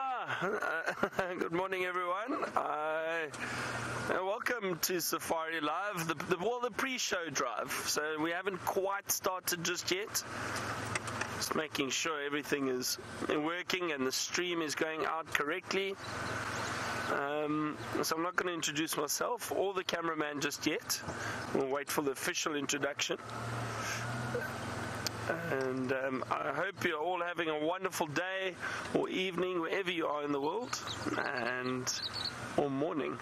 Good morning, everyone. Uh, welcome to Safari Live, the, the, well, the pre-show drive. So we haven't quite started just yet. Just making sure everything is working and the stream is going out correctly. Um, so I'm not going to introduce myself or the cameraman just yet. We'll wait for the official introduction. And um, I hope you're all having a wonderful day or evening, wherever you are in the world, and or morning.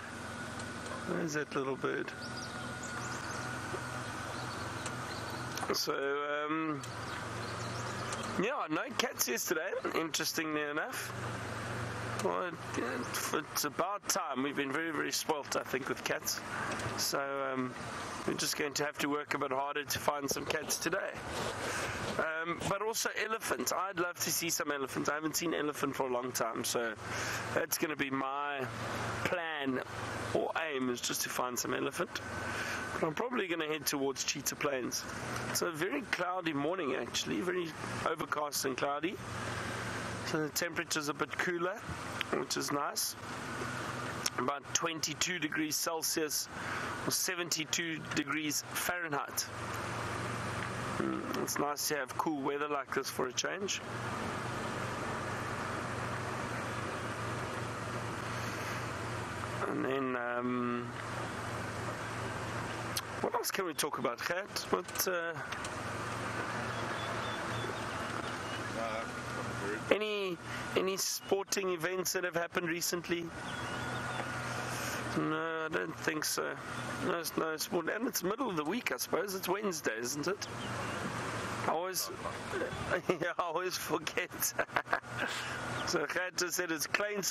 Where's that little bird? So, um, yeah, no cats yesterday, interestingly enough. Well, it's about time. We've been very, very spoilt, I think, with cats. So um, we're just going to have to work a bit harder to find some cats today. Um, but also elephants. I'd love to see some elephants. I haven't seen elephant for a long time, so that's going to be my plan or aim is just to find some elephant. But I'm probably going to head towards Cheetah Plains. It's a very cloudy morning, actually, very overcast and cloudy. So the temperature's a bit cooler, which is nice. About 22 degrees Celsius or 72 degrees Fahrenheit. Mm, it's nice to have cool weather like this for a change. And then, um, what else can we talk about, Kat? What, uh, Any any sporting events that have happened recently? No, I don't think so. No, it's no sport, and it's middle of the week, I suppose. It's Wednesday, isn't it? I always, yeah, I always forget. so Gert said it's Klein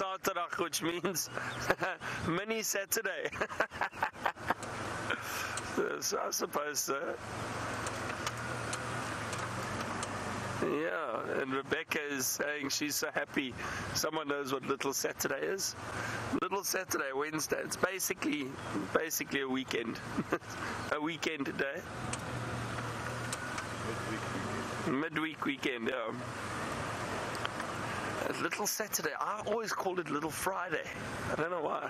which means mini Saturday. so I suppose so. Yeah, Uh, and Rebecca is saying she's so happy someone knows what Little Saturday is. Little Saturday, Wednesday. It's basically basically a weekend. a weekend day. Midweek weekend, yeah. Little Saturday. I always called it Little Friday. I don't know why.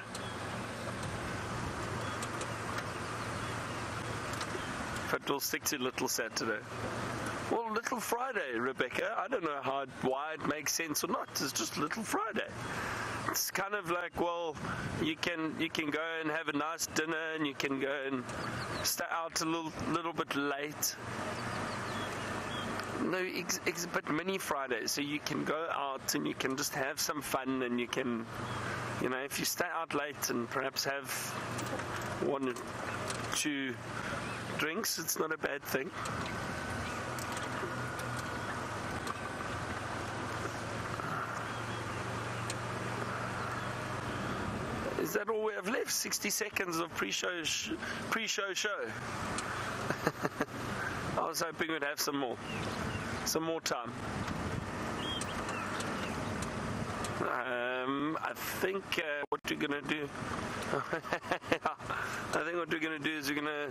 But we'll stick to Little Saturday. Well, Little Friday, Rebecca. I don't know how why it makes sense or not. It's just Little Friday. It's kind of like, well, you can you can go and have a nice dinner, and you can go and stay out a little little bit late. No, it's, a bit mini Friday, so you can go out and you can just have some fun, and you can, you know, if you stay out late and perhaps have one or two drinks, it's not a bad thing. Is that all we have left? 60 seconds of pre-show sh- pre-show show. I was hoping we'd have some more, some more time. Um, I think uh, what we're gonna do. I think what we're gonna do is we're gonna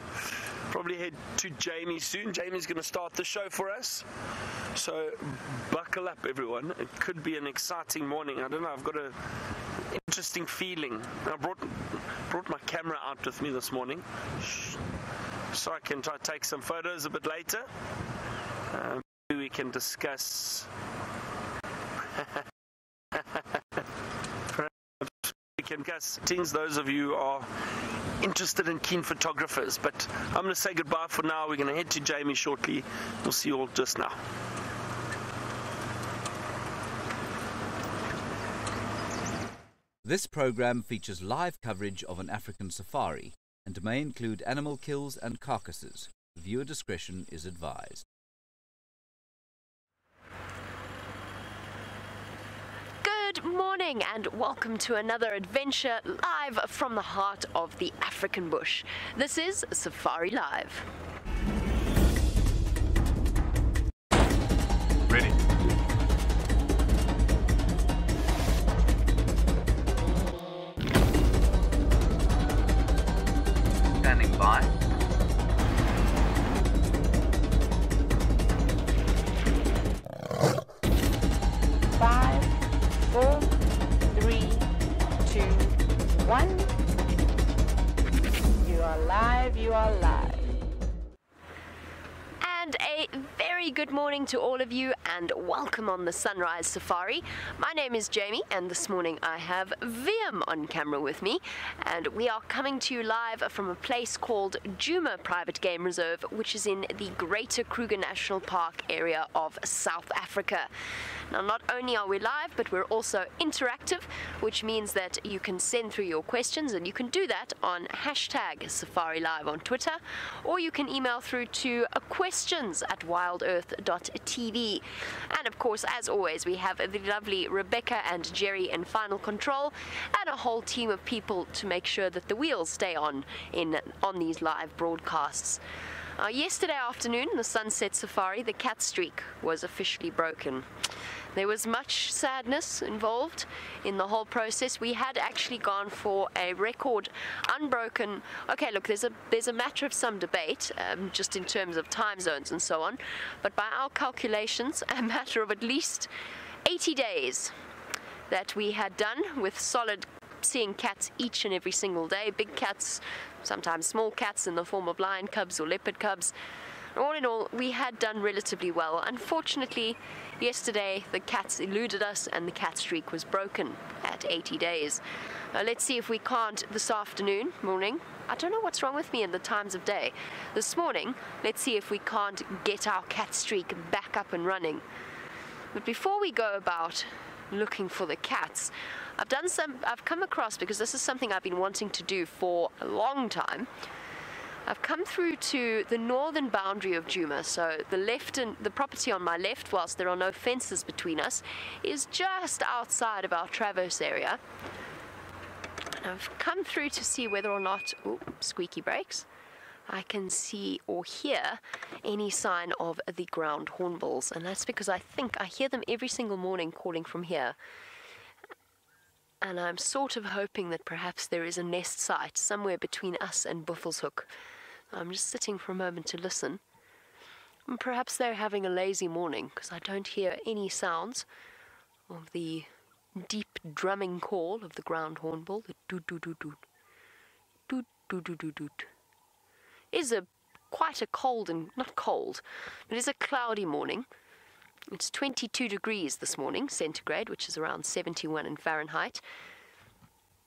probably head to Jamie soon. Jamie's gonna start the show for us. So buckle up, everyone. It could be an exciting morning. I don't know. I've got a interesting feeling. I brought brought my camera out with me this morning, so I can try take some photos a bit later. Um, we can discuss. discuss things. Those of you are interested in keen photographers, but I'm going to say goodbye for now. We're going to head to Jamie shortly. We'll see you all just now. This program features live coverage of an African safari and may include animal kills and carcasses. Viewer discretion is advised. Good morning and welcome to another adventure live from the heart of the African bush. This is Safari Live. Ready. Standing by. one. You are live, you are live. And a very good morning to all of you and welcome on the Sunrise Safari. My name is Jamie and this morning I have Viam on camera with me and we are coming to you live from a place called Djuma Private Game Reserve which is in the Greater Kruger National Park area of South Africa. Now not only are we live but we're also interactive which means that you can send through your questions and you can do that on hashtag Safari Live on Twitter or you can email through to uh, questions at wildearth.tv. And of course, as always, we have the lovely Rebecca and Jerry in final control and a whole team of people to make sure that the wheels stay on in on these live broadcasts. Uh, yesterday afternoon, the Sunset Safari, the cat streak was officially broken. There was much sadness involved in the whole process. We had actually gone for a record unbroken. Okay, look, there's a there's a matter of some debate, um, just in terms of time zones and so on, but by our calculations, a matter of at least 80 days that we had done with solid seeing cats each and every single day. Big cats, sometimes small cats in the form of lion cubs or leopard cubs. All in all, we had done relatively well. Unfortunately, Yesterday, the cats eluded us and the cat streak was broken at 80 days. Uh, let's see if we can't this afternoon, morning. I don't know what's wrong with me in the times of day. This morning, let's see if we can't get our cat streak back up and running. But before we go about looking for the cats, I've done some, I've come across, because this is something I've been wanting to do for a long time, I've come through to the northern boundary of Djuma, so the left and the property on my left, whilst there are no fences between us, is just outside of our traverse area. I've come through to see whether or not, ooh, squeaky brakes, I can see or hear any sign of the ground hornbills, and that's because I think I hear them every single morning calling from here. And I'm sort of hoping that perhaps there is a nest site somewhere between us and Buffelshoek. I'm just sitting for a moment to listen. And perhaps they're having a lazy morning because I don't hear any sounds of the deep drumming call of the ground hornbill, the doot doot doot doot. Doot doot doot doot doot. Is a quite a cold and not cold, but it's a cloudy morning. It's 22 degrees this morning, centigrade, which is around 71 in Fahrenheit.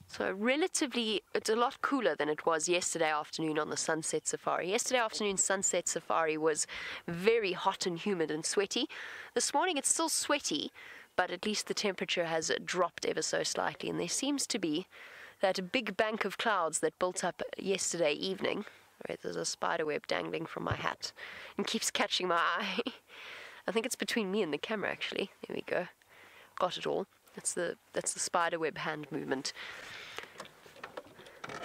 So relatively, it's a lot cooler than it was yesterday afternoon on the Sunset Safari. Yesterday afternoon Sunset Safari was very hot and humid and sweaty. This morning it's still sweaty, but at least the temperature has dropped ever so slightly. And there seems to be that big bank of clouds that built up yesterday evening. Right, there's a spider web dangling from my hat and keeps catching my eye. I think it's between me and the camera actually. There we go. Got it all. That's the that's the spider web hand movement.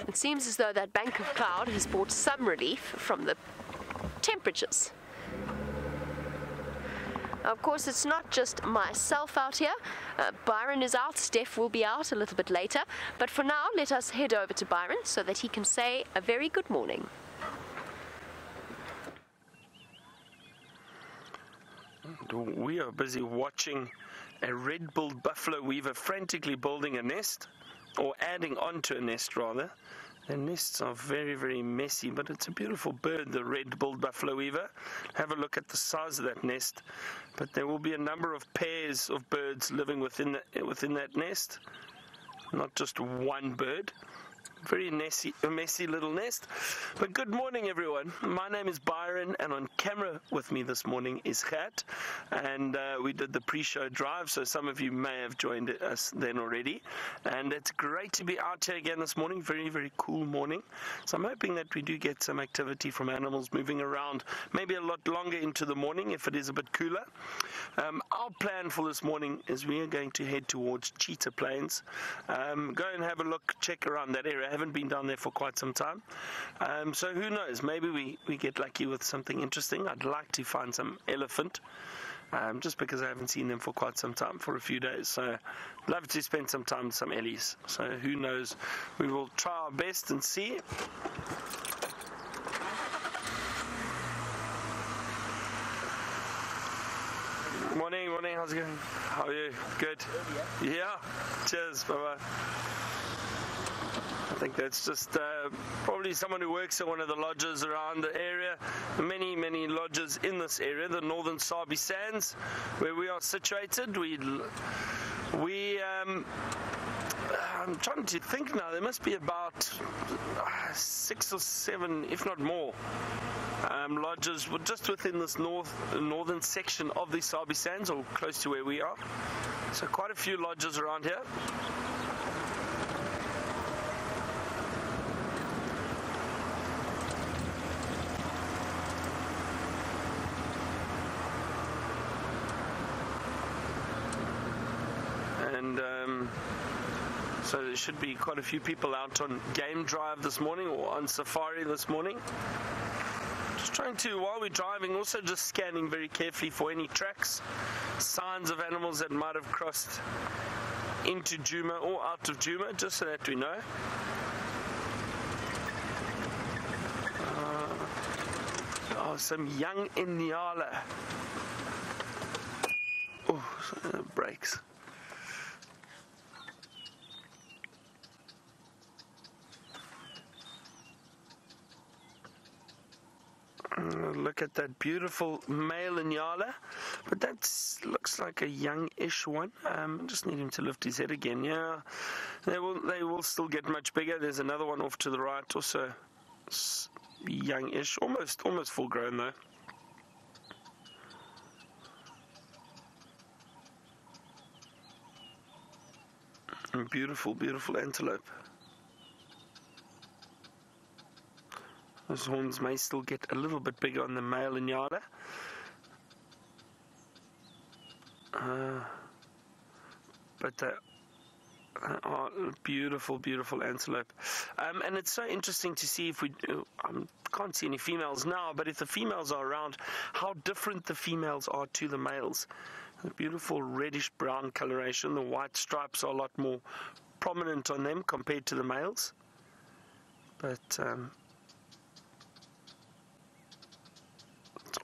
It seems as though that bank of cloud has brought some relief from the temperatures. Of course, it's not just myself out here. Uh, Byron is out, Steph will be out a little bit later. But for now, let us head over to Byron so that he can say a very good morning. We are busy watching a red-billed buffalo weaver frantically building a nest or adding on to a nest rather. The nests are very, very messy, but it's a beautiful bird, the red-billed buffalo weaver. Have a look at the size of that nest. But there will be a number of pairs of birds living within, the, within that nest, not just one bird very messy, messy little nest. But good morning, everyone. My name is Byron, and on camera with me this morning is Hat. And uh, we did the pre-show drive, so some of you may have joined us then already. And it's great to be out here again this morning. Very, very cool morning. So I'm hoping that we do get some activity from animals moving around, maybe a lot longer into the morning if it is a bit cooler. Um, our plan for this morning is we are going to head towards Cheetah Plains. Um, go and have a look, check around that area I haven't been down there for quite some time. Um, so who knows? Maybe we, we get lucky with something interesting. I'd like to find some elephant. Um, just because I haven't seen them for quite some time, for a few days. So, love to spend some time with some Ellies. So, who knows? We will try our best and see. Morning, morning. How's it going? How are you? Good. Yeah. Cheers. Bye bye I think that's just uh, probably someone who works at one of the lodges around the area. Many, many lodges in this area, the Northern Sabi Sands, where we are situated. We, we, um, I'm trying to think now. There must be about uh, six or seven, if not more, um, lodges just within this north northern section of the Sabi Sands, or close to where we are. So quite a few lodges around here. and um, so there should be quite a few people out on game drive this morning or on safari this morning. Just trying to, while we're driving, also just scanning very carefully for any tracks, signs of animals that might have crossed into Djuma or out of Djuma, just so that we know. Uh, oh, some young Inyala. Oh, brakes. Look at that beautiful male Inyala, but that looks like a young-ish one. Um, I just need him to lift his head again. Yeah, they will. They will still get much bigger. There's another one off to the right, also young-ish, almost almost full-grown though. Beautiful, beautiful antelope. Those horns may still get a little bit bigger on the male Inyala. Uh, but they are beautiful, beautiful antelope. Um, and it's so interesting to see if we I um, can't see any females now, but if the females are around, how different the females are to the males. The beautiful reddish brown coloration, the white stripes are a lot more prominent on them compared to the males. But um,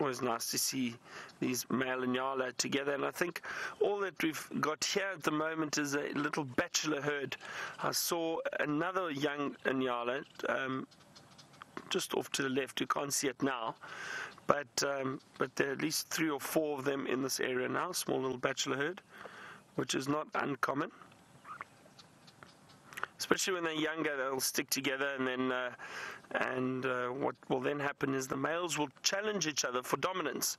always nice to see these male Inyala together. And I think all that we've got here at the moment is a little bachelor herd. I saw another young Inyala um, just off to the left. You can't see it now. But um, but there are at least three or four of them in this area now, small little bachelor herd, which is not uncommon especially when they're younger, they'll stick together, and then uh, and uh, what will then happen is the males will challenge each other for dominance,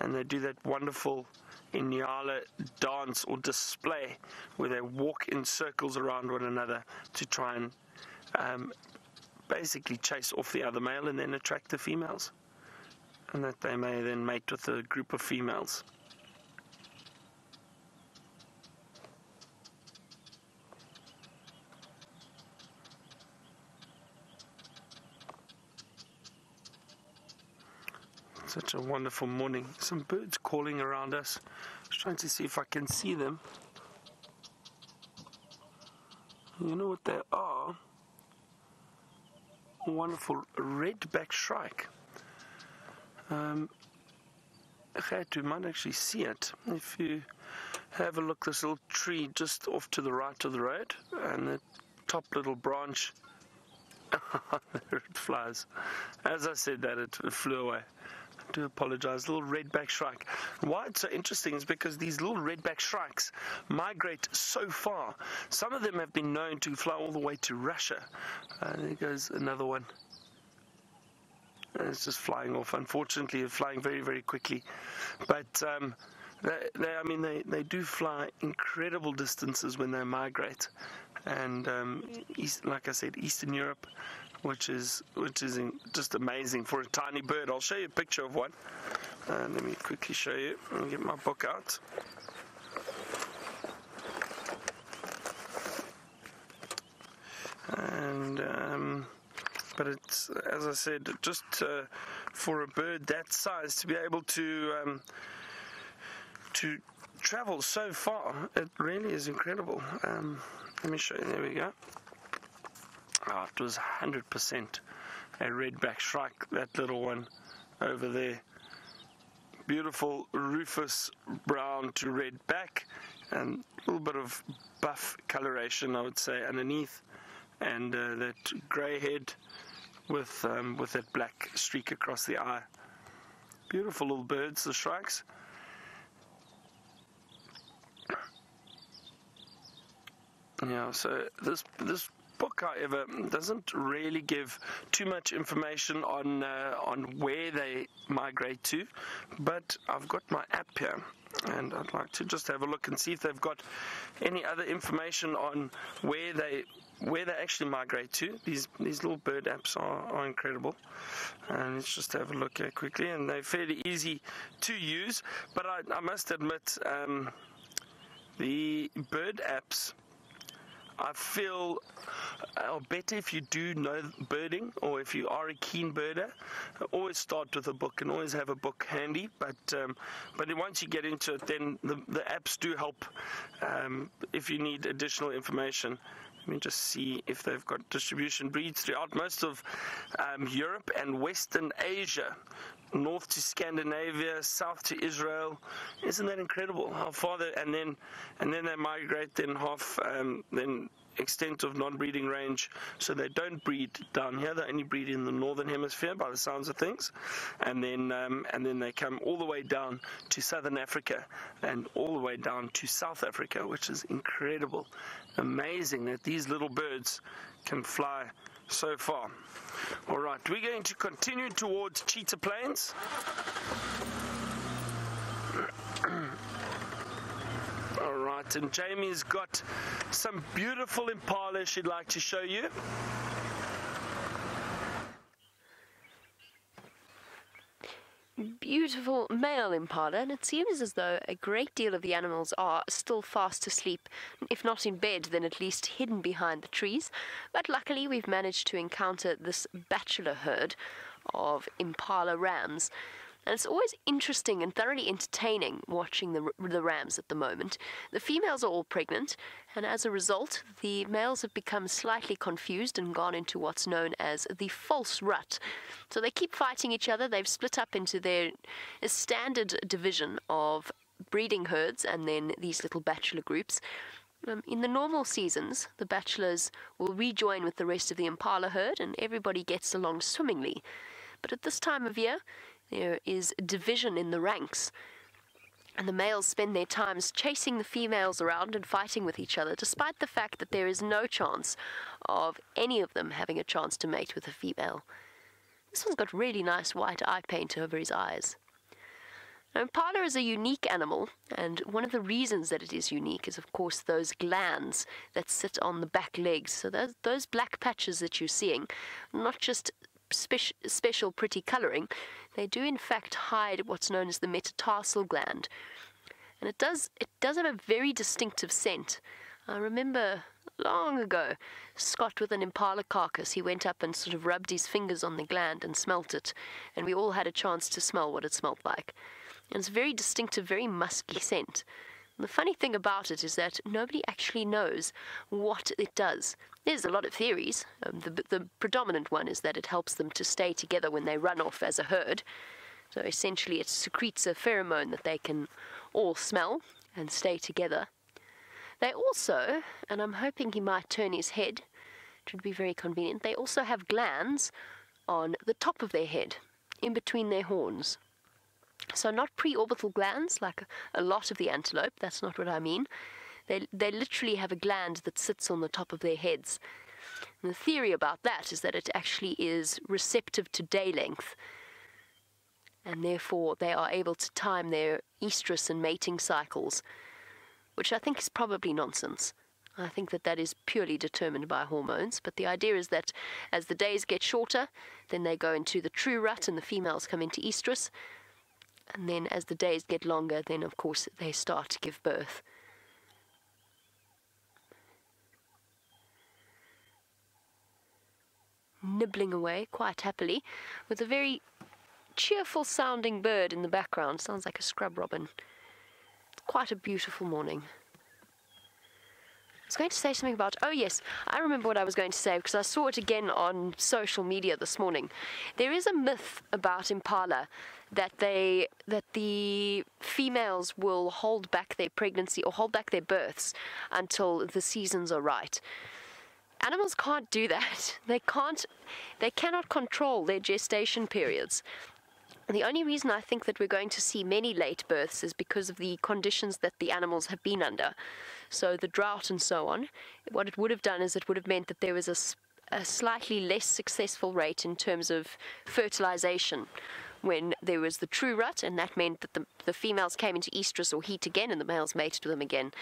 and they do that wonderful Inyala dance or display where they walk in circles around one another to try and um, basically chase off the other male and then attract the females, and that they may then mate with a group of females. Such a wonderful morning. Some birds calling around us. Just trying to see if I can see them. You know what they are? Wonderful red-backed shrike. Um, you might actually see it if you have a look. This little tree just off to the right of the road, and the top little branch. there it flies. As I said that, it flew away do apologize. Little redback shrike. Why it's so interesting is because these little redback shrikes migrate so far. Some of them have been known to fly all the way to Russia. Uh, there goes another one. And it's just flying off. Unfortunately, flying very, very quickly. But um, they, they, I mean, they, they do fly incredible distances when they migrate. And um, east, like I said, Eastern Europe, which is which is just amazing for a tiny bird. I'll show you a picture of one. Uh, let me quickly show you. I'll get my book out. And um, but it's as I said, just uh, for a bird that size to be able to um, to travel so far, it really is incredible. Um, let me show you. There we go. Oh, it was 100% a redback shrike, that little one over there. Beautiful rufous brown to red back and a little bit of buff coloration, I would say, underneath. and uh, that grey head with um, with that black streak across the eye. Beautiful little birds, the shrikes. Yeah, so this this book, however, doesn't really give too much information on uh, on where they migrate to, but I've got my app here, and I'd like to just have a look and see if they've got any other information on where they where they actually migrate to. These these little bird apps are, are incredible, and let's just have a look here quickly, and they're fairly easy to use. But I, I must admit, um, the bird apps I feel uh, better if you do know birding or if you are a keen birder. Always start with a book and always have a book handy. But um, but once you get into it, then the, the apps do help um, if you need additional information. Let me just see if they've got distribution breeds throughout most of um, Europe and Western Asia, north to Scandinavia, south to Israel. Isn't that incredible? How far they and then and then they migrate then half um, then extent of non-breeding range, so they don't breed down here. They only breed in the northern hemisphere, by the sounds of things, and then um, and then they come all the way down to southern Africa and all the way down to South Africa, which is incredible, amazing that these little birds can fly so far. All right, we're going to continue towards Cheetah Plains. All right, and Jamie's got some beautiful impala she'd like to show you. Beautiful male impala, and it seems as though a great deal of the animals are still fast asleep, if not in bed, then at least hidden behind the trees. But luckily, we've managed to encounter this bachelor herd of impala rams. And it's always interesting and thoroughly entertaining watching the, the rams at the moment. The females are all pregnant, and as a result, the males have become slightly confused and gone into what's known as the false rut. So they keep fighting each other. They've split up into their standard division of breeding herds and then these little bachelor groups. Um, in the normal seasons, the bachelors will rejoin with the rest of the impala herd and everybody gets along swimmingly. But at this time of year, there is division in the ranks. And the males spend their times chasing the females around and fighting with each other, despite the fact that there is no chance of any of them having a chance to mate with a female. This one's got really nice white eye paint over his eyes. Now, impala is a unique animal, and one of the reasons that it is unique is, of course, those glands that sit on the back legs. So those, those black patches that you're seeing, not just spe- special pretty colouring, they do in fact hide what's known as the metatarsal gland. And it does it does have a very distinctive scent. I remember long ago, Scott with an impala carcass, he went up and sort of rubbed his fingers on the gland and smelt it, and we all had a chance to smell what it smelt like. And it's a very distinctive, very musky scent. And the funny thing about it is that nobody actually knows what it does. There's a lot of theories. Um, the, the predominant one is that it helps them to stay together when they run off as a herd. So essentially, it secretes a pheromone that they can all smell and stay together. They also, and I'm hoping he might turn his head, which would be very convenient, they also have glands on the top of their head, in between their horns. So, not preorbital glands like a lot of the antelope, that's not what I mean. They, they literally have a gland that sits on the top of their heads. And the theory about that is that it actually is receptive to day length, and therefore they are able to time their estrus and mating cycles, which I think is probably nonsense. I think that that is purely determined by hormones, but the idea is that as the days get shorter, then they go into the true rut and the females come into estrus, and then as the days get longer, then of course they start to give birth. Nibbling away quite happily, with a very cheerful sounding bird in the background. Sounds like a scrub robin. It's quite a beautiful morning. I was going to say something about. Oh, yes, I remember what I was going to say because I saw it again on social media this morning. There is a myth about impala that they that the females will hold back their pregnancy or hold back their births until the seasons are right. Animals can't do that. They can't, they cannot control their gestation periods. The only reason I think that we're going to see many late births is because of the conditions that the animals have been under. So, the drought and so on. What it would have done is it would have meant that there was a, a slightly less successful rate in terms of fertilization when there was the true rut, and that meant that the, the females came into estrus or heat again, and the males mated with them again.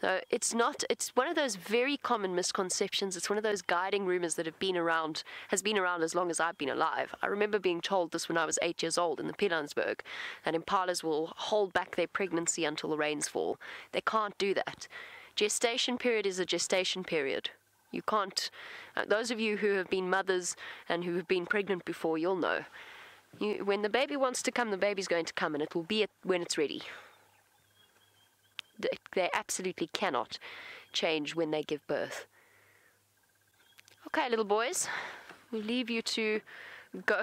So it's not. It's one of those very common misconceptions. It's one of those guiding rumors that have been around, has been around as long as I've been alive. I remember being told this when I was eight years old in the Pilanesberg, that impalas will hold back their pregnancy until the rains fall. They can't do that. Gestation period is a gestation period. You can't. Uh, those of you who have been mothers and who have been pregnant before, you'll know. You, when the baby wants to come, the baby's going to come, and it will be when it's ready. They, absolutely cannot change when they give birth. Okay, little boys, we'll leave you to go.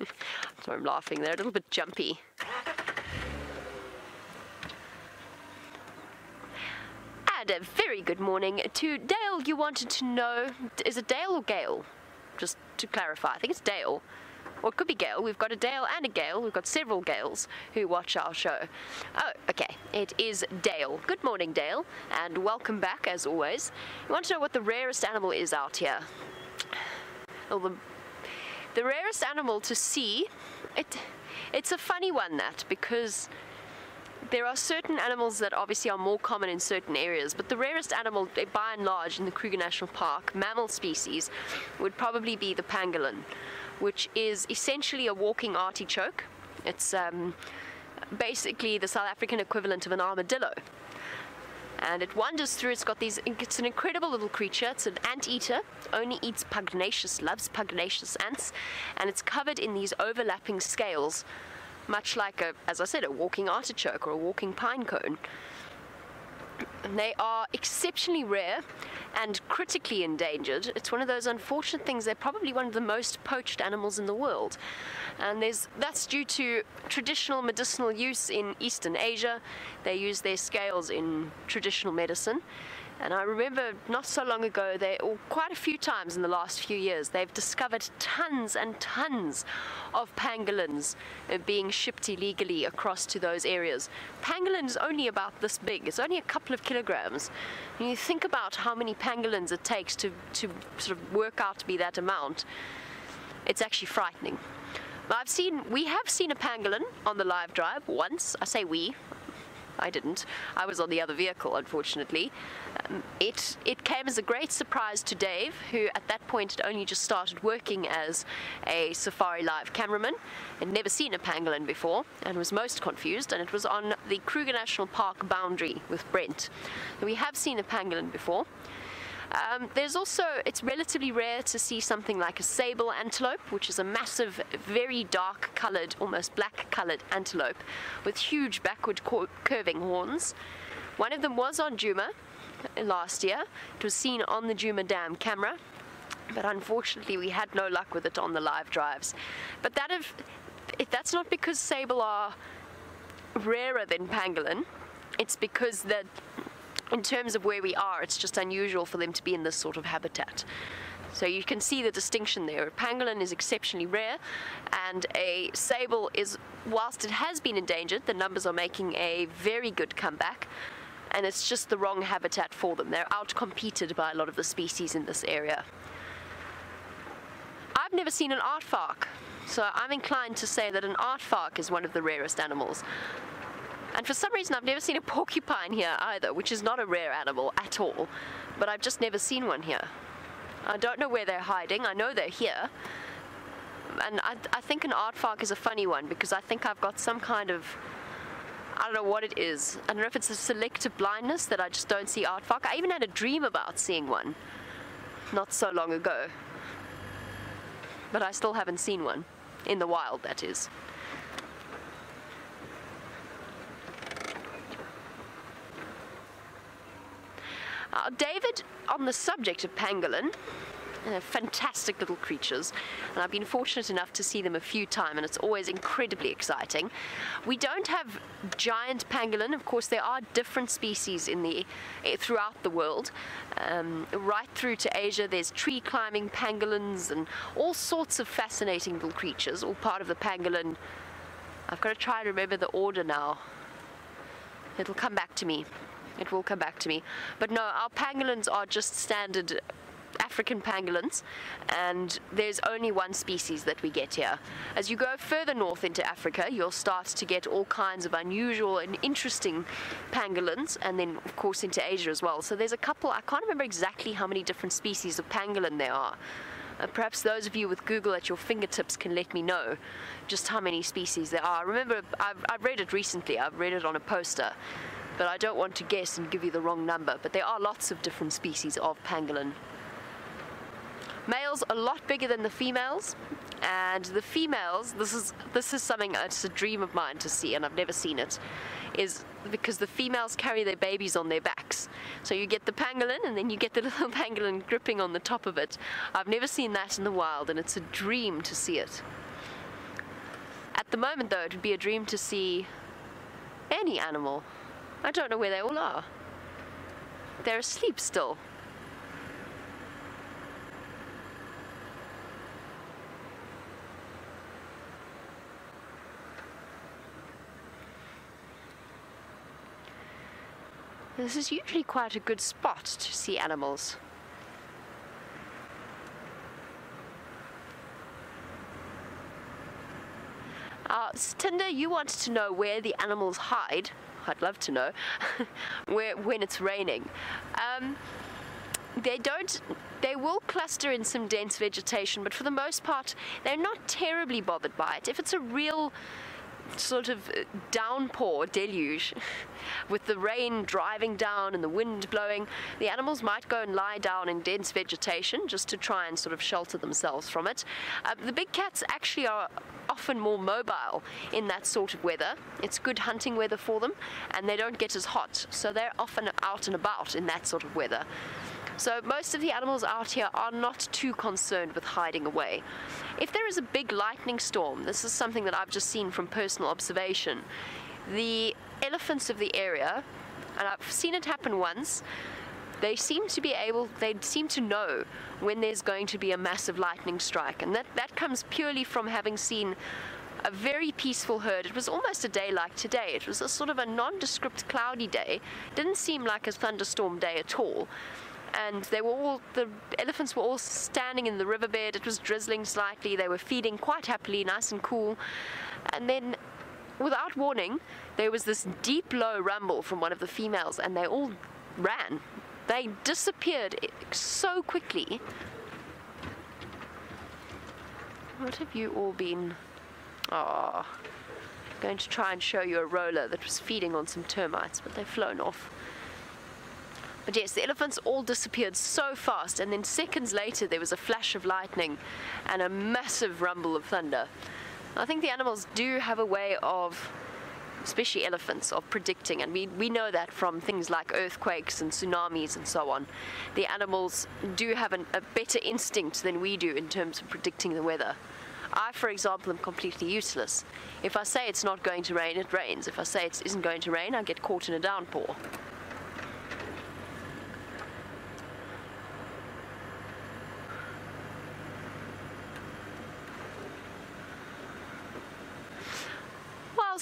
Sorry, I'm laughing. They're a little bit jumpy. And a very good morning to Dale. You wanted to know is it Dale or Gale? Just to clarify, I think it's Dale or it could be Gail. We've got a Dale and a Gail. We've got several Gales who watch our show. Oh, okay. It is Dale. Good morning, Dale, and welcome back as always. You want to know what the rarest animal is out here? Well, the, the rarest animal to see, it, it's a funny one that because there are certain animals that obviously are more common in certain areas, but the rarest animal, eh, by and large, in the Kruger National Park, mammal species, would probably be the pangolin which is essentially a walking artichoke. It's um, basically the South African equivalent of an armadillo. And it wanders through, it's got these, it's an incredible little creature. It's an anteater, only eats pugnacious, loves pugnacious ants, and it's covered in these overlapping scales, much like a, as I said, a walking artichoke or a walking pine cone. They are exceptionally rare and critically endangered. It's one of those unfortunate things. They're probably one of the most poached animals in the world. And there's, that's due to traditional medicinal use in Eastern Asia. They use their scales in traditional medicine. And I remember not so long ago, they, or quite a few times in the last few years, they've discovered tons and tons of pangolins uh, being shipped illegally across to those areas. Pangolin is only about this big, it's only a couple of kilograms. When you think about how many pangolins it takes to, to sort of work out to be that amount, it's actually frightening. I've seen, we have seen a pangolin on the live drive once. I say we, I didn't. I was on the other vehicle, unfortunately. It it came as a great surprise to Dave, who at that point had only just started working as a Safari Live cameraman and never seen a pangolin before, and was most confused. And it was on the Kruger National Park boundary with Brent. We have seen a pangolin before. Um, there's also, it's relatively rare to see something like a sable antelope, which is a massive, very dark coloured, almost black coloured antelope with huge backward curving horns. One of them was on Djuma last year. It was seen on the Djuma Dam camera, but unfortunately we had no luck with it on the live drives. But that if, if that's not because sable are rarer than pangolin, it's because that in terms of where we are, it's just unusual for them to be in this sort of habitat. So you can see the distinction there. A pangolin is exceptionally rare, and a sable is, whilst it has been endangered, the numbers are making a very good comeback, and it's just the wrong habitat for them. They're outcompeted by a lot of the species in this area. I've never seen an aardvark, so I'm inclined to say that an aardvark is one of the rarest animals. And for some reason, I've never seen a porcupine here either, which is not a rare animal at all. But I've just never seen one here. I don't know where they're hiding. I know they're here. And I, I think an aardvark is a funny one because I think I've got some kind of I don't know what it is. I don't know if it's a selective blindness that I just don't see aardvark. I even had a dream about seeing one not so long ago. But I still haven't seen one. In the wild, that is. Uh, David, on the subject of pangolin, fantastic little creatures, and I've been fortunate enough to see them a few times, and it's always incredibly exciting. We don't have giant pangolin. Of course, there are different species in the eh, throughout the world. Um, right through to Asia, there's tree climbing pangolins and all sorts of fascinating little creatures, all part of the pangolin. I've got to try and remember the order now. It'll come back to me. It will come back to me. But no, our pangolins are just standard African pangolins, and there's only one species that we get here. As you go further north into Africa, you'll start to get all kinds of unusual and interesting pangolins, and then, of course, into Asia as well. So there's a couple, I can't remember exactly how many different species of pangolin there are. Uh, perhaps those of you with Google at your fingertips can let me know just how many species there are. Remember, I've, I've read it recently, I've read it on a poster, but I don't want to guess and give you the wrong number. But there are lots of different species of pangolin. Males are a lot bigger than the females, and the females, this is this is something it's a dream of mine to see, and I've never seen it, is because the females carry their babies on their backs. So you get the pangolin, and then you get the little pangolin gripping on the top of it. I've never seen that in the wild, and it's a dream to see it. At the moment, though, it would be a dream to see any animal. I don't know where they all are. They're asleep still. This is usually quite a good spot to see animals. Uh, Tinder, you wanted to know where the animals hide. I'd love to know where when it's raining. Um, they don't. They will cluster in some dense vegetation, but for the most part, they're not terribly bothered by it. If it's a real sort of uh, downpour deluge with the rain driving down and the wind blowing the animals might go and lie down in dense vegetation just to try and sort of shelter themselves from it. Uh, the big cats actually are often more mobile in that sort of weather. It's good hunting weather for them and they don't get as hot so they're often out and about in that sort of weather so most of the animals out here are not too concerned with hiding away. If there is a big lightning storm, this is something that I've just seen from personal observation, the elephants of the area, and I've seen it happen once, they seem to be able, they seem to know when there's going to be a massive lightning strike. And that, that comes purely from having seen a very peaceful herd. It was almost a day like today. It was a sort of a nondescript cloudy day. Didn't seem like a thunderstorm day at all and they were all the elephants were all standing in the riverbed. It was drizzling slightly. They were feeding quite happily, nice and cool. And then, without warning, there was this deep, low rumble from one of the females, and they all ran. They disappeared so quickly. What have you all been? Ah, oh, going to try and show you a roller that was feeding on some termites, but they've flown off. But yes, the elephants all disappeared so fast, and then seconds later there was a flash of lightning and a massive rumble of thunder. I think the animals do have a way of, especially elephants, of predicting, and we, we know that from things like earthquakes and tsunamis and so on. The animals do have an, a better instinct than we do in terms of predicting the weather. I, for example, am completely useless. If I say it's not going to rain, it rains. If I say it isn't going to rain, I get caught in a downpour.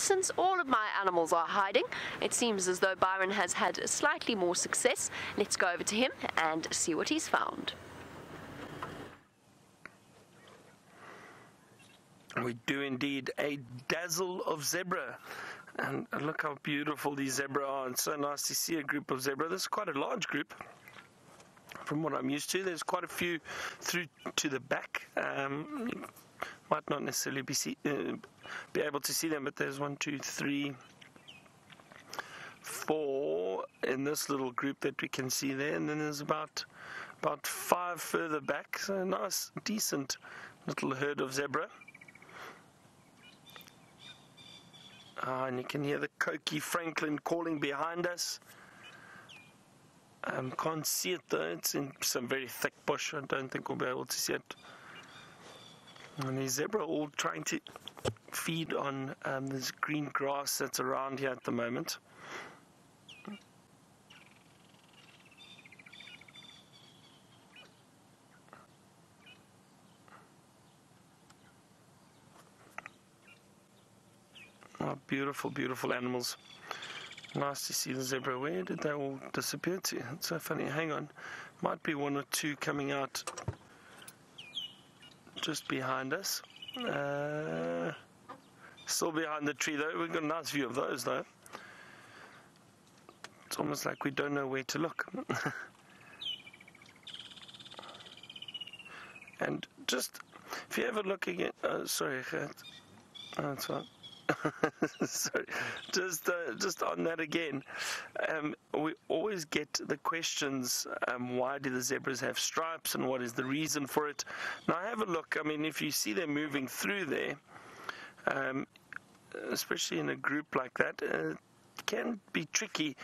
Since all of my animals are hiding, it seems as though Byron has had slightly more success. Let's go over to him and see what he's found. We do indeed a dazzle of zebra. And look how beautiful these zebra are. It's so nice to see a group of zebra. This is quite a large group from what I'm used to. There's quite a few through to the back. Um, might not necessarily be see, uh, be able to see them, but there's one, two, three, four in this little group that we can see there, and then there's about about five further back. So a nice, decent little herd of zebra. Uh, and you can hear the Coqui francolin calling behind us. Um, can't see it though, it's in some very thick bush. I don't think we'll be able to see it. And the zebra all trying to feed on um, this green grass that's around here at the moment. Oh, beautiful, beautiful animals. Nice to see the zebra. Where did they all disappear to? It's so funny. Hang on. Might be one or two coming out just behind us. Uh, still behind the tree, though. We've got a nice view of those, though. It's almost like we don't know where to look. and just, if you ever look again, uh, sorry, oh, that's fine. Sorry, just uh, just on that again, um, we always get the questions: um, Why do the zebras have stripes, and what is the reason for it? Now, have a look. I mean, if you see them moving through there, um, especially in a group like that, uh, can be tricky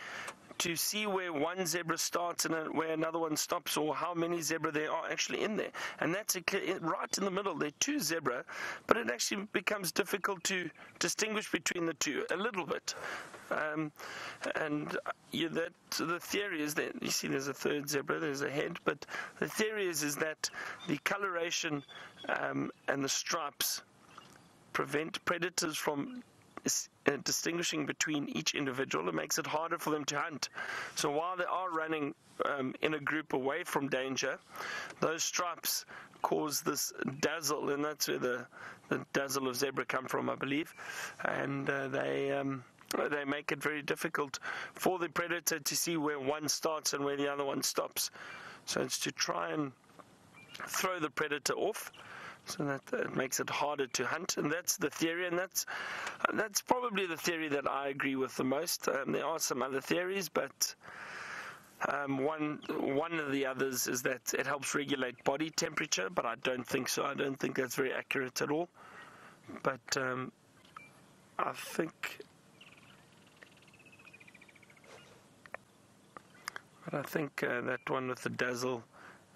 to see where one zebra starts and where another one stops, or how many zebra there are actually in there. And that's clear, right in the middle. There are two zebra, but it actually becomes difficult to distinguish between the two a little bit. Um, and yeah, that the theory is that you see there's a third zebra, there's a head, but the theory is is that the coloration um, and the stripes prevent predators from distinguishing between each individual. It makes it harder for them to hunt. So while they are running um, in a group away from danger, those stripes cause this dazzle, and that's where the, the dazzle of zebra come from, I believe. And uh, they. Um, they make it very difficult for the predator to see where one starts and where the other one stops. So it's to try and throw the predator off so that, that makes it harder to hunt, and that's the theory, and that's that's probably the theory that I agree with the most. Um, there are some other theories, but um, one one of the others is that it helps regulate body temperature, but I don't think so. I don't think that's very accurate at all. But um, I think. But I think uh, that one with the dazzle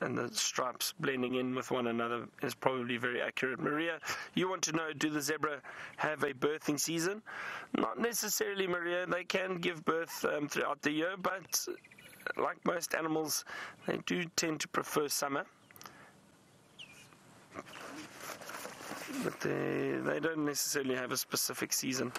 and the stripes blending in with one another is probably very accurate. Maria, you want to know do the zebra have a birthing season? Not necessarily, Maria. They can give birth um, throughout the year, but like most animals, they do tend to prefer summer. But they, they don't necessarily have a specific season.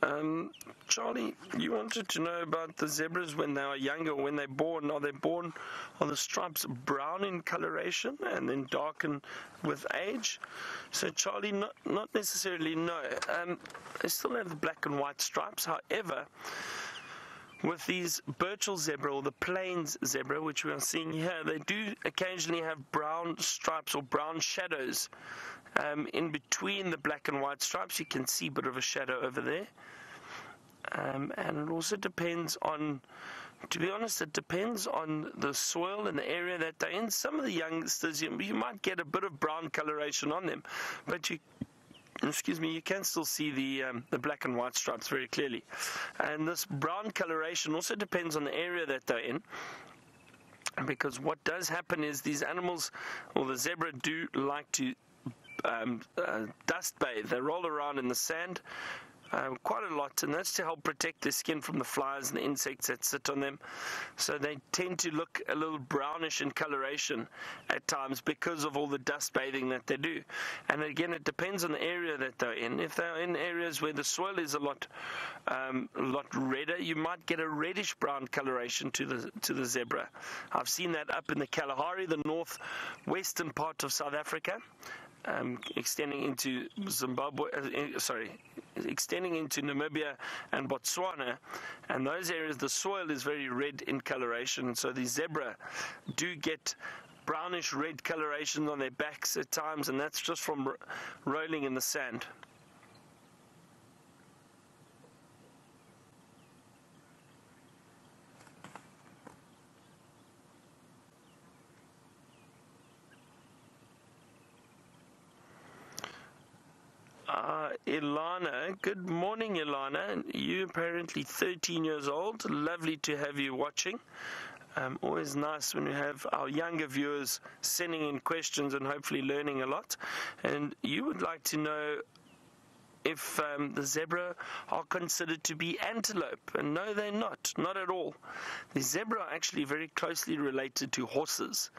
Um, Charlie, you wanted to know about the zebras when they are younger, when they're born. Are they born, are the stripes brown in coloration and then darken with age? So, Charlie, not, not necessarily no. Um, they still have the black and white stripes. However, with these Burchell zebra or the plains zebra, which we are seeing here, they do occasionally have brown stripes or brown shadows um, in between the black and white stripes. You can see a bit of a shadow over there. Um, and it also depends on, to be honest, it depends on the soil and the area that they're in. Some of the youngsters, you, you might get a bit of brown coloration on them, but you excuse me, you can still see the um, the black and white stripes very clearly. And this brown coloration also depends on the area that they're in. Because what does happen is these animals, or the zebra, do like to um, uh, dust bathe. They roll around in the sand um, quite a lot, and that's to help protect their skin from the flies and the insects that sit on them. So they tend to look a little brownish in coloration at times because of all the dust bathing that they do. And again, it depends on the area that they're in. If they're in areas where the soil is a lot, um, a lot redder, you might get a reddish brown coloration to the to the zebra. I've seen that up in the Kalahari, the northwestern part of South Africa, um, extending into Zimbabwe, uh, sorry, extending into Namibia and Botswana. And those areas, the soil is very red in coloration. So the zebra do get brownish red coloration on their backs at times, and that's just from rolling in the sand. Uh, Ilana, good morning, Ilana. You apparently 13 years old. Lovely to have you watching. Um, always nice when we have our younger viewers sending in questions and hopefully learning a lot. And you would like to know if um, the zebra are considered to be antelope. And no, they're not. Not at all. The zebra are actually very closely related to horses.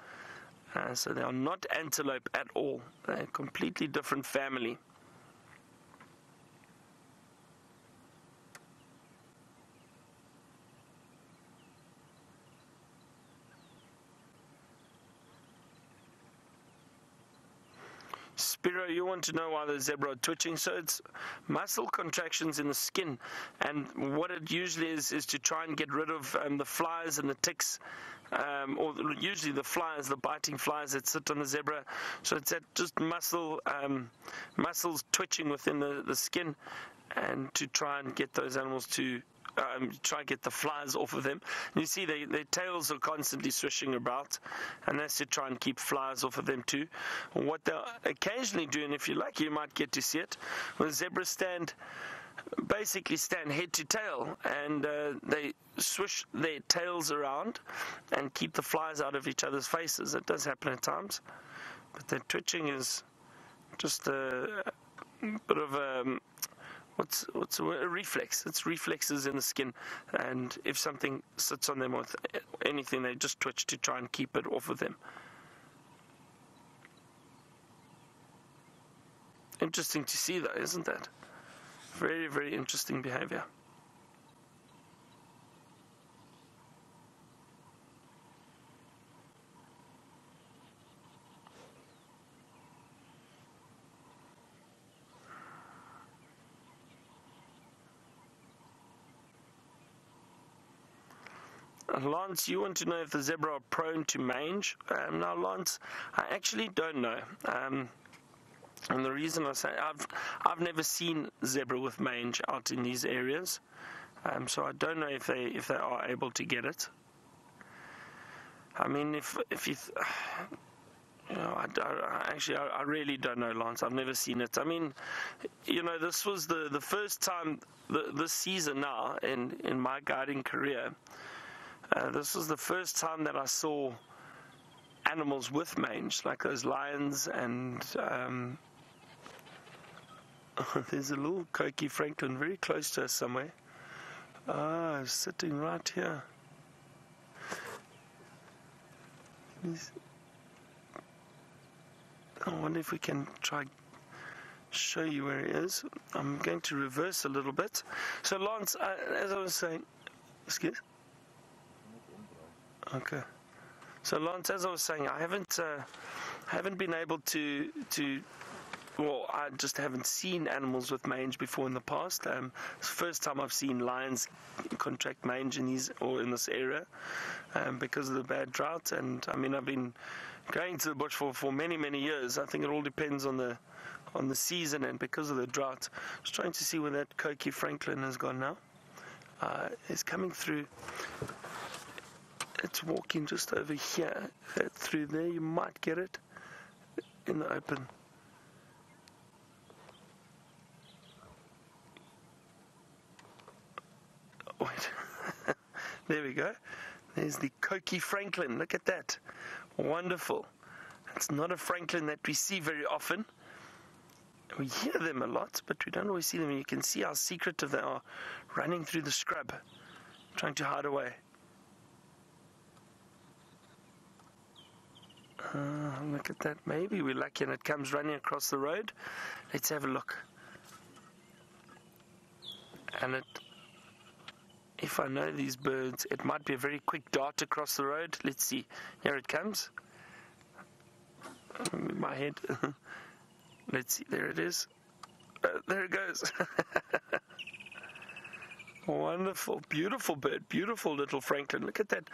Uh, so they are not antelope at all. They're a completely different family. Spiro, you want to know why the zebra are twitching? So it's muscle contractions in the skin, and what it usually is is to try and get rid of um, the flies and the ticks, um, or usually the flies, the biting flies that sit on the zebra. So it's that just muscle um, muscles twitching within the, the skin, and to try and get those animals to um, try and get the flies off of them. And you see they, their tails are constantly swishing about, and that's to try and keep flies off of them too. What they'll occasionally do, and if you like, you might get to see it, when zebras stand basically stand head to tail and uh, they swish their tails around and keep the flies out of each other's faces. It does happen at times, but the twitching is just a, bit of a what's what's a, a reflex? It's reflexes in the skin, and if something sits on them or anything, they just twitch to try and keep it off of them. Interesting to see, though, isn't that? Very, very interesting behavior. Lance, you want to know if the zebra are prone to mange? Um, now, Lance, I actually don't know. Um, and the reason I say I've I've never seen zebra with mange out in these areas, um, so I don't know if they if they are able to get it. I mean, if if you. You know, I, I, actually, I, I, really don't know, Lance. I've never seen it. I mean, you know, this was the, the first time the, this season now in, in my guiding career uh, this was the first time that I saw animals with mange, like those lions and. Um, there's a little Coqui francolin very close to us somewhere. Ah, sitting right here. He's, I wonder if we can try show you where he is. I'm going to reverse a little bit. So, Lance, uh, as I was saying, excuse. Okay. So, Lance, as I was saying, I haven't, uh, haven't been able to to. Well, I just haven't seen animals with mange before in the past. Um, it's the first time I've seen lions contract mange in these or in this area um, because of the bad drought. And I mean, I've been going to the bush for, for many many years. I think it all depends on the on the season and because of the drought. I was trying to see where that Coqui francolin has gone now. Uh, it's coming through it's walking just over here. Uh, through there, you might get it in the open. Wait. there we go. There's the Coqui francolin. Look at that. Wonderful. It's not a francolin that we see very often. We hear them a lot, but we don't always see them. And you can see how secretive they are running through the scrub, trying to hide away. Uh, look at that. Maybe we're lucky and it comes running across the road. Let's have a look. And it, if I know these birds, it might be a very quick dart across the road. Let's see. Here it comes. My head. Let's see. There it is. Uh, there it goes. Wonderful, beautiful bird, beautiful little francolin. Look at that,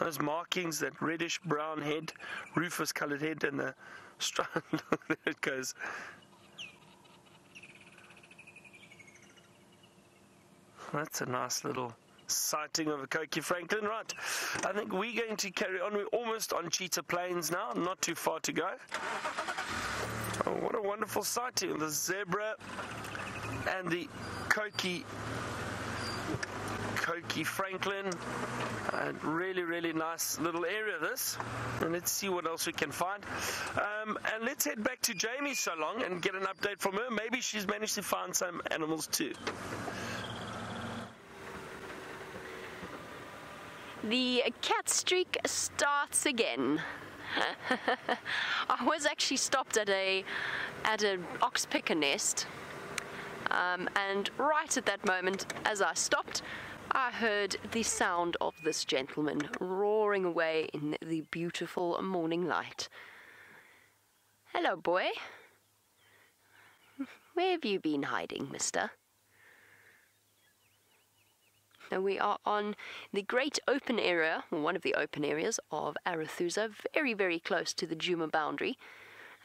those markings, that reddish brown head, rufous coloured head, and the there it goes. That's a nice little sighting of a Coqui francolin. Right, I think we're going to carry on. We're almost on Cheetah Plains now, not too far to go. Oh, what a wonderful sighting. The zebra and the Coqui Coqui francolin. Uh, really, really nice little area this. And let's see what else we can find. Um, and let's head back to Jamie so long and get an update from her. Maybe she's managed to find some animals too. The cat streak starts again. I was actually stopped at a at an oxpecker nest, um, and right at that moment, as I stopped, I heard the sound of this gentleman roaring away in the beautiful morning light. Hello, boy. Where have you been hiding, mister? Now we are on the great open area, one of the open areas of Arathusa, very, very close to the Djuma boundary.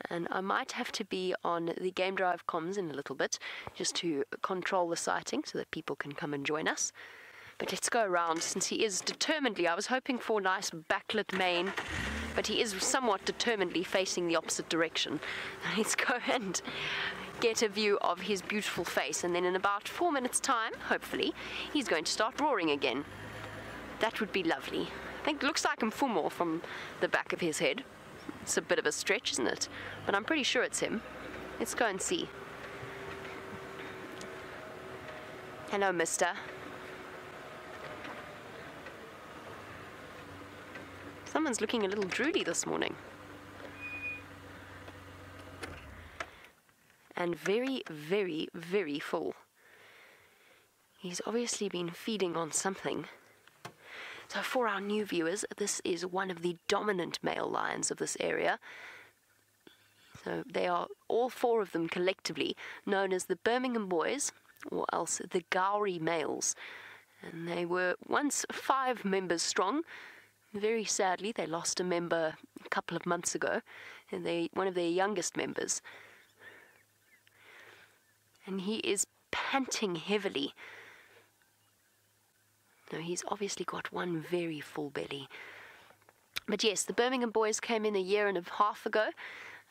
And I might have to be on the Game Drive comms in a little bit just to control the sighting so that people can come and join us. But let's go around since he is determinedly. I was hoping for a nice backlit mane, but he is somewhat determinedly facing the opposite direction. Let's go and get a view of his beautiful face, and then in about four minutes' time, hopefully, he's going to start roaring again. That would be lovely. I think looks like Mfumo from the back of his head. It's a bit of a stretch, isn't it? But I'm pretty sure it's him. Let's go and see. Hello, mister. Someone's looking a little droody this morning. and very, very, very full. He's obviously been feeding on something. So, for our new viewers, this is one of the dominant male lions of this area. So, they are all four of them collectively known as the Birmingham Boys, or else the Gowrie males. And they were once five members strong. Very sadly, they lost a member a couple of months ago, and they one of their youngest members and he is panting heavily. Now, he's obviously got one very full belly. But yes, the Birmingham boys came in a year and a half ago.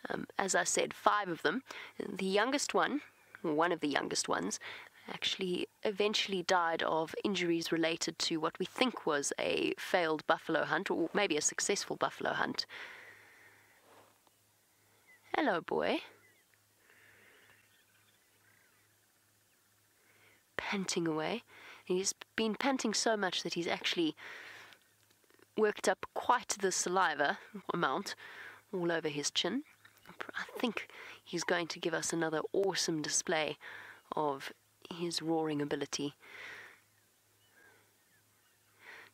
Um, as I said, five of them. The youngest one, one of the youngest ones, actually eventually died of injuries related to what we think was a failed buffalo hunt, or maybe a successful buffalo hunt. Hello, boy. panting away. He's been panting so much that he's actually worked up quite the saliva amount all over his chin. I think he's going to give us another awesome display of his roaring ability.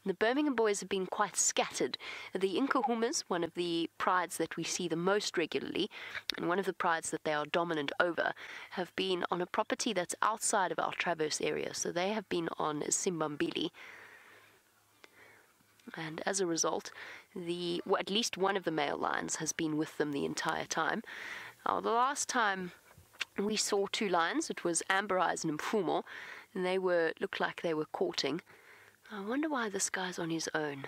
The Birmingham boys have been quite scattered. The Nkuhumas, one of the prides that we see the most regularly, and one of the prides that they are dominant over, have been on a property that's outside of our traverse area. So they have been on Simbambili. And as a result, the well, at least one of the male lions has been with them the entire time. Now, the last time we saw two lions, it was Amber Eyes and Mfumo, and they were looked like they were courting. I wonder why this guy's on his own.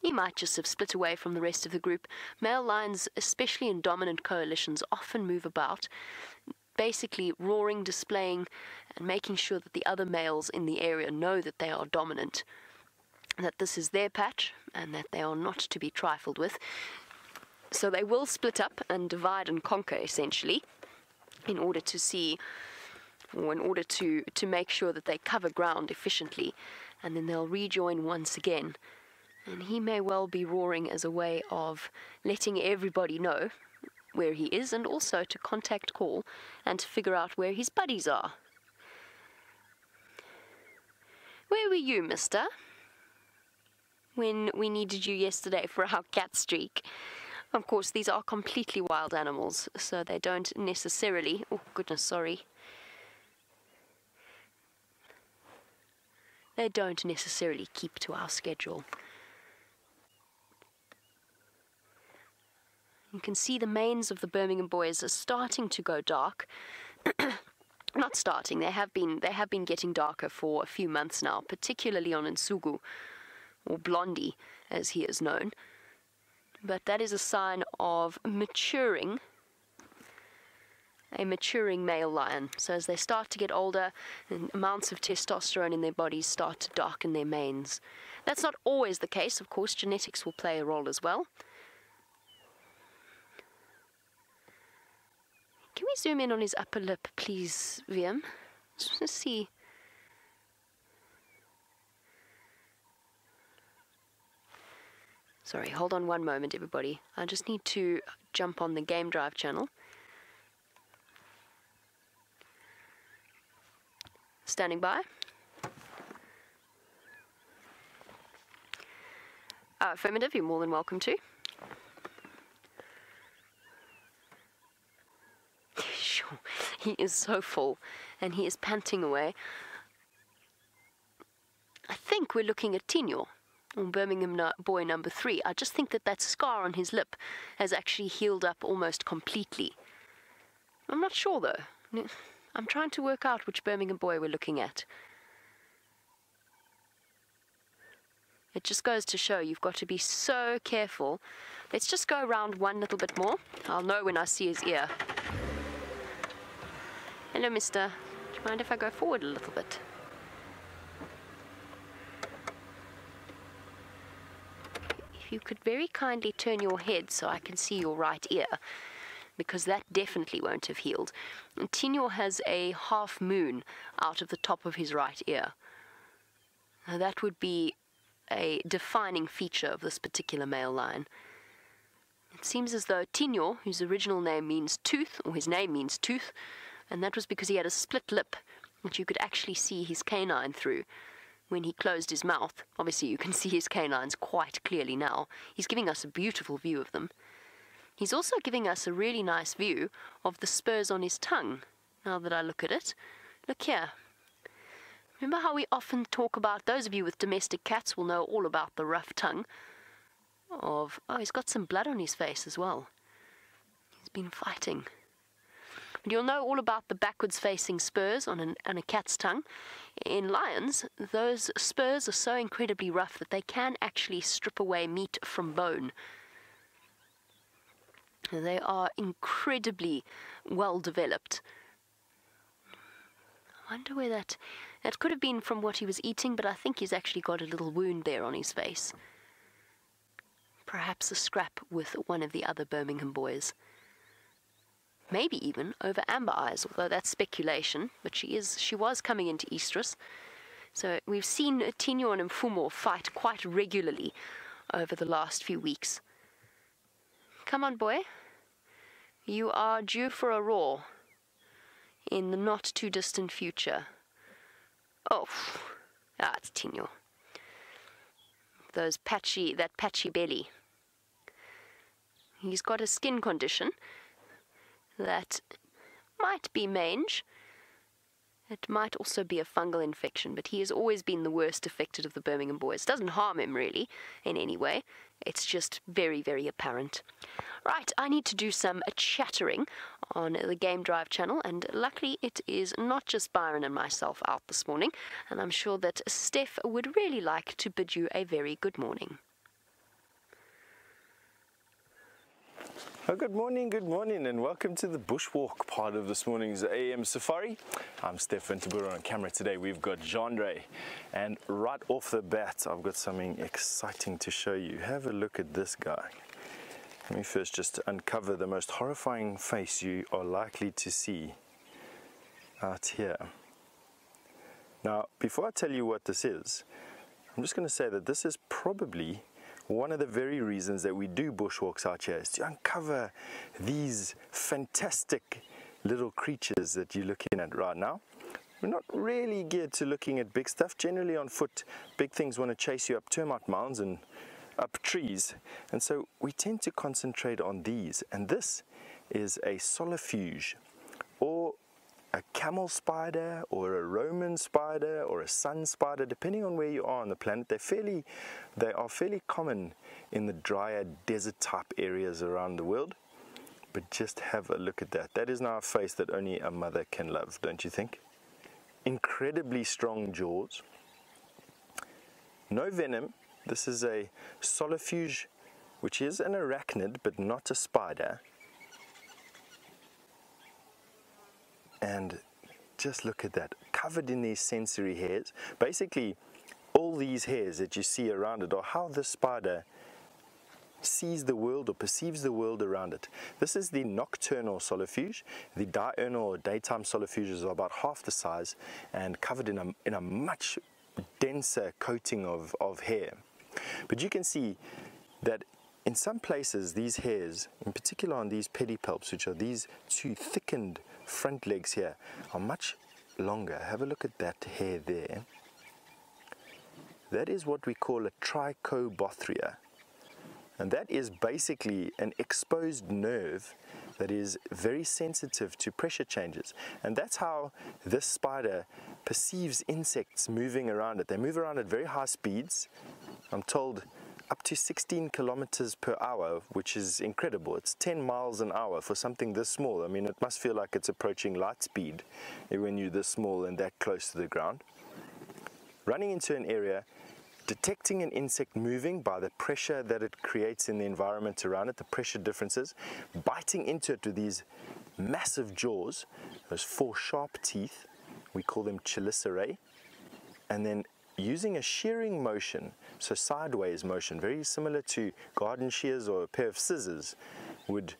He might just have split away from the rest of the group. Male lions, especially in dominant coalitions, often move about, basically roaring, displaying, and making sure that the other males in the area know that they are dominant, that this is their patch, and that they are not to be trifled with. So they will split up and divide and conquer, essentially, in order to see or in order to, to make sure that they cover ground efficiently, and then they'll rejoin once again. And he may well be roaring as a way of letting everybody know where he is and also to contact call and to figure out where his buddies are. Where were you, mister? When we needed you yesterday for our cat streak. Of course, these are completely wild animals, so they don't necessarily. Oh, goodness, sorry. they don't necessarily keep to our schedule. You can see the manes of the Birmingham boys are starting to go dark. Not starting, they have been they have been getting darker for a few months now, particularly on Nsuku, or Blondie, as he is known. But that is a sign of maturing a maturing male lion. So as they start to get older, amounts of testosterone in their bodies start to darken their manes. That's not always the case, of course, genetics will play a role as well. Can we zoom in on his upper lip, please, Viam? Just want to see. Sorry, hold on one moment, everybody. I just need to jump on the Game Drive channel. Standing by. Uh, affirmative, you're more than welcome to. Sure, he is so full and he is panting away. I think we're looking at Tinyo, or Birmingham boy number three. I just think that that scar on his lip has actually healed up almost completely. I'm not sure though. I'm trying to work out which Birmingham boy we're looking at. It just goes to show you've got to be so careful. Let's just go around one little bit more. I'll know when I see his ear. Hello, mister. Do you mind if I go forward a little bit? If you could very kindly turn your head so I can see your right ear because that definitely won't have healed. Tinyo has a half moon out of the top of his right ear. Now that would be a defining feature of this particular male line. It seems as though Tinyo, whose original name means tooth, or his name means tooth, and that was because he had a split lip, which you could actually see his canine through when he closed his mouth. Obviously, you can see his canines quite clearly now. He's giving us a beautiful view of them. He's also giving us a really nice view of the spurs on his tongue, now that I look at it. Look here. Remember how we often talk about, those of you with domestic cats will know all about the rough tongue of, oh, he's got some blood on his face as well. He's been fighting. And you'll know all about the backwards facing spurs on, an, on a cat's tongue. In lions, those spurs are so incredibly rough that they can actually strip away meat from bone. They are incredibly well developed. I wonder where that. That could have been from what he was eating, but I think he's actually got a little wound there on his face. Perhaps a scrap with one of the other Birmingham boys. Maybe even over Amber Eyes, although that's speculation, but she is she was coming into Estrus. So we've seen Tinyo and Mfumo fight quite regularly over the last few weeks. Come on, boy. You are due for a roar in the not too distant future. Oh, ah, it's Tinyo. Those patchy, that patchy belly. He's got a skin condition that might be mange, it might also be a fungal infection, but he has always been the worst affected of the Birmingham boys. Doesn't harm him really in any way. It's just very, very apparent. Right, I need to do some chattering on the Game Drive channel, and luckily it is not just Byron and myself out this morning, and I'm sure that Steph would really like to bid you a very good morning. Well, good morning, good morning, and welcome to the bushwalk part of this morning's AM Safari. I'm Stefan Tabura on camera today. We've got Jandre, and right off the bat, I've got something exciting to show you. Have a look at this guy. Let me first just uncover the most horrifying face you are likely to see out here. Now, before I tell you what this is, I'm just going to say that this is probably one of the very reasons that we do bushwalks out here is to uncover these fantastic little creatures that you're looking at right now. We're not really geared to looking at big stuff. Generally on foot, big things want to chase you up termite mounds and up trees. And so we tend to concentrate on these. And this is a solifuge, or a camel spider or a Roman spider or a sun spider, depending on where you are on the planet. They're fairly, they are fairly common in the drier desert type areas around the world. But just have a look at that. That is now a face that only a mother can love, don't you think? Incredibly strong jaws. No venom. This is a solifuge, which is an arachnid but not a spider. And just look at that covered in these sensory hairs basically all these hairs that you see around it are how the spider sees the world or perceives the world around it. This is the nocturnal solifuge. The diurnal or daytime solifuges are about half the size and covered in a, in a much denser coating of, of hair. But you can see that in some places these hairs, in particular on these pedipalps, which are these two thickened front legs here are much longer. Have a look at that hair there. That is what we call a trichobothria. And that is basically an exposed nerve that is very sensitive to pressure changes. And that's how this spider perceives insects moving around it. They move around at very high speeds. I'm told up to 16 kilometers per hour, which is incredible. It's 10 miles an hour for something this small. I mean, it must feel like it's approaching light speed when you're this small and that close to the ground. Running into an area, detecting an insect moving by the pressure that it creates in the environment around it, the pressure differences, biting into it with these massive jaws, those four sharp teeth, we call them chelicerae, and then using a shearing motion, so sideways motion, very similar to garden shears or a pair of scissors, would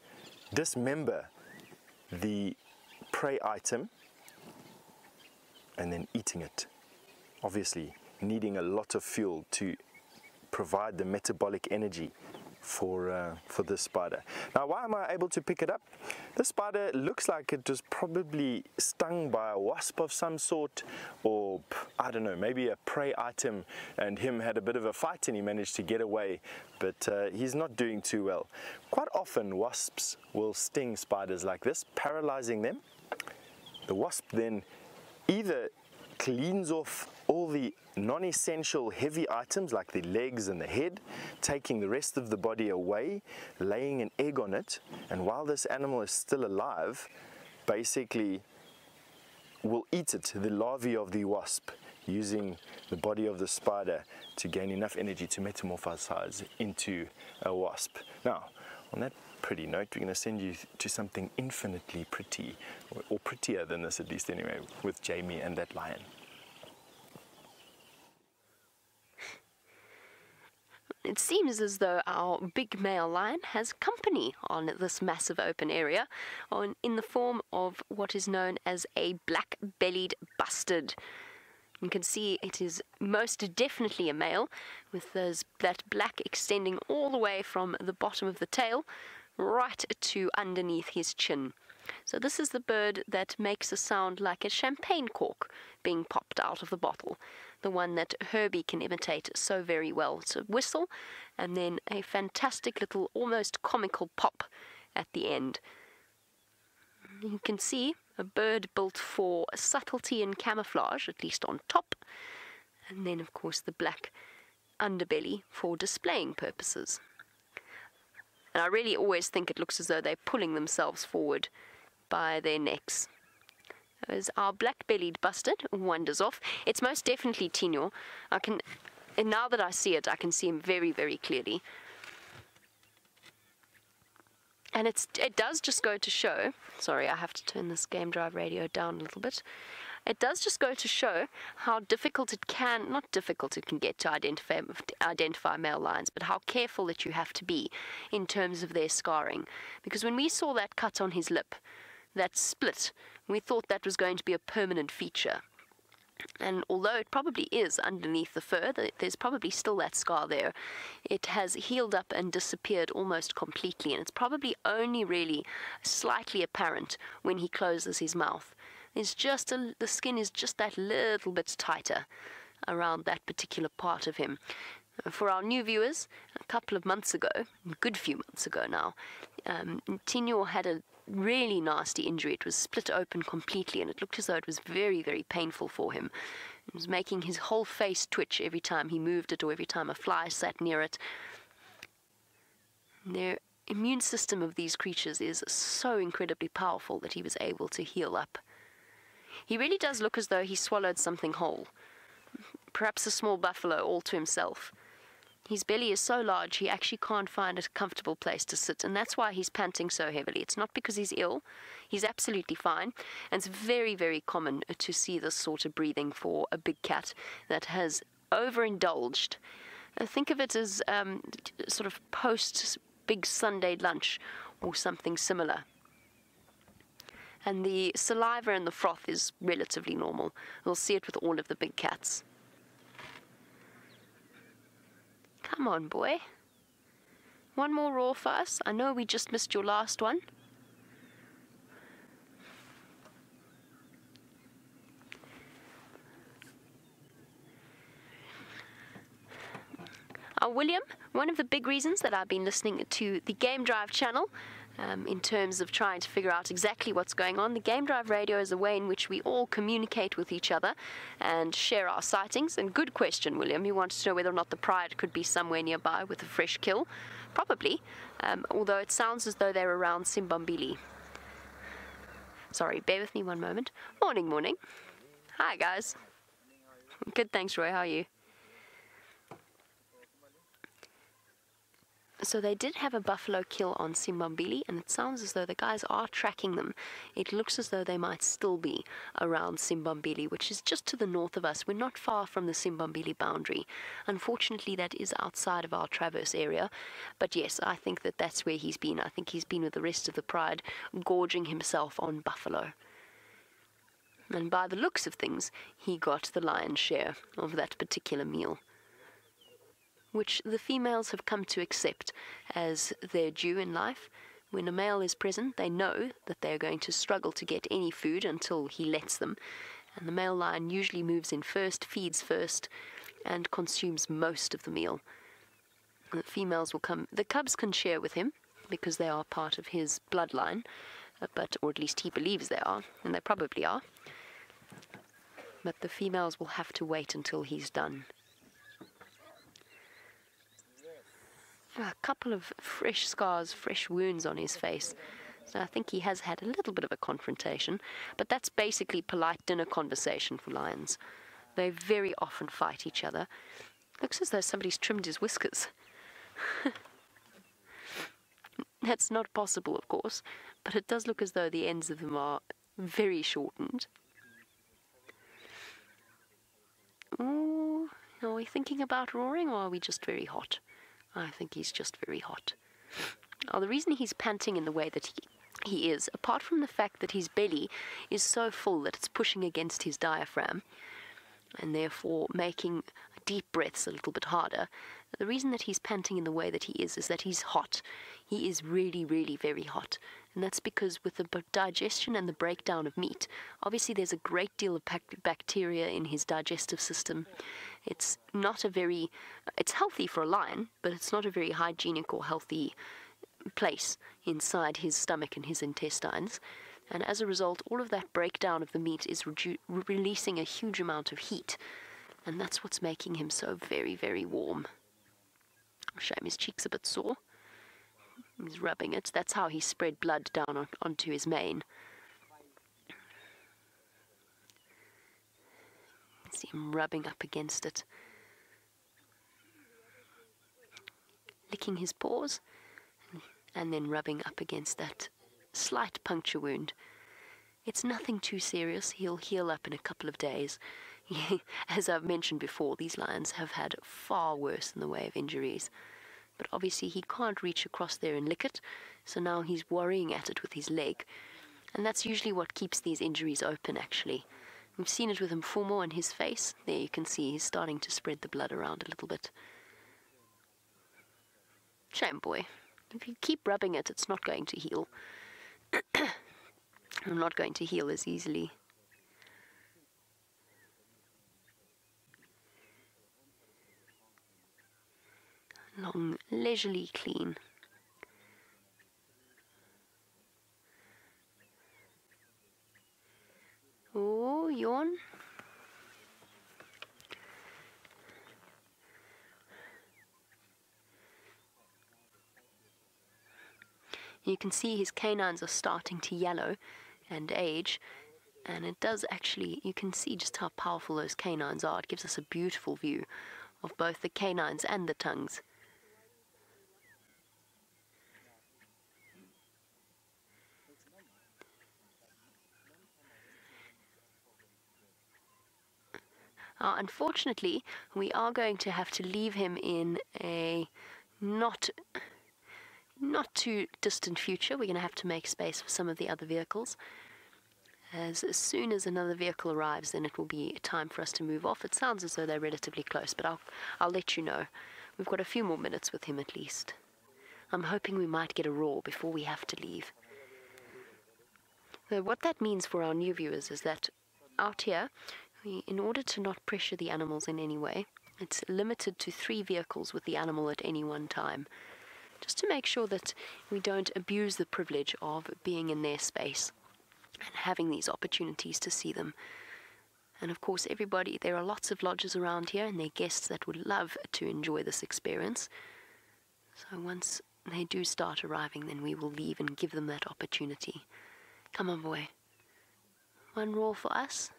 dismember the prey item and then eating it. Obviously, needing a lot of fuel to provide the metabolic energy for, uh, for this spider. Now, why am I able to pick it up? This spider looks like it was probably stung by a wasp of some sort or, I don't know, maybe a prey item and him had a bit of a fight and he managed to get away, but uh, he's not doing too well. Quite often, wasps will sting spiders like this, paralyzing them. The wasp then either cleans off all the non-essential heavy items like the legs and the head, taking the rest of the body away, laying an egg on it, and while this animal is still alive, basically will eat it, the larvae of the wasp, using the body of the spider to gain enough energy to metamorphosize into a wasp. Now, on that pretty note, we're going to send you to something infinitely pretty, or, prettier than this at least anyway, with Jamie and that lion. It seems as though our big male lion has company on this massive open area on, in the form of what is known as a black bellied bustard. You can see it is most definitely a male, with those, that black extending all the way from the bottom of the tail right to underneath his chin. So this is the bird that makes a sound like a champagne cork being popped out of the bottle the one that Herbie can imitate so very well. It's a whistle and then a fantastic little, almost comical pop at the end. You can see a bird built for subtlety and camouflage, at least on top, and then, of course, the black underbelly for displaying purposes. And I really always think it looks as though they're pulling themselves forward by their necks as our black-bellied bustard wanders off. It's most definitely Tinyo. I can, and now that I see it, I can see him very, very clearly. And it's it does just go to show. Sorry, I have to turn this game drive radio down a little bit. It does just go to show how difficult it can, not difficult it can get to identify identify male lions, but how careful that you have to be in terms of their scarring. Because when we saw that cut on his lip, that split, we thought that was going to be a permanent feature. And although it probably is underneath the fur, there's probably still that scar there. It has healed up and disappeared almost completely, and it's probably only really slightly apparent when he closes his mouth. There's just a, the skin is just that little bit tighter around that particular part of him. For our new viewers, a couple of months ago, a good few months ago now, um, Tinyo had a really nasty injury. It was split open completely, and it looked as though it was very, very painful for him. It was making his whole face twitch every time he moved it or every time a fly sat near it. Their immune system of these creatures is so incredibly powerful that he was able to heal up. He really does look as though he swallowed something whole. Perhaps a small buffalo all to himself. His belly is so large he actually can't find a comfortable place to sit, and that's why he's panting so heavily. It's not because he's ill, he's absolutely fine, and it's very, very common to see this sort of breathing for a big cat that has overindulged. Uh, think of it as um, sort of post big Sunday lunch or something similar. And the saliva and the froth is relatively normal. We'll see it with all of the big cats. Come on, boy. One more roar for us. I know we just missed your last one. Uh, William, one of the big reasons that I've been listening to the Game Drive channel um, in terms of trying to figure out exactly what's going on. The Game Drive radio is a way in which we all communicate with each other and share our sightings. And good question, William. You wanted to know whether or not the Pride could be somewhere nearby with a fresh kill. Probably, um, although it sounds as though they're around Simbambili. Sorry, bear with me one moment. Morning, morning. Hi, guys. Good, thanks, Roy. How are you? So they did have a buffalo kill on Simbambili, and it sounds as though the guys are tracking them. It looks as though they might still be around Simbambili, which is just to the north of us. We're not far from the Simbambili boundary. Unfortunately, that is outside of our traverse area. But yes, I think that that's where he's been. I think he's been with the rest of the pride, gorging himself on buffalo. And by the looks of things, he got the lion's share of that particular meal which the females have come to accept as their due in life. When a male is present, they know that they are going to struggle to get any food until he lets them. And the male lion usually moves in first, feeds first, and consumes most of the meal. The females will come, the cubs can share with him because they are part of his bloodline, uh, but, or at least he believes they are, and they probably are. But the females will have to wait until he's done. A couple of fresh scars, fresh wounds on his face. So I think he has had a little bit of a confrontation, but that's basically polite dinner conversation for lions. They very often fight each other. Looks as though somebody's trimmed his whiskers. that's not possible, of course, but it does look as though the ends of them are very shortened. Oh, are we thinking about roaring or are we just very hot? I think he's just very hot. Oh, the reason he's panting in the way that he he is, apart from the fact that his belly is so full that it's pushing against his diaphragm, and therefore making deep breaths a little bit harder. The reason that he's panting in the way that he is is that he's hot. He is really, really very hot. And that's because with the digestion and the breakdown of meat, obviously there's a great deal of bacteria in his digestive system. It's not a very, it's healthy for a lion, but it's not a very hygienic or healthy place inside his stomach and his intestines. And as a result, all of that breakdown of the meat is redu- releasing a huge amount of heat. And that's what's making him so very, very warm. Shame his cheek's a bit sore. He's rubbing it. That's how he spread blood down on, onto his mane. See him rubbing up against it. Licking his paws and then rubbing up against that slight puncture wound. It's nothing too serious. He'll heal up in a couple of days. As I've mentioned before, these lions have had far worse in the way of injuries. But obviously, he can't reach across there and lick it, so now he's worrying at it with his leg. And that's usually what keeps these injuries open, actually. We've seen it with Mfumo on his face. There you can see he's starting to spread the blood around a little bit. Shame boy. If you keep rubbing it, it's not going to heal. I'm not going to heal as easily. long, leisurely clean. Oh, yawn. You can see his canines are starting to yellow and age, and it does actually, you can see just how powerful those canines are. It gives us a beautiful view of both the canines and the tongues. Uh, unfortunately, we are going to have to leave him in a not not too distant future. We're going to have to make space for some of the other vehicles. As, soon as another vehicle arrives, then it will be time for us to move off. It sounds as though they're relatively close, but I'll I'll let you know. We've got a few more minutes with him at least. I'm hoping we might get a roar before we have to leave. So what that means for our new viewers is that out here in order to not pressure the animals in any way, it's limited to three vehicles with the animal at any one time, just to make sure that we don't abuse the privilege of being in their space and having these opportunities to see them. And of course, everybody, there are lots of lodges around here and their guests that would love to enjoy this experience. So once they do start arriving, then we will leave and give them that opportunity. Come on, boy. One roar for us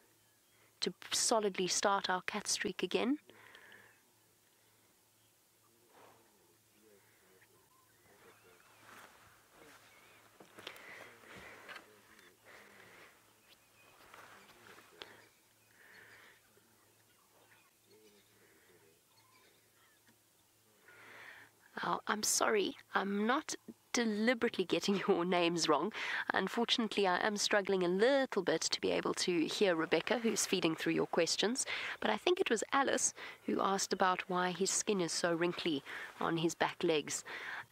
to solidly start our cat streak again. Oh, I'm sorry, I'm not deliberately getting your names wrong. Unfortunately, I am struggling a little bit to be able to hear Rebecca, who's feeding through your questions. But I think it was Alice who asked about why his skin is so wrinkly on his back legs.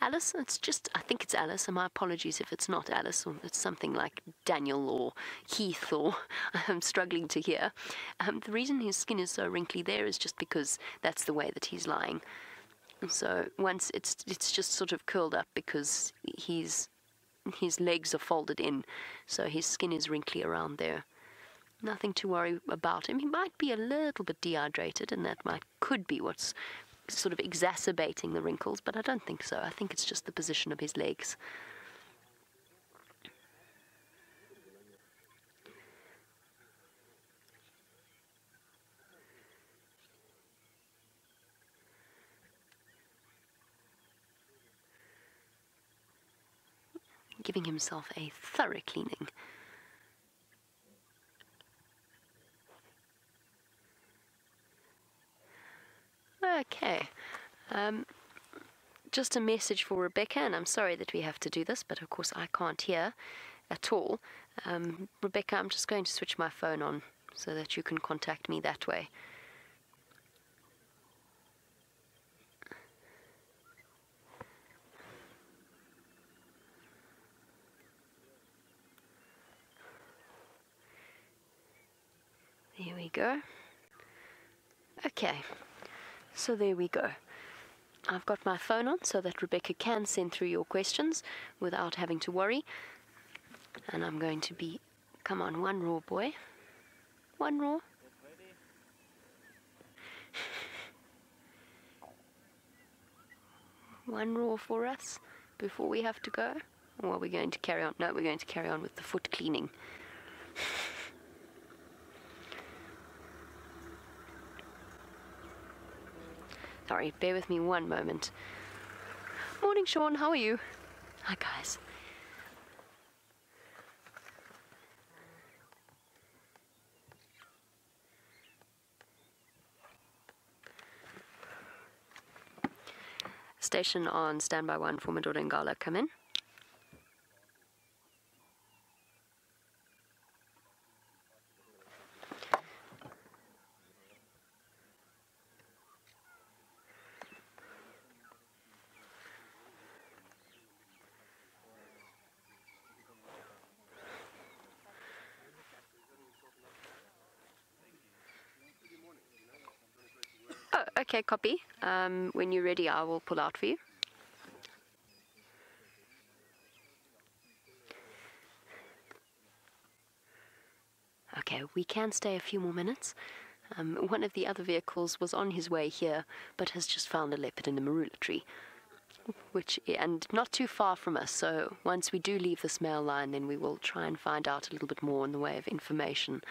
Alice, it's just, I think it's Alice, and my apologies if it's not Alice or it's something like Daniel or Heath or I'm struggling to hear. Um, the reason his skin is so wrinkly there is just because that's the way that he's lying. So once it's it's just sort of curled up because he's his legs are folded in, so his skin is wrinkly around there. Nothing to worry about him. He might be a little bit dehydrated, and that might could be what's sort of exacerbating the wrinkles, but I don't think so. I think it's just the position of his legs. Giving himself a thorough cleaning. Okay. Um, just a message for Rebecca, and I'm sorry that we have to do this, but of course I can't hear at all. Um, Rebecca, I'm just going to switch my phone on so that you can contact me that way. There we go. Okay, so there we go. I've got my phone on so that Rebecca can send through your questions without having to worry. And I'm going to be, come on, one roar boy. One roar. one roar for us before we have to go. Or are we going to carry on? No, we're going to carry on with the foot cleaning. Sorry, bear with me one moment. Morning, Sean. How are you? Hi, guys. Station on standby one for Madoda Ngala. Come in. Oh, okay, copy. Um, when you're ready, I will pull out for you. Okay. We can stay a few more minutes. Um, one of the other vehicles was on his way here, but has just found a leopard in the marula tree, which and not too far from us. So once we do leave this male line, then we will try and find out a little bit more in the way of information.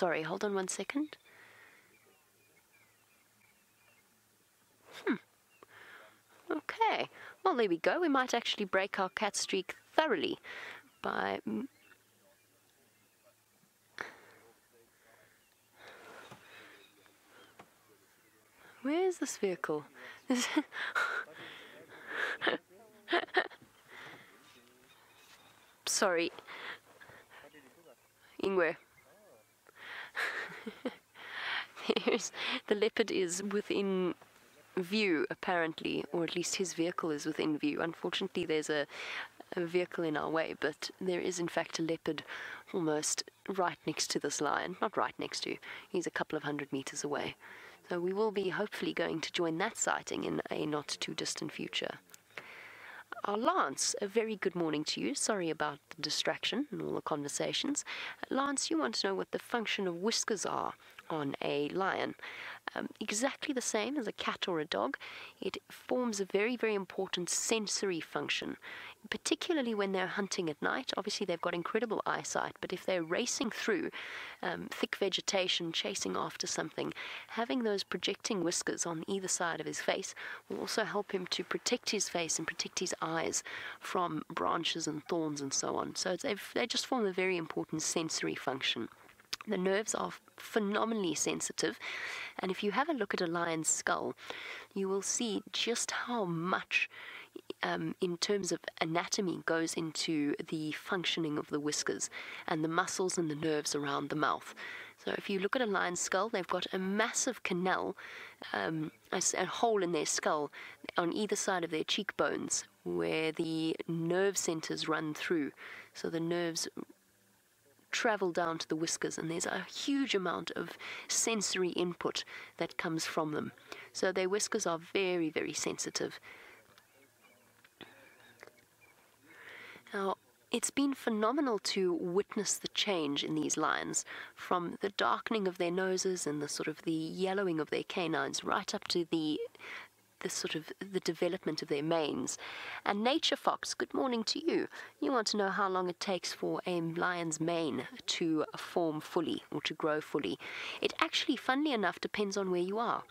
Sorry, hold on one second. Hmm. Okay. Well, there we go. We might actually break our cat streak thoroughly by. Where is this vehicle? Sorry. Ingwe. Here's, the leopard is within view, apparently, or at least his vehicle is within view. Unfortunately, there's a, a vehicle in our way, but there is, in fact, a leopard almost right next to this lion. Not right next to, he's a couple of hundred meters away. So we will be hopefully going to join that sighting in a not too distant future. Uh, Lance, a very good morning to you. Sorry about the distraction and all the conversations. Lance, you want to know what the function of whiskers are on a lion. Um, exactly the same as a cat or a dog, it forms a very, very important sensory function, particularly when they're hunting at night. Obviously, they've got incredible eyesight, but if they're racing through um, thick vegetation, chasing after something, having those projecting whiskers on either side of his face will also help him to protect his face and protect his eyes from branches and thorns and so on. So they just form a very important sensory function. The nerves are phenomenally sensitive, and if you have a look at a lion's skull, you will see just how much, um, in terms of anatomy, goes into the functioning of the whiskers and the muscles and the nerves around the mouth. So, if you look at a lion's skull, they've got a massive canal, um, a, a hole in their skull on either side of their cheekbones where the nerve centers run through. So, the nerves travel down to the whiskers, and there's a huge amount of sensory input that comes from them. So their whiskers are very, very sensitive. Now, it's been phenomenal to witness the change in these lions from the darkening of their noses and the sort of the yellowing of their canines right up to the the sort of the development of their manes. And Nature Fox, good morning to you. You want to know how long it takes for a lion's mane to form fully or to grow fully. It actually, funnily enough, depends on where you are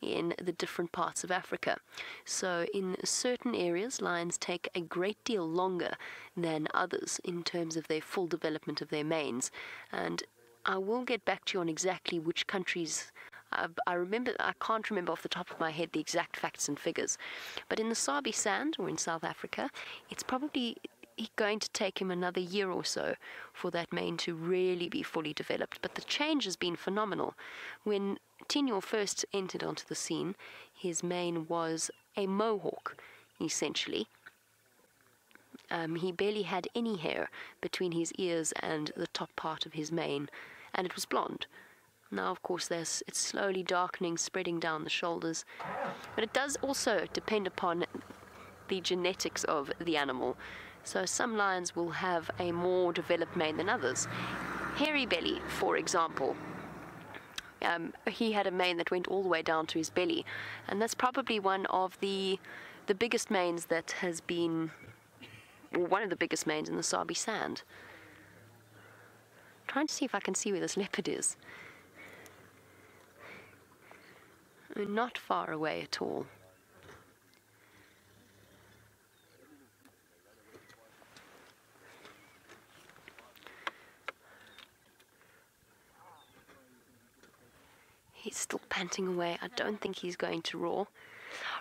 in the different parts of Africa. So, in certain areas, lions take a great deal longer than others in terms of their full development of their manes. And I will get back to you on exactly which countries I, I remember, I can't remember off the top of my head the exact facts and figures, but in the Sabi Sand or in South Africa, it's probably going to take him another year or so for that mane to really be fully developed. But the change has been phenomenal. When Tinyo first entered onto the scene, his mane was a mohawk, essentially. Um, he barely had any hair between his ears and the top part of his mane, and it was blonde. Now, of course, there's, it's slowly darkening, spreading down the shoulders. But it does also depend upon the genetics of the animal. So some lions will have a more developed mane than others. Hairy Belly, for example, um, he had a mane that went all the way down to his belly, and that's probably one of the the biggest manes that has been, or one of the biggest manes in the Sabi Sand. I'm trying to see if I can see where this leopard is. Not far away at all. He's still panting away. I don't think he's going to roar.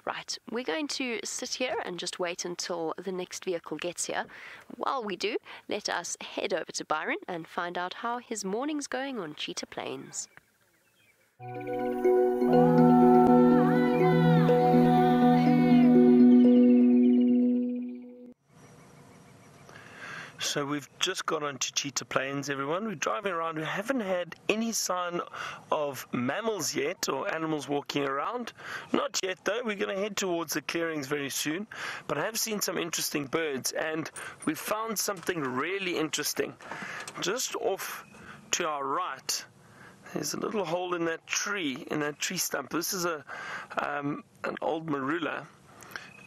Right, we're going to sit here and just wait until the next vehicle gets here. While we do, let us head over to Byron and find out how his morning's going on Cheetah Plains. So we've just got onto Cheetah Plains, everyone. We're driving around. We haven't had any sign of mammals yet or animals walking around. Not yet, though. We're going to head towards the clearings very soon. But I have seen some interesting birds, and we found something really interesting. Just off to our right, there's a little hole in that tree, in that tree stump. This is a um, an old marula,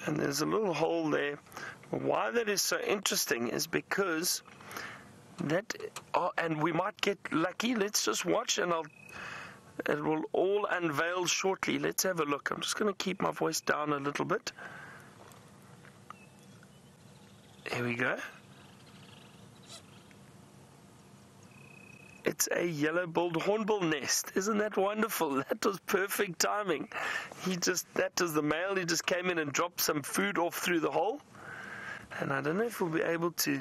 and there's a little hole there why that is so interesting is because that, oh, and we might get lucky. Let's just watch, and I'll. It will all unveil shortly. Let's have a look. I'm just going to keep my voice down a little bit. Here we go. It's a yellow-billed hornbill nest. Isn't that wonderful? That was perfect timing. He just, that was the male. He just came in and dropped some food off through the hole and I don't know if we'll be able to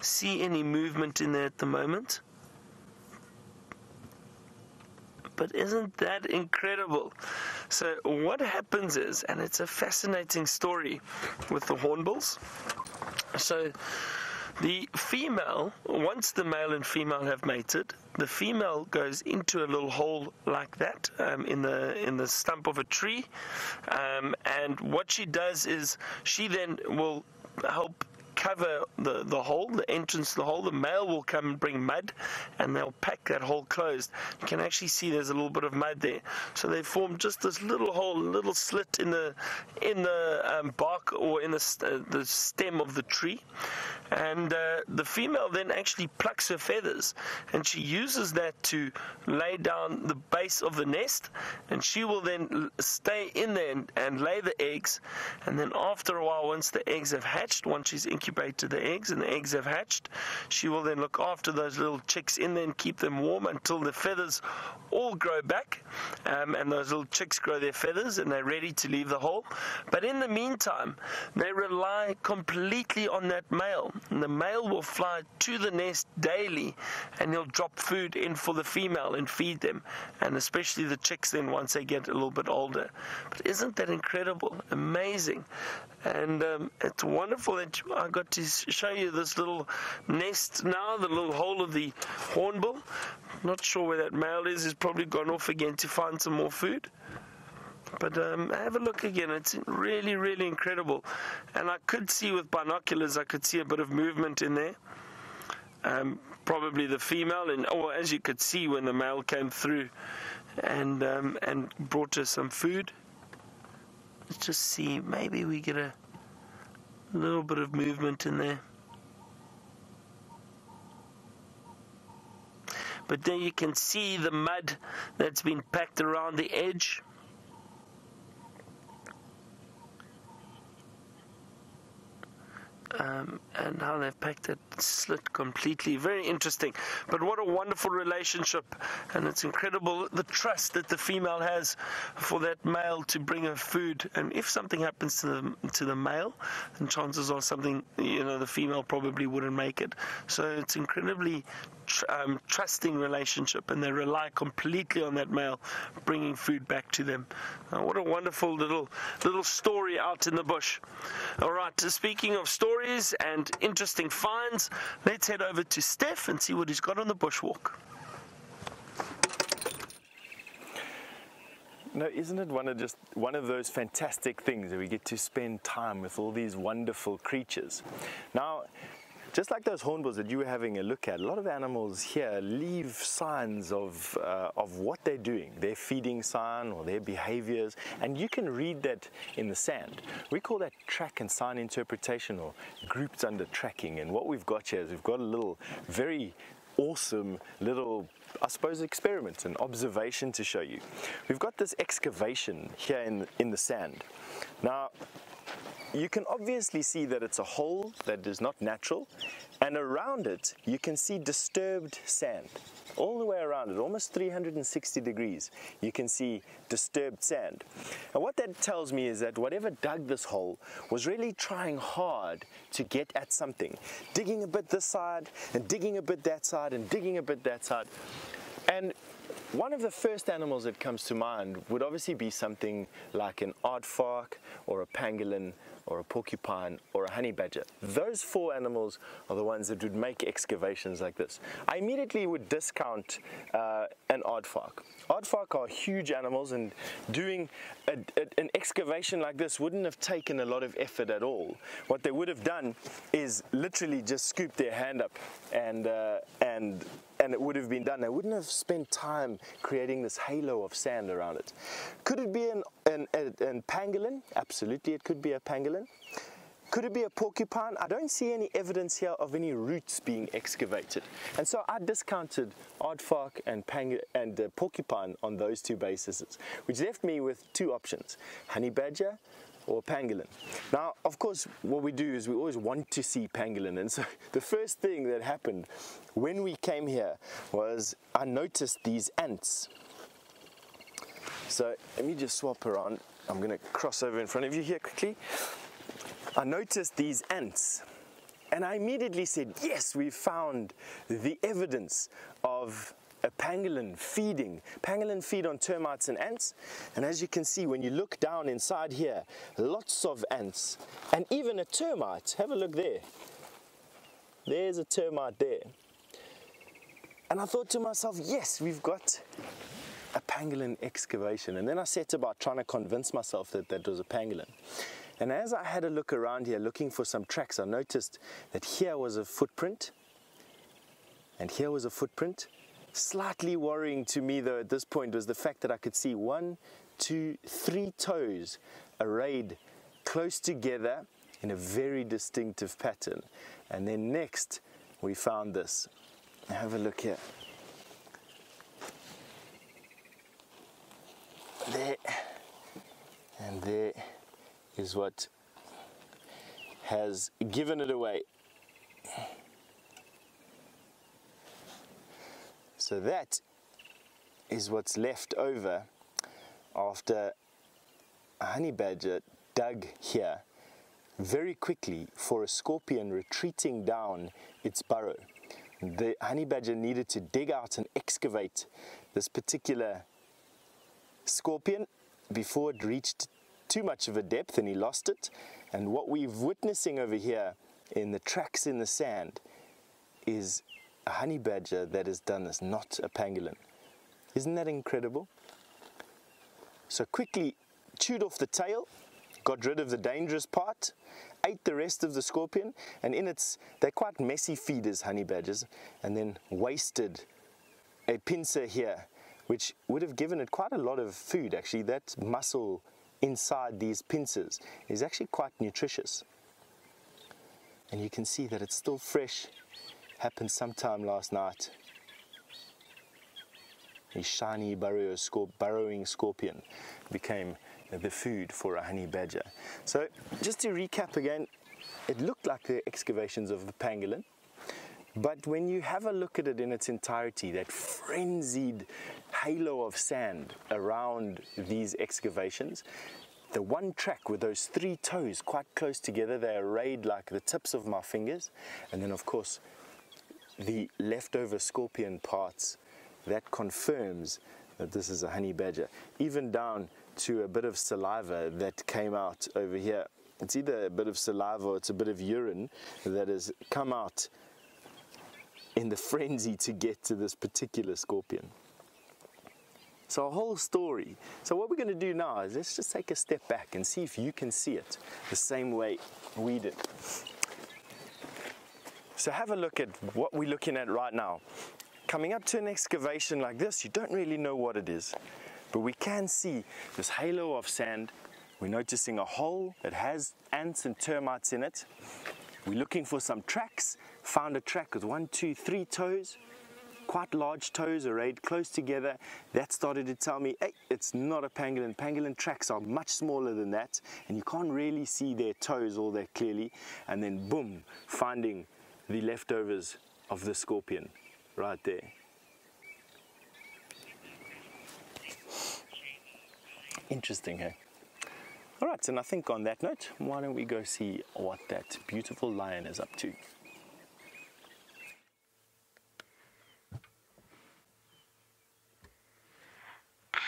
see any movement in there at the moment. But isn't that incredible? So, what happens is, and it's a fascinating story with the hornbills. So, the female, once the male and female have mated, the female goes into a little hole like that um, in the in the stump of a tree, um, and what she does is she then will help cover the, the hole, the entrance to the hole. The male will come and bring mud and they'll pack that hole closed. You can actually see there's a little bit of mud there. So they form just this little hole, little slit in the in the um, bark or in the, uh, the stem of the tree. And uh, the female then actually plucks her feathers and she uses that to lay down the base of the nest and she will then stay in there and, and lay the eggs. And then after a while, once the eggs have hatched, once she's incubated the eggs and the eggs have hatched, she will then look after those little chicks in there and keep them warm until the feathers all grow back um, and those little chicks grow their feathers and they're ready to leave the hole. But in the meantime, they rely completely on that male. And the male will fly to the nest daily and he'll drop food in for the female and feed them, and especially the chicks then once they get a little bit older. But isn't that incredible? Amazing. And um, it's wonderful that I got to show you this little nest now, the little hole of the hornbill. Not sure where that male is. He's probably gone off again to find some more food. But um, have a look again. It's really, really incredible. And I could see with binoculars, I could see a bit of movement in there. Um, probably the female, and or as you could see when the male came through, and um, and brought us some food. Let's just see. Maybe we get a little bit of movement in there. But there you can see the mud that's been packed around the edge. Um, and how they've packed it slit completely. Very interesting. But what a wonderful relationship, and it's incredible the trust that the female has for that male to bring her food. And if something happens to the to the male, then chances are something you know the female probably wouldn't make it. So it's incredibly tr- um, trusting relationship, and they rely completely on that male bringing food back to them. What a wonderful little little story out in the bush. All right, speaking of stories and interesting finds, let's head over to Stef and see what he's got on the bushwalk. No, isn't it one of just one of those fantastic things that we get to spend time with all these wonderful creatures? Now, just like those hornbills that you were having a look at, a lot of animals here leave signs of, uh, of what they're doing, their feeding sign or their behaviors, and you can read that in the sand. We call that track and sign interpretation or grouped under tracking. And what we've got here is we've got a little very awesome little I suppose experiment and observation to show you. We've got this excavation here in, in the sand. Now you can obviously see that it's a hole that is not natural and around it you can see disturbed sand. All the way around it almost 360 degrees you can see disturbed sand. And what that tells me is that whatever dug this hole was really trying hard to get at something. Digging a bit this side and digging a bit that side and digging a bit that side. And one of the first animals that comes to mind would obviously be something like an aardvark or a pangolin or a porcupine or a honey badger. Those four animals are the ones that would make excavations like this. I immediately would discount uh, an aardvark. Aardvark are huge animals and doing a, a, an excavation like this wouldn't have taken a lot of effort at all. What they would have done is literally just scoop their hand up and, uh, and and it would have been done. They wouldn't have spent time creating this halo of sand around it. Could it be an, an, an, an pangolin? Absolutely, it could be a pangolin. Could it be a porcupine? I don't see any evidence here of any roots being excavated. And so I discounted aardvark and, pang and uh, porcupine on those two bases, which left me with two options, honey badger or pangolin. Now, of course, what we do is we always want to see pangolin. And so the first thing that happened when we came here was I noticed these ants. So let me just swap around. I'm going to cross over in front of you here quickly. I noticed these ants and I immediately said, yes, we found the evidence of a pangolin feeding. Pangolin feed on termites and ants. And as you can see, when you look down inside here, lots of ants and even a termite. Have a look there. There's a termite there. And I thought to myself, yes, we've got a pangolin excavation. And then I set about trying to convince myself that that was a pangolin. And as I had a look around here looking for some tracks, I noticed that here was a footprint and here was a footprint Slightly worrying to me though at this point was the fact that I could see one, two, three toes arrayed close together in a very distinctive pattern. And then next we found this. Have a look here. There and there is what has given it away. So that is what's left over after a honey badger dug here very quickly for a scorpion retreating down its burrow. The honey badger needed to dig out and excavate this particular scorpion before it reached too much of a depth and he lost it. And what we're witnessing over here in the tracks in the sand is a honey badger that has done this, not a pangolin. Isn't that incredible? So quickly chewed off the tail, got rid of the dangerous part, ate the rest of the scorpion, and in its, they're quite messy feeders, honey badgers, and then wasted a pincer here, which would have given it quite a lot of food actually. That muscle inside these pincers is actually quite nutritious. And you can see that it's still fresh happened sometime last night. A shiny burrow, burrowing scorpion became the food for a honey badger. So just to recap again, it looked like the excavations of the pangolin, but when you have a look at it in its entirety, that frenzied halo of sand around these excavations, the one track with those three toes quite close together, they're arrayed like the tips of my fingers, and then of course the leftover scorpion parts, that confirms that this is a honey badger. Even down to a bit of saliva that came out over here. It's either a bit of saliva or it's a bit of urine that has come out in the frenzy to get to this particular scorpion. So a whole story. So what we're going to do now is let's just take a step back and see if you can see it the same way we did. So have a look at what we're looking at right now. Coming up to an excavation like this, you don't really know what it is, but we can see this halo of sand. We're noticing a hole that has ants and termites in it. We're looking for some tracks, found a track with one, two, three toes, quite large toes arrayed close together. That started to tell me, hey, it's not a pangolin. Pangolin tracks are much smaller than that, and you can't really see their toes all that clearly. And then boom, finding the leftovers of the scorpion right there. Interesting, hey? All right, and I think on that note, why don't we go see what that beautiful lion is up to.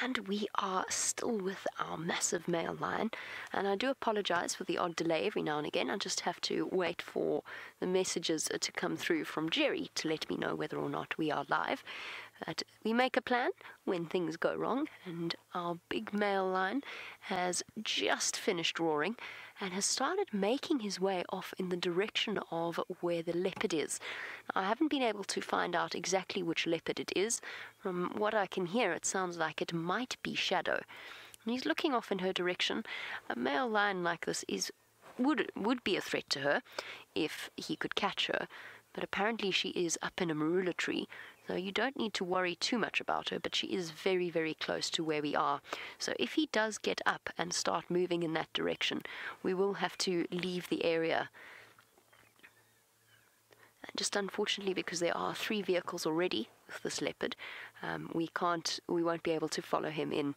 And we are still with our massive male line. And I do apologize for the odd delay every now and again. I just have to wait for the messages to come through from Jerry to let me know whether or not we are live. But we make a plan when things go wrong, and our big male line has just finished roaring and has started making his way off in the direction of where the leopard is. I haven't been able to find out exactly which leopard it is. From what I can hear, it sounds like it might be Shadow. And he's looking off in her direction. A male lion like this is would would be a threat to her if he could catch her. But apparently she is up in a marula tree, so you don't need to worry too much about her, but she is very, very close to where we are. So if he does get up and start moving in that direction, we will have to leave the area. And just unfortunately, because there are three vehicles already with this leopard, um, we can't, we won't be able to follow him in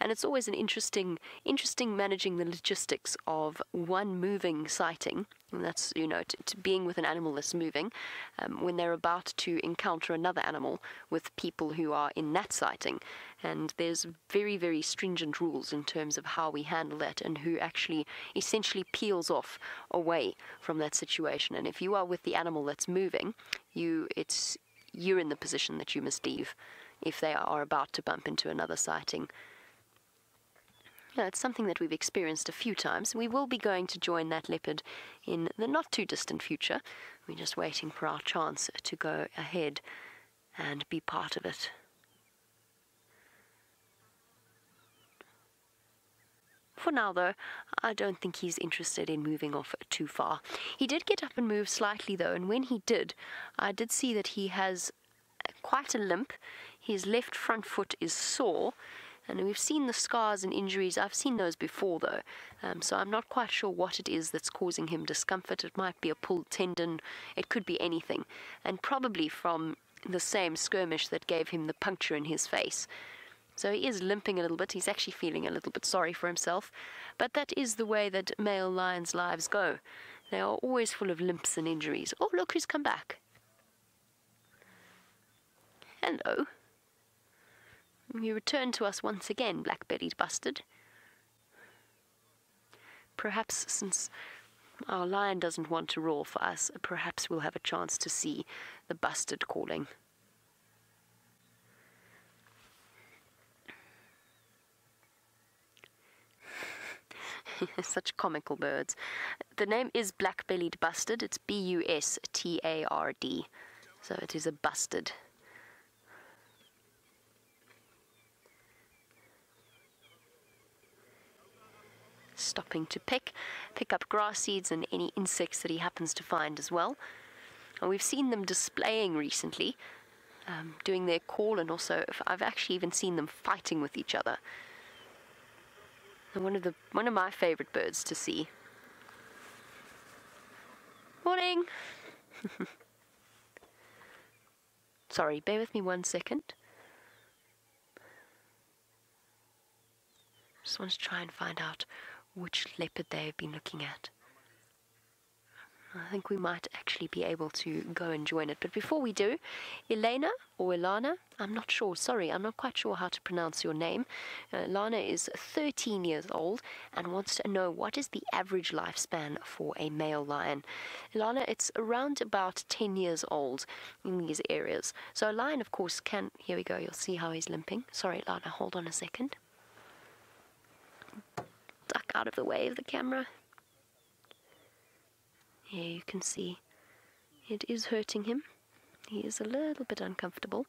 and it's always an interesting, interesting managing the logistics of one moving sighting. And that's you know to, to being with an animal that's moving, um, when they're about to encounter another animal with people who are in that sighting, and there's very very stringent rules in terms of how we handle that and who actually essentially peels off away from that situation. And if you are with the animal that's moving, you it's you're in the position that you must leave if they are about to bump into another sighting. Yeah, it's something that we've experienced a few times. We will be going to join that leopard in the not too distant future. We're just waiting for our chance to go ahead and be part of it. For now, though, I don't think he's interested in moving off too far. He did get up and move slightly, though, and when he did, I did see that he has quite a limp. His left front foot is sore, and we've seen the scars and injuries. I've seen those before, though, um, so I'm not quite sure what it is that's causing him discomfort. It might be a pulled tendon, it could be anything, and probably from the same skirmish that gave him the puncture in his face. So he is limping a little bit. He's actually feeling a little bit sorry for himself. But that is the way that male lions' lives go. They are always full of limps and injuries. Oh, look who's come back. Hello. You return to us once again, black-bellied bustard. Perhaps since our lion doesn't want to roar for us, perhaps we'll have a chance to see the bustard calling. Such comical birds. The name is black-bellied bustard. It's B-U-S-T-A-R-D. So it is a bustard. Stopping to pick, pick up grass seeds and any insects that he happens to find as well. And we've seen them displaying recently, um, doing their call, and also I've actually even seen them fighting with each other. One of the one of my favorite birds to see. Morning. Sorry, bear with me one second. Just want to try and find out which leopard they have been looking at. I think we might actually be able to go and join it. But before we do, Elena or Ilana, I'm not sure, sorry, I'm not quite sure how to pronounce your name. Uh, Ilana is 13 years old and wants to know what is the average lifespan for a male lion. Ilana, it's around about 10 years old in these areas. So a lion, of course, can, here we go, you'll see how he's limping. Sorry, Ilana, hold on a second duck out of the way of the camera. Here you can see it is hurting him. He is a little bit uncomfortable.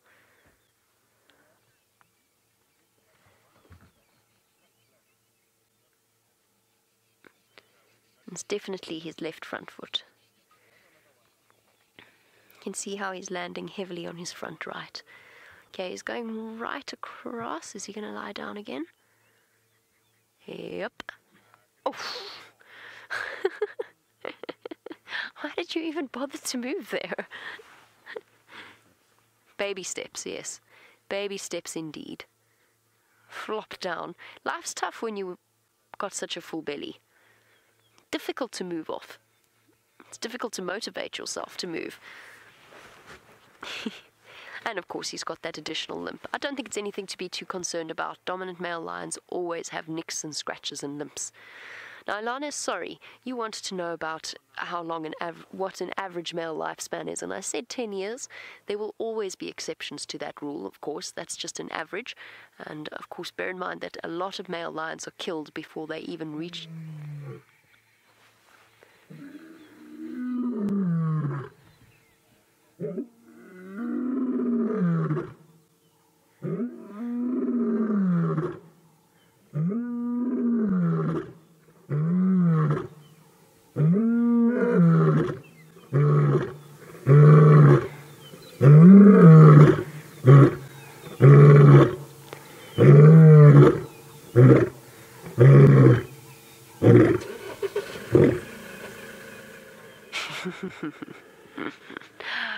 It's definitely his left front foot. You can see how he's landing heavily on his front right. Okay, he's going right across. Is he going to lie down again? Yep. Oh. Why did you even bother to move there? Baby steps, yes. Baby steps indeed. Flop down. Life's tough when you got such a full belly. Difficult to move off. It's difficult to motivate yourself to move. And of course, he's got that additional limp. I don't think it's anything to be too concerned about. Dominant male lions always have nicks and scratches and limps. Now, Alana, sorry, you wanted to know about how long an av- what an average male lifespan is, and I said 10 years. There will always be exceptions to that rule, of course. That's just an average, and of course, bear in mind that a lot of male lions are killed before they even reach.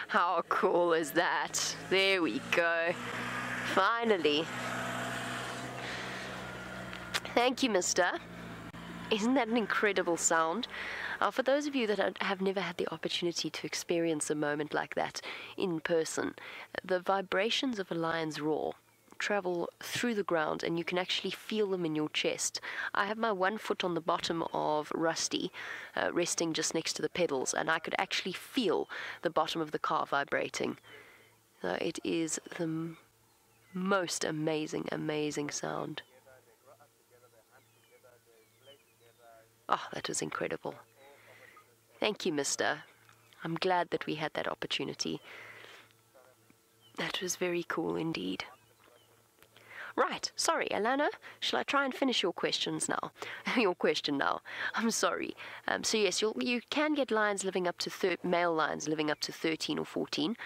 How cool is that? There we go. Finally. Thank you, mister. Isn't that an incredible sound? Uh, for those of you that have never had the opportunity to experience a moment like that in person, the vibrations of a lion's roar travel through the ground and you can actually feel them in your chest. I have my one foot on the bottom of Rusty, uh, resting just next to the pedals, and I could actually feel the bottom of the car vibrating. Uh, it is the most amazing, amazing sound. Oh, that was incredible. Thank you, mister. I'm glad that we had that opportunity. That was very cool indeed. Right, sorry, Alana. Shall I try and finish your questions now? your question now. I'm sorry. Um, so yes, you can get lions living up to male lions living up to 13 or 14,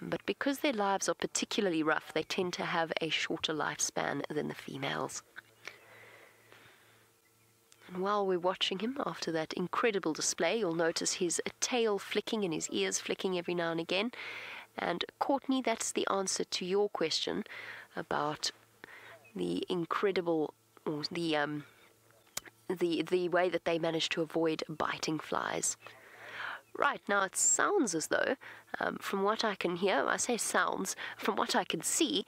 um, but because their lives are particularly rough, they tend to have a shorter lifespan than the females. And while we're watching him after that incredible display, you'll notice his tail flicking and his ears flicking every now and again. And Courtney, that's the answer to your question about the incredible, or the um, the the way that they manage to avoid biting flies. Right now, it sounds as though, um, from what I can hear, I say sounds, from what I can see,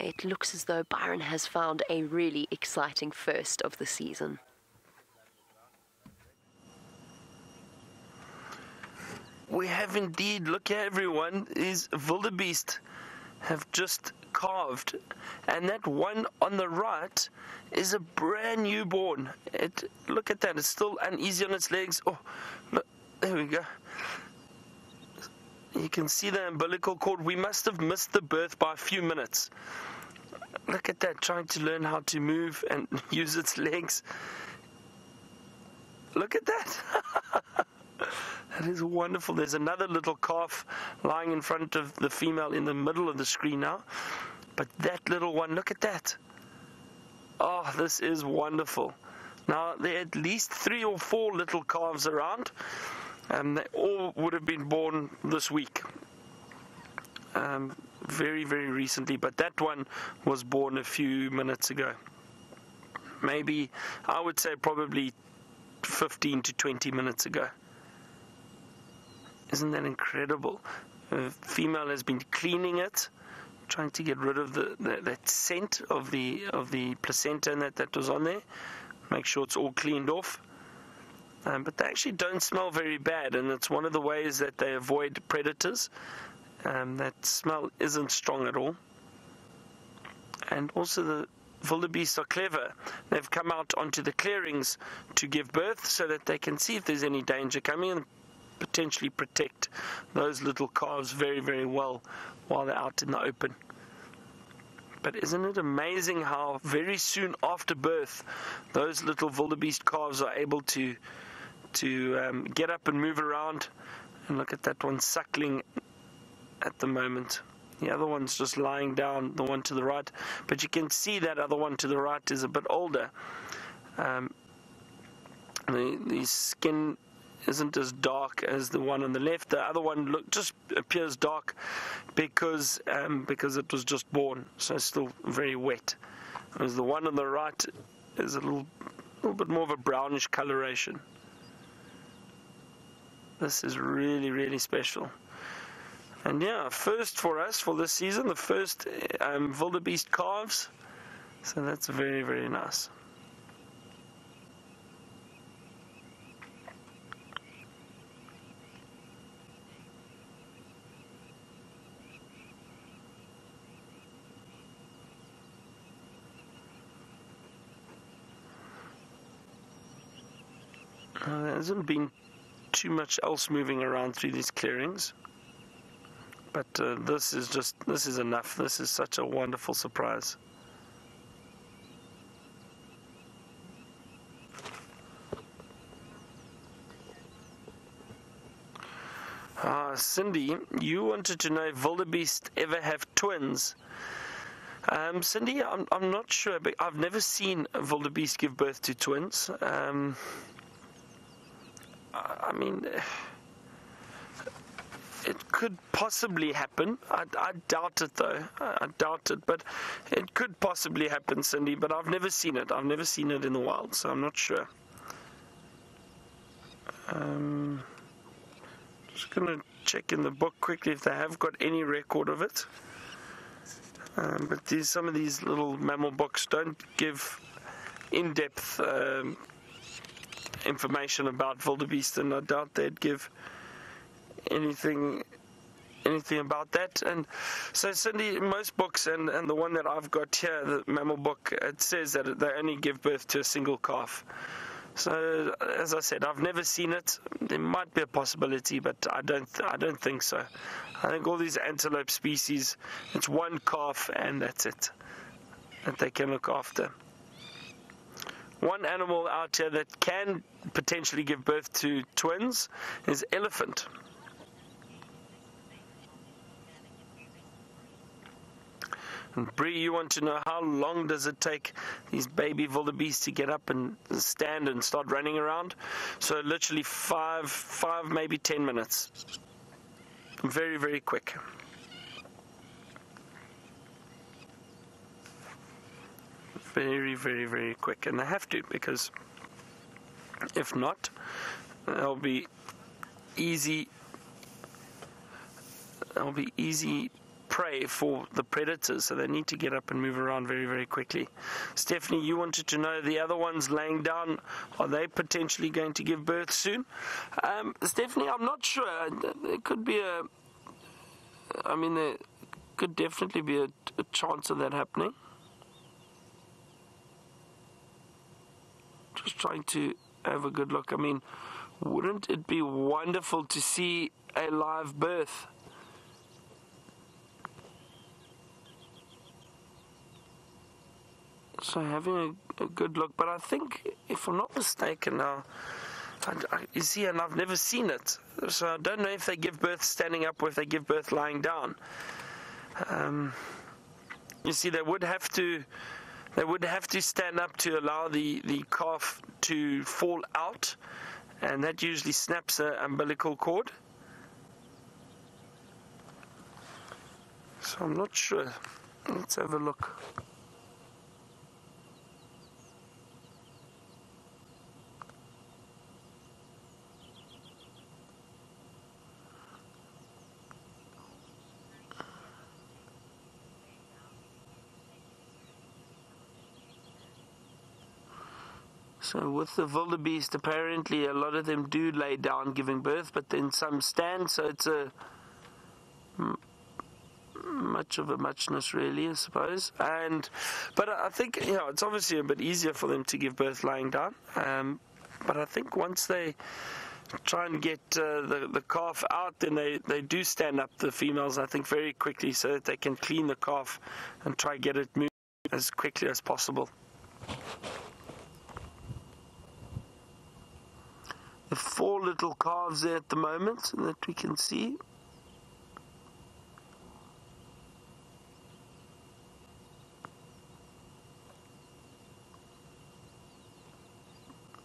it looks as though Byron has found a really exciting first of the season. We have indeed, look at everyone, is wildebeest have just calved. And that one on the right is a brand new born. It, look at that, it's still uneasy on its legs. Oh, look, there we go. You can see the umbilical cord. We must have missed the birth by a few minutes. Look at that, trying to learn how to move and use its legs. Look at that. That is wonderful. There's another little calf lying in front of the female in the middle of the screen now. But that little one, look at that. Oh, this is wonderful. Now, there are at least three or four little calves around, and they all would have been born this week. Um, very, very recently, but that one was born a few minutes ago. Maybe, I would say, probably 15 to 20 minutes ago. Isn't that incredible? A female has been cleaning it, trying to get rid of the, the that scent of the of the placenta and that that was on there. Make sure it's all cleaned off. Um, but they actually don't smell very bad, and it's one of the ways that they avoid predators. Um, that smell isn't strong at all. And also the wildebeest are clever. They've come out onto the clearings to give birth so that they can see if there's any danger coming and potentially protect those little calves very, very well while they're out in the open. But isn't it amazing how very soon after birth, those little wildebeest calves are able to to um, get up and move around? And look at that one suckling at the moment. The other one's just lying down, the one to the right. But you can see that other one to the right is a bit older. Um, the, the skin isn't as dark as the one on the left. The other one look just appears dark because um, because it was just born, so it's still very wet. Whereas the one on the right is a little little bit more of a brownish coloration. This is really really special. And yeah, first for us for this season, the first um, wildebeest calves. So that's very, very nice. Uh, there hasn't been too much else moving around through these clearings. But uh, this is just, this is enough. This is such a wonderful surprise. Uh, Cindy, you wanted to know if wildebeest ever have twins. Um, Cindy, I'm, I'm not sure, but I've never seen a wildebeest give birth to twins. Um, I mean, it could possibly happen. I, I doubt it, though. I, doubt it, but it could possibly happen, Cindy. But I've never seen it. I've never seen it in the wild, so I'm not sure. Um, just gonna check in the book quickly if they have got any record of it. Um, but these, some of these little mammal books don't give in-depth um, information about wildebeest, and I doubt they'd give anything anything about that. And so, Cindy, most books, and, and the one that I've got here, the mammal book, it says that they only give birth to a single calf. So, as I said, I've never seen it. There might be a possibility, but I don't. I don't think so. I think all these antelope species, it's one calf and that's it that they can look after one animal out here that can potentially give birth to twins is elephant. And Bree, you want to know how long does it take these baby wildebeest to get up and stand and start running around? So literally five, five maybe ten minutes. Very, very quick. Very, very, very quick. And they have to because if not, they'll be easy. They'll be easy prey for the predators, so they need to get up and move around very, very quickly. Stephanie, you wanted to know the other ones laying down, are they potentially going to give birth soon? Um, Stephanie, I'm not sure. There could be a, I mean, there could definitely be a, a chance of that happening. Just trying to have a good look. I mean, wouldn't it be wonderful to see a live birth? So having a, a good look, but I think, if I'm not mistaken now, you see, and I've never seen it, so I don't know if they give birth standing up or if they give birth lying down. Um, you see, they would have to they would have to stand up to allow the, the calf to fall out, and that usually snaps the umbilical cord. So I'm not sure. Let's have a look. So with the wildebeest, apparently a lot of them do lay down giving birth, but then some stand. So it's a much of a muchness, really, I suppose. And but I think you know it's obviously a bit easier for them to give birth lying down. Um, but I think once they try and get uh, the the calf out, then they they do stand up the females. I think very quickly so that they can clean the calf and try get it moving as quickly as possible. Four little calves there at the moment that we can see.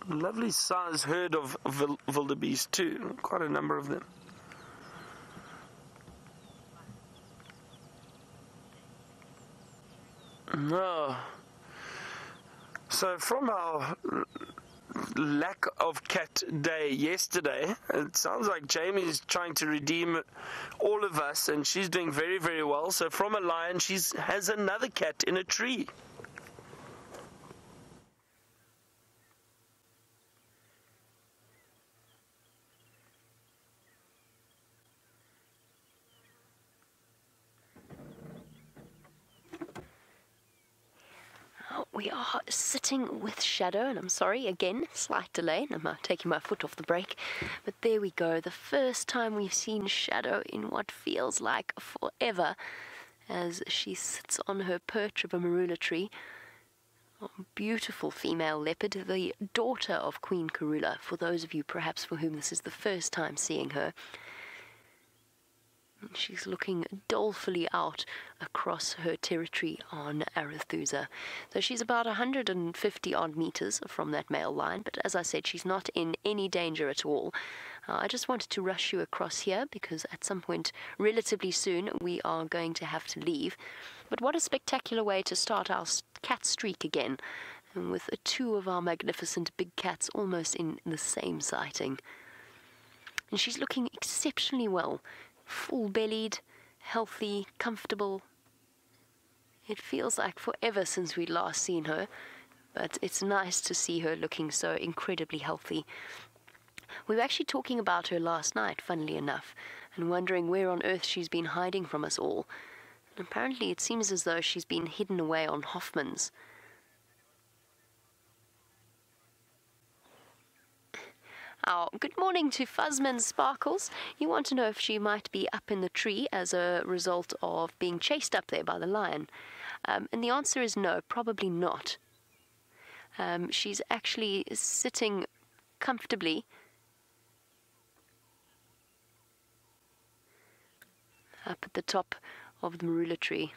Lovely size herd of wildebeest too, quite a number of them. No. So from our lack of cat day yesterday. It sounds like Jamie's trying to redeem all of us, and she's doing very, very well. So from a lion, she has another cat in a tree. we are sitting with Shadow, and I'm sorry again, slight delay, and I'm uh, taking my foot off the brake. But there we go, the first time we've seen Shadow in what feels like forever as she sits on her perch of a marula tree. Oh, beautiful female leopard, the daughter of Queen Karula, for those of you perhaps for whom this is the first time seeing her. She's looking dolefully out across her territory on Arathusa. So she's about 150 odd meters from that male line, but as I said, she's not in any danger at all. Uh, I just wanted to rush you across here because at some point, relatively soon, we are going to have to leave. But what a spectacular way to start our cat streak again, and with two of our magnificent big cats almost in the same sighting. And she's looking exceptionally well full bellied, healthy, comfortable. It feels like forever since we'd last seen her, but it's nice to see her looking so incredibly healthy. We were actually talking about her last night, funnily enough, and wondering where on earth she's been hiding from us all. And apparently, it seems as though she's been hidden away on Hoffman's. Our good morning to Fuzzman Sparkles. You want to know if she might be up in the tree as a result of being chased up there by the lion. Um, and the answer is no, probably not. Um, she's actually sitting comfortably up at the top of the marula tree.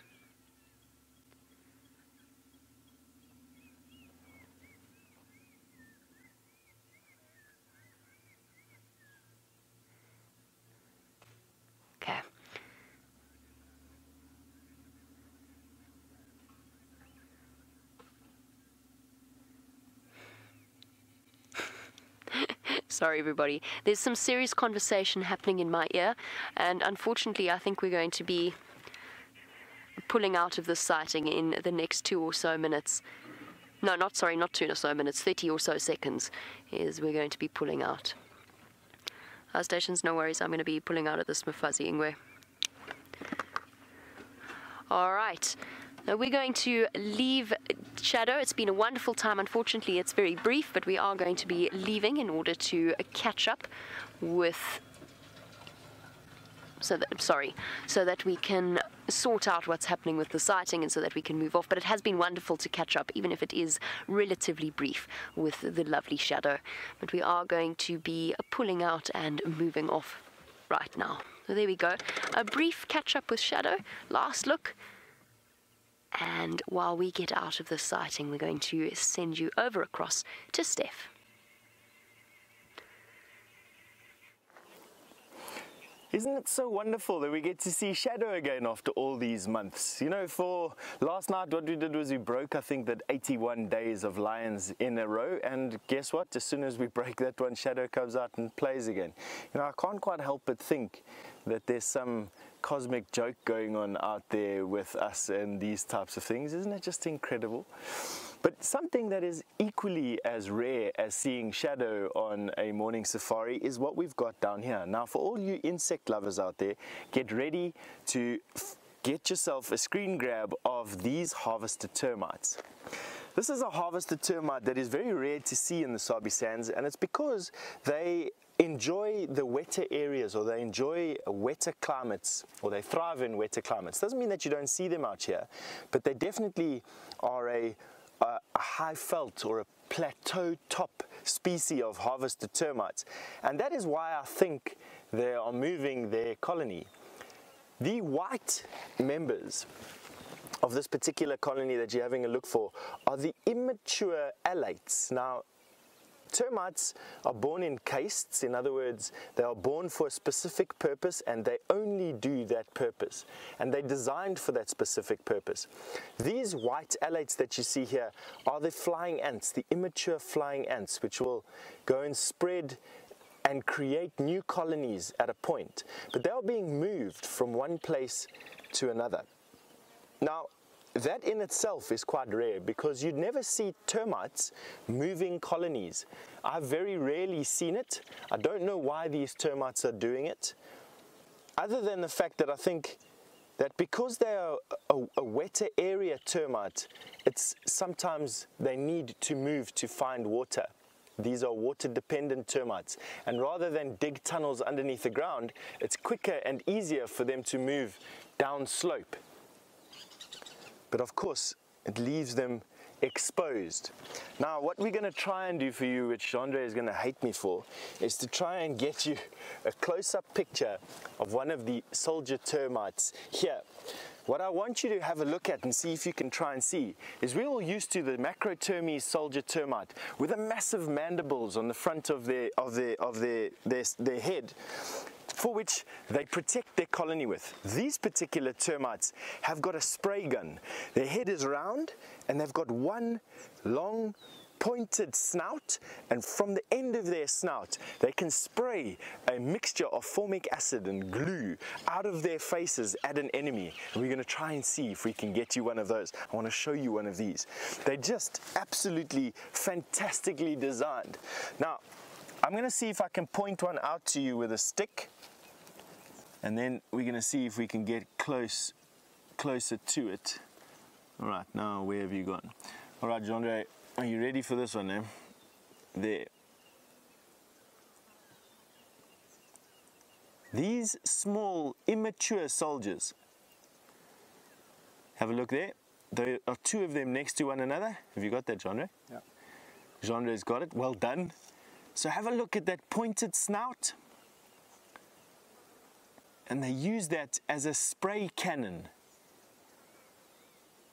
Sorry, everybody. There's some serious conversation happening in my ear, and unfortunately, I think we're going to be pulling out of this sighting in the next two or so minutes. No, not sorry, not two or so minutes, 30 or so seconds is we're going to be pulling out. Our stations, no worries, I'm going to be pulling out of this Mufuzzy Ingwe. All right. Now we're going to leave Shadow. It's been a wonderful time. Unfortunately, it's very brief, but we are going to be leaving in order to uh, catch up with so that sorry so that we can sort out what's happening with the sighting and so that we can move off. But it has been wonderful to catch up even if it is relatively brief with the lovely shadow. But we are going to be pulling out and moving off right now. So there we go. A brief catch up with shadow. Last look and while we get out of this sighting, we're going to send you over across to Stef. Isn't it so wonderful that we get to see Shadow again after all these months? You know, for last night, what we did was we broke, I think, that 81 days of Lions in a row. And guess what? As soon as we break that one, Shadow comes out and plays again. You know, I can't quite help but think that there's some cosmic joke going on out there with us and these types of things. Isn't it just incredible? But something that is equally as rare as seeing shadow on a morning safari is what we've got down here. Now, for all you insect lovers out there, get ready to get yourself a screen grab of these harvester termites. This is a harvester termite that is very rare to see in the Sabi Sands and it's because they enjoy the wetter areas or they enjoy wetter climates or they thrive in wetter climates. Doesn't mean that you don't see them out here, but they definitely are a, a, highveld or a plateau top species of harvester termites. And that is why I think they are moving their colony. The white members of this particular colony that you're having a look for are the immature alates. Now, termites are born in castes. In other words, they are born for a specific purpose and they only do that purpose. And they're designed for that specific purpose. These white alates that you see here are the flying ants, the immature flying ants, which will go and spread and create new colonies at a point. But they are being moved from one place to another. Now, that in itself is quite rare because you'd never see termites moving colonies. I've very rarely seen it. I don't know why these termites are doing it, other than the fact that I think that because they are a, a, wetter area termite, it's sometimes they need to move to find water. These are water dependent termites. And rather than dig tunnels underneath the ground, it's quicker and easier for them to move down slope but of course it leaves them exposed. Now what we're going to try and do for you, which Andre is going to hate me for, is to try and get you a close-up picture of one of the soldier termites here. What I want you to have a look at and see if you can try and see is we're all used to the Macrotermes soldier termite with the massive mandibles on the front of their of their of their their, their head for which they protect their colony with. These particular termites have got a spray gun. Their head is round and they've got one long pointed snout and from the end of their snout they can spray a mixture of formic acid and glue out of their faces at an enemy. And we're going to try and see if we can get you one of those. I want to show you one of these. They're just absolutely fantastically designed. Now I'm going to see if I can point one out to you with a stick and then we're going to see if we can get close closer to it. All right now where have you gone? All right John are you ready for this one eh? there. These small immature soldiers. Have a look there. There are two of them next to one another. Have you got that genre yeah. Genre's got it. Well done. So have a look at that pointed snout and they use that as a spray cannon,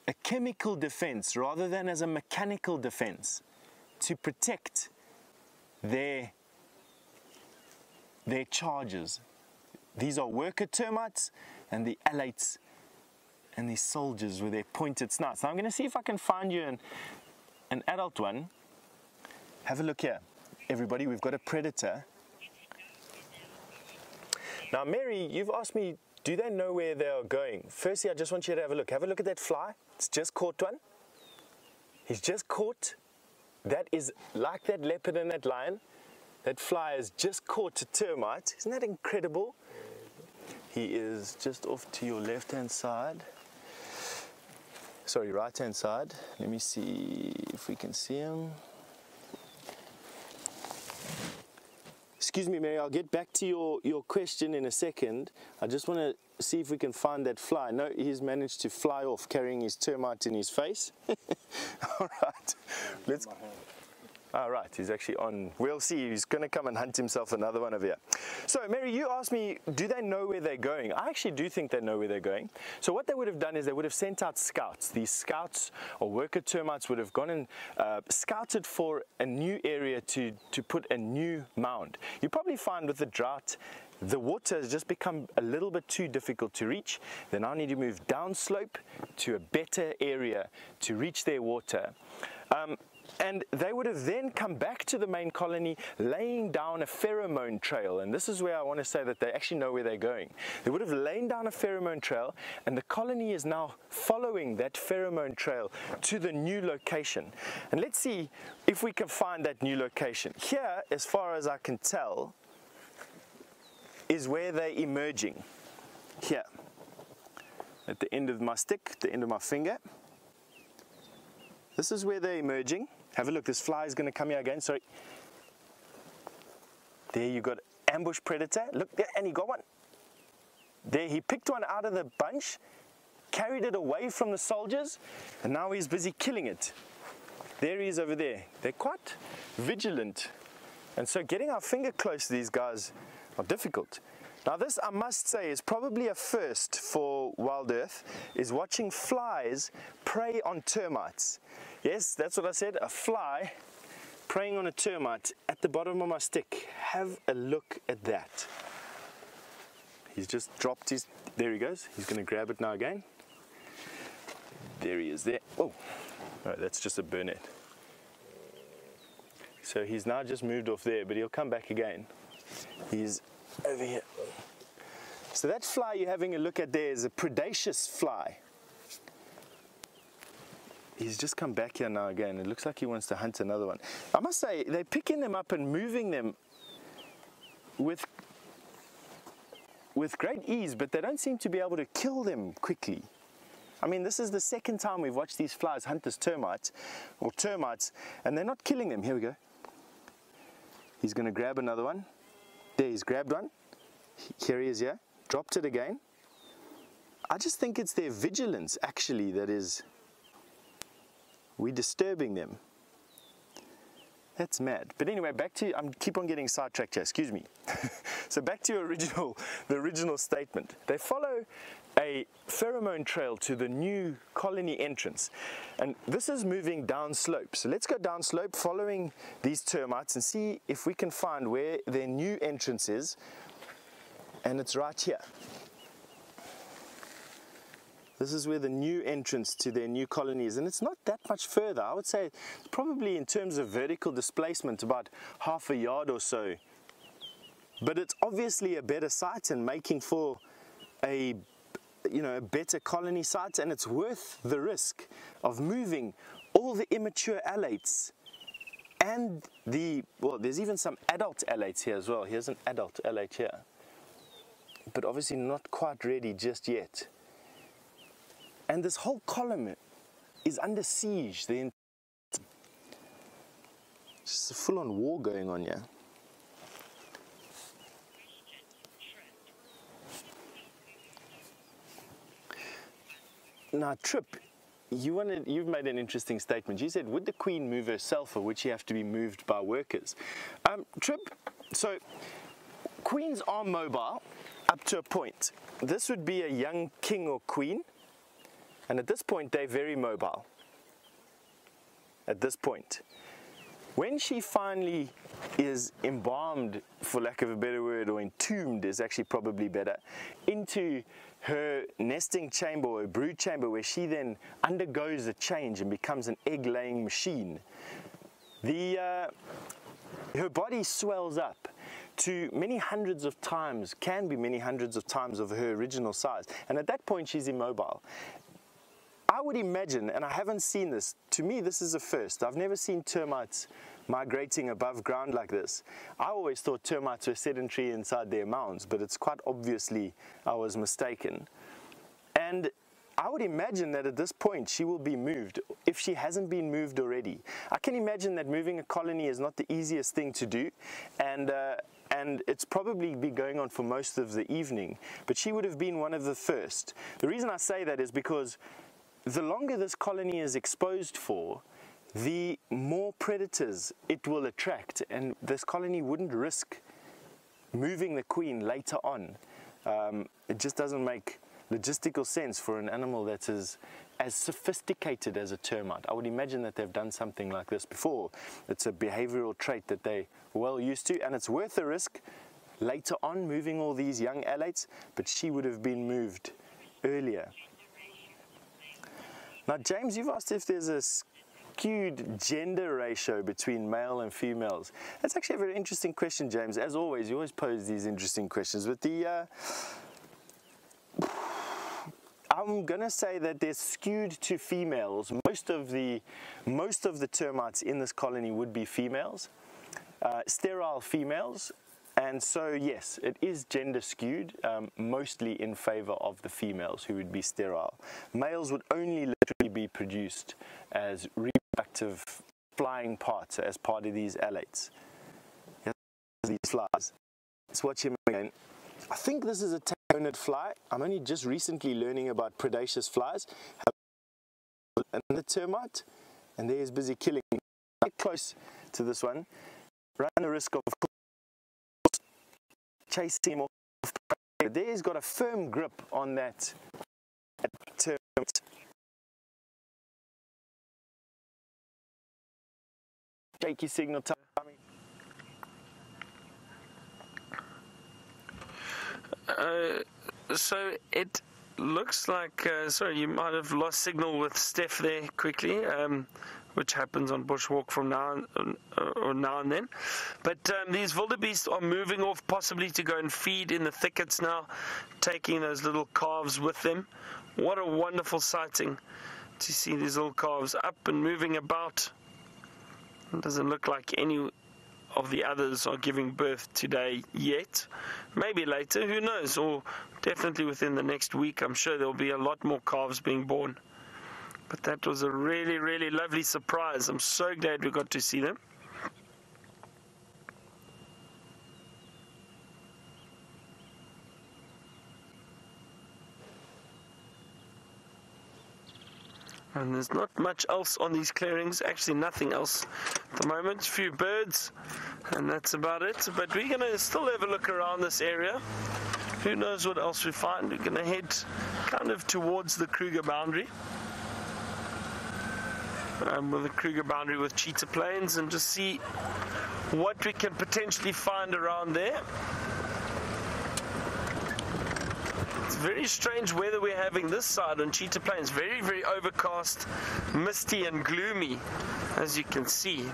a chemical defense rather than as a mechanical defense to protect their, their charges. These are worker termites and the alates and these soldiers with their pointed snouts. Now I'm going to see if I can find you an, an adult one. Have a look here. Everybody, we've got a predator now, Mary, you've asked me, do they know where they are going? Firstly, I just want you to have a look. Have a look at that fly. It's just caught one. He's just caught. That is like that leopard and that lion. That fly has just caught a termite. Isn't that incredible? He is just off to your left-hand side. Sorry, right-hand side. Let me see if we can see him. Excuse me, Mary, I'll get back to your, your question in a second. I just want to see if we can find that fly. No, he's managed to fly off carrying his termite in his face. All right, let's... All right, he's actually on. We'll see. He's going to come and hunt himself another one over here. So, Mary, you asked me, do they know where they're going? I actually do think they know where they're going. So what they would have done is they would have sent out scouts. These scouts or worker termites would have gone and uh, scouted for a new area to, to put a new mound. You probably find with the drought, the water has just become a little bit too difficult to reach. They now need to move downslope to a better area to reach their water. Um, and they would have then come back to the main colony laying down a pheromone trail. And this is where I want to say that they actually know where they're going. They would have lain down a pheromone trail and the colony is now following that pheromone trail to the new location. And let's see if we can find that new location. Here, as far as I can tell, is where they're emerging. Here, at the end of my stick, the end of my finger. This is where they're emerging. Have a look, this fly is going to come here again, sorry. There you got ambush predator. Look there, and he got one. There, he picked one out of the bunch, carried it away from the soldiers, and now he's busy killing it. There he is over there. They're quite vigilant. And so getting our finger close to these guys are difficult. Now this, I must say, is probably a first for Wild Earth, is watching flies prey on termites. Yes, that's what I said, a fly preying on a termite at the bottom of my stick. Have a look at that. He's just dropped his, there he goes. He's gonna grab it now again. There he is there. Oh, no, that's just a burnet. So he's now just moved off there, but he'll come back again. He's over here. So that fly you're having a look at there is a predaceous fly. He's just come back here now again. It looks like he wants to hunt another one. I must say, they're picking them up and moving them with with great ease, but they don't seem to be able to kill them quickly. I mean, this is the second time we've watched these flies hunt this termite, or termites, and they're not killing them. Here we go. He's going to grab another one. There, he's grabbed one. Here he is, yeah. Dropped it again. I just think it's their vigilance, actually, that is... We're disturbing them. That's mad. But anyway, back to I'm keep on getting sidetracked here. Excuse me. so back to your original, the original statement. They follow a pheromone trail to the new colony entrance, and this is moving down slope. So let's go down slope, following these termites, and see if we can find where their new entrance is. And it's right here. This is where the new entrance to their new colony is, and it's not that much further. I would say probably in terms of vertical displacement, about half a yard or so. But it's obviously a better site and making for a you know a better colony site, and it's worth the risk of moving all the immature alates and the well. There's even some adult alates here as well. Here's an adult alate here, but obviously not quite ready just yet. And this whole column is under siege. The a full-on war going on here. Now, Trip, you wanted, you've made an interesting statement. You said, would the queen move herself or would she have to be moved by workers? Um, Trip, so queens are mobile up to a point. This would be a young king or queen and at this point, they're very mobile. At this point. When she finally is embalmed, for lack of a better word, or entombed is actually probably better, into her nesting chamber or brood chamber where she then undergoes a change and becomes an egg laying machine, the, uh, her body swells up to many hundreds of times, can be many hundreds of times of her original size. And at that point, she's immobile. I would imagine, and I haven't seen this, to me this is a first. I've never seen termites migrating above ground like this. I always thought termites were sedentary inside their mounds, but it's quite obviously I was mistaken. And I would imagine that at this point she will be moved if she hasn't been moved already. I can imagine that moving a colony is not the easiest thing to do and uh, and it's probably be going on for most of the evening but she would have been one of the first. The reason I say that is because the longer this colony is exposed for, the more predators it will attract and this colony wouldn't risk moving the queen later on. Um, it just doesn't make logistical sense for an animal that is as sophisticated as a termite. I would imagine that they've done something like this before. It's a behavioral trait that they're well used to and it's worth the risk later on moving all these young alates, but she would have been moved earlier. Now, James, you've asked if there's a skewed gender ratio between male and females. That's actually a very interesting question, James. As always, you always pose these interesting questions. But the uh, I'm gonna say that they're skewed to females. Most of the most of the termites in this colony would be females, uh, sterile females, and so, yes, it is gender skewed, um, mostly in favor of the females who would be sterile. Males would only literally be produced as reproductive flying parts, as part of these alates. These flies. Watch him again. I think this is a tachinid fly. I'm only just recently learning about predaceous flies. Another termite, and there is busy killing. Quite close to this one. Run the risk of chasing him off. There he's got a firm grip on that term. shaky signal timing. Uh, so it looks like, uh, sorry, you might have lost signal with Stef there quickly, um, which happens on bushwalk from now and, uh, or now and then. But um, these wildebeest are moving off, possibly to go and feed in the thickets now, taking those little calves with them. What a wonderful sighting to see these little calves up and moving about. It doesn't look like any of the others are giving birth today yet. Maybe later, who knows? Or definitely within the next week, I'm sure there'll be a lot more calves being born. But that was a really, really lovely surprise. I'm so glad we got to see them. And there's not much else on these clearings, actually nothing else at the moment. A few birds, and that's about it. But we're going to still have a look around this area. Who knows what else we find? We're going to head kind of towards the Kruger boundary. Um, with the Kruger boundary with Cheetah Plains and just see what we can potentially find around there. It's very strange weather we're having this side on Cheetah Plains. Very, very overcast, misty and gloomy, as you can see.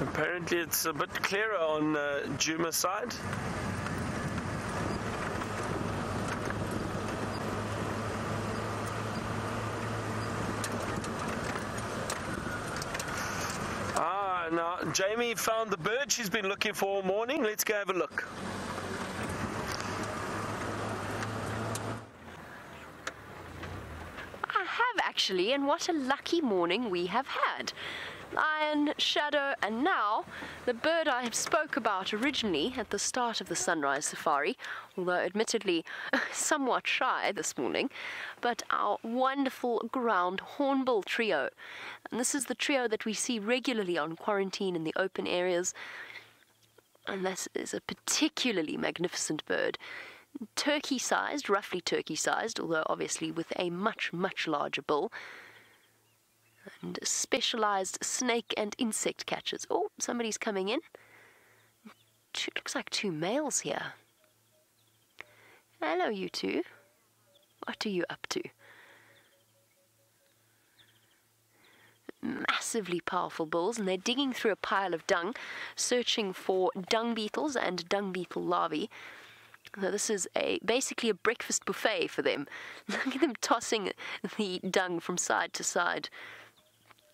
Apparently it's a bit clearer on uh, Djuma side. Ah, now Jamie found the bird she's been looking for all morning. Let's go have a look. I have actually, and what a lucky morning we have had. Lion, shadow, and now the bird I spoke about originally at the start of the sunrise safari, although admittedly somewhat shy this morning, but our wonderful ground hornbill trio. And this is the trio that we see regularly on quarantine in the open areas. And this is a particularly magnificent bird turkey sized, roughly turkey sized, although obviously with a much, much larger bill. And specialized snake and insect catchers. Oh, somebody's coming in. Looks like two males here. Hello, you two. What are you up to? Massively powerful bulls, and they're digging through a pile of dung, searching for dung beetles and dung beetle larvae. So this is a basically a breakfast buffet for them. Look at them tossing the dung from side to side.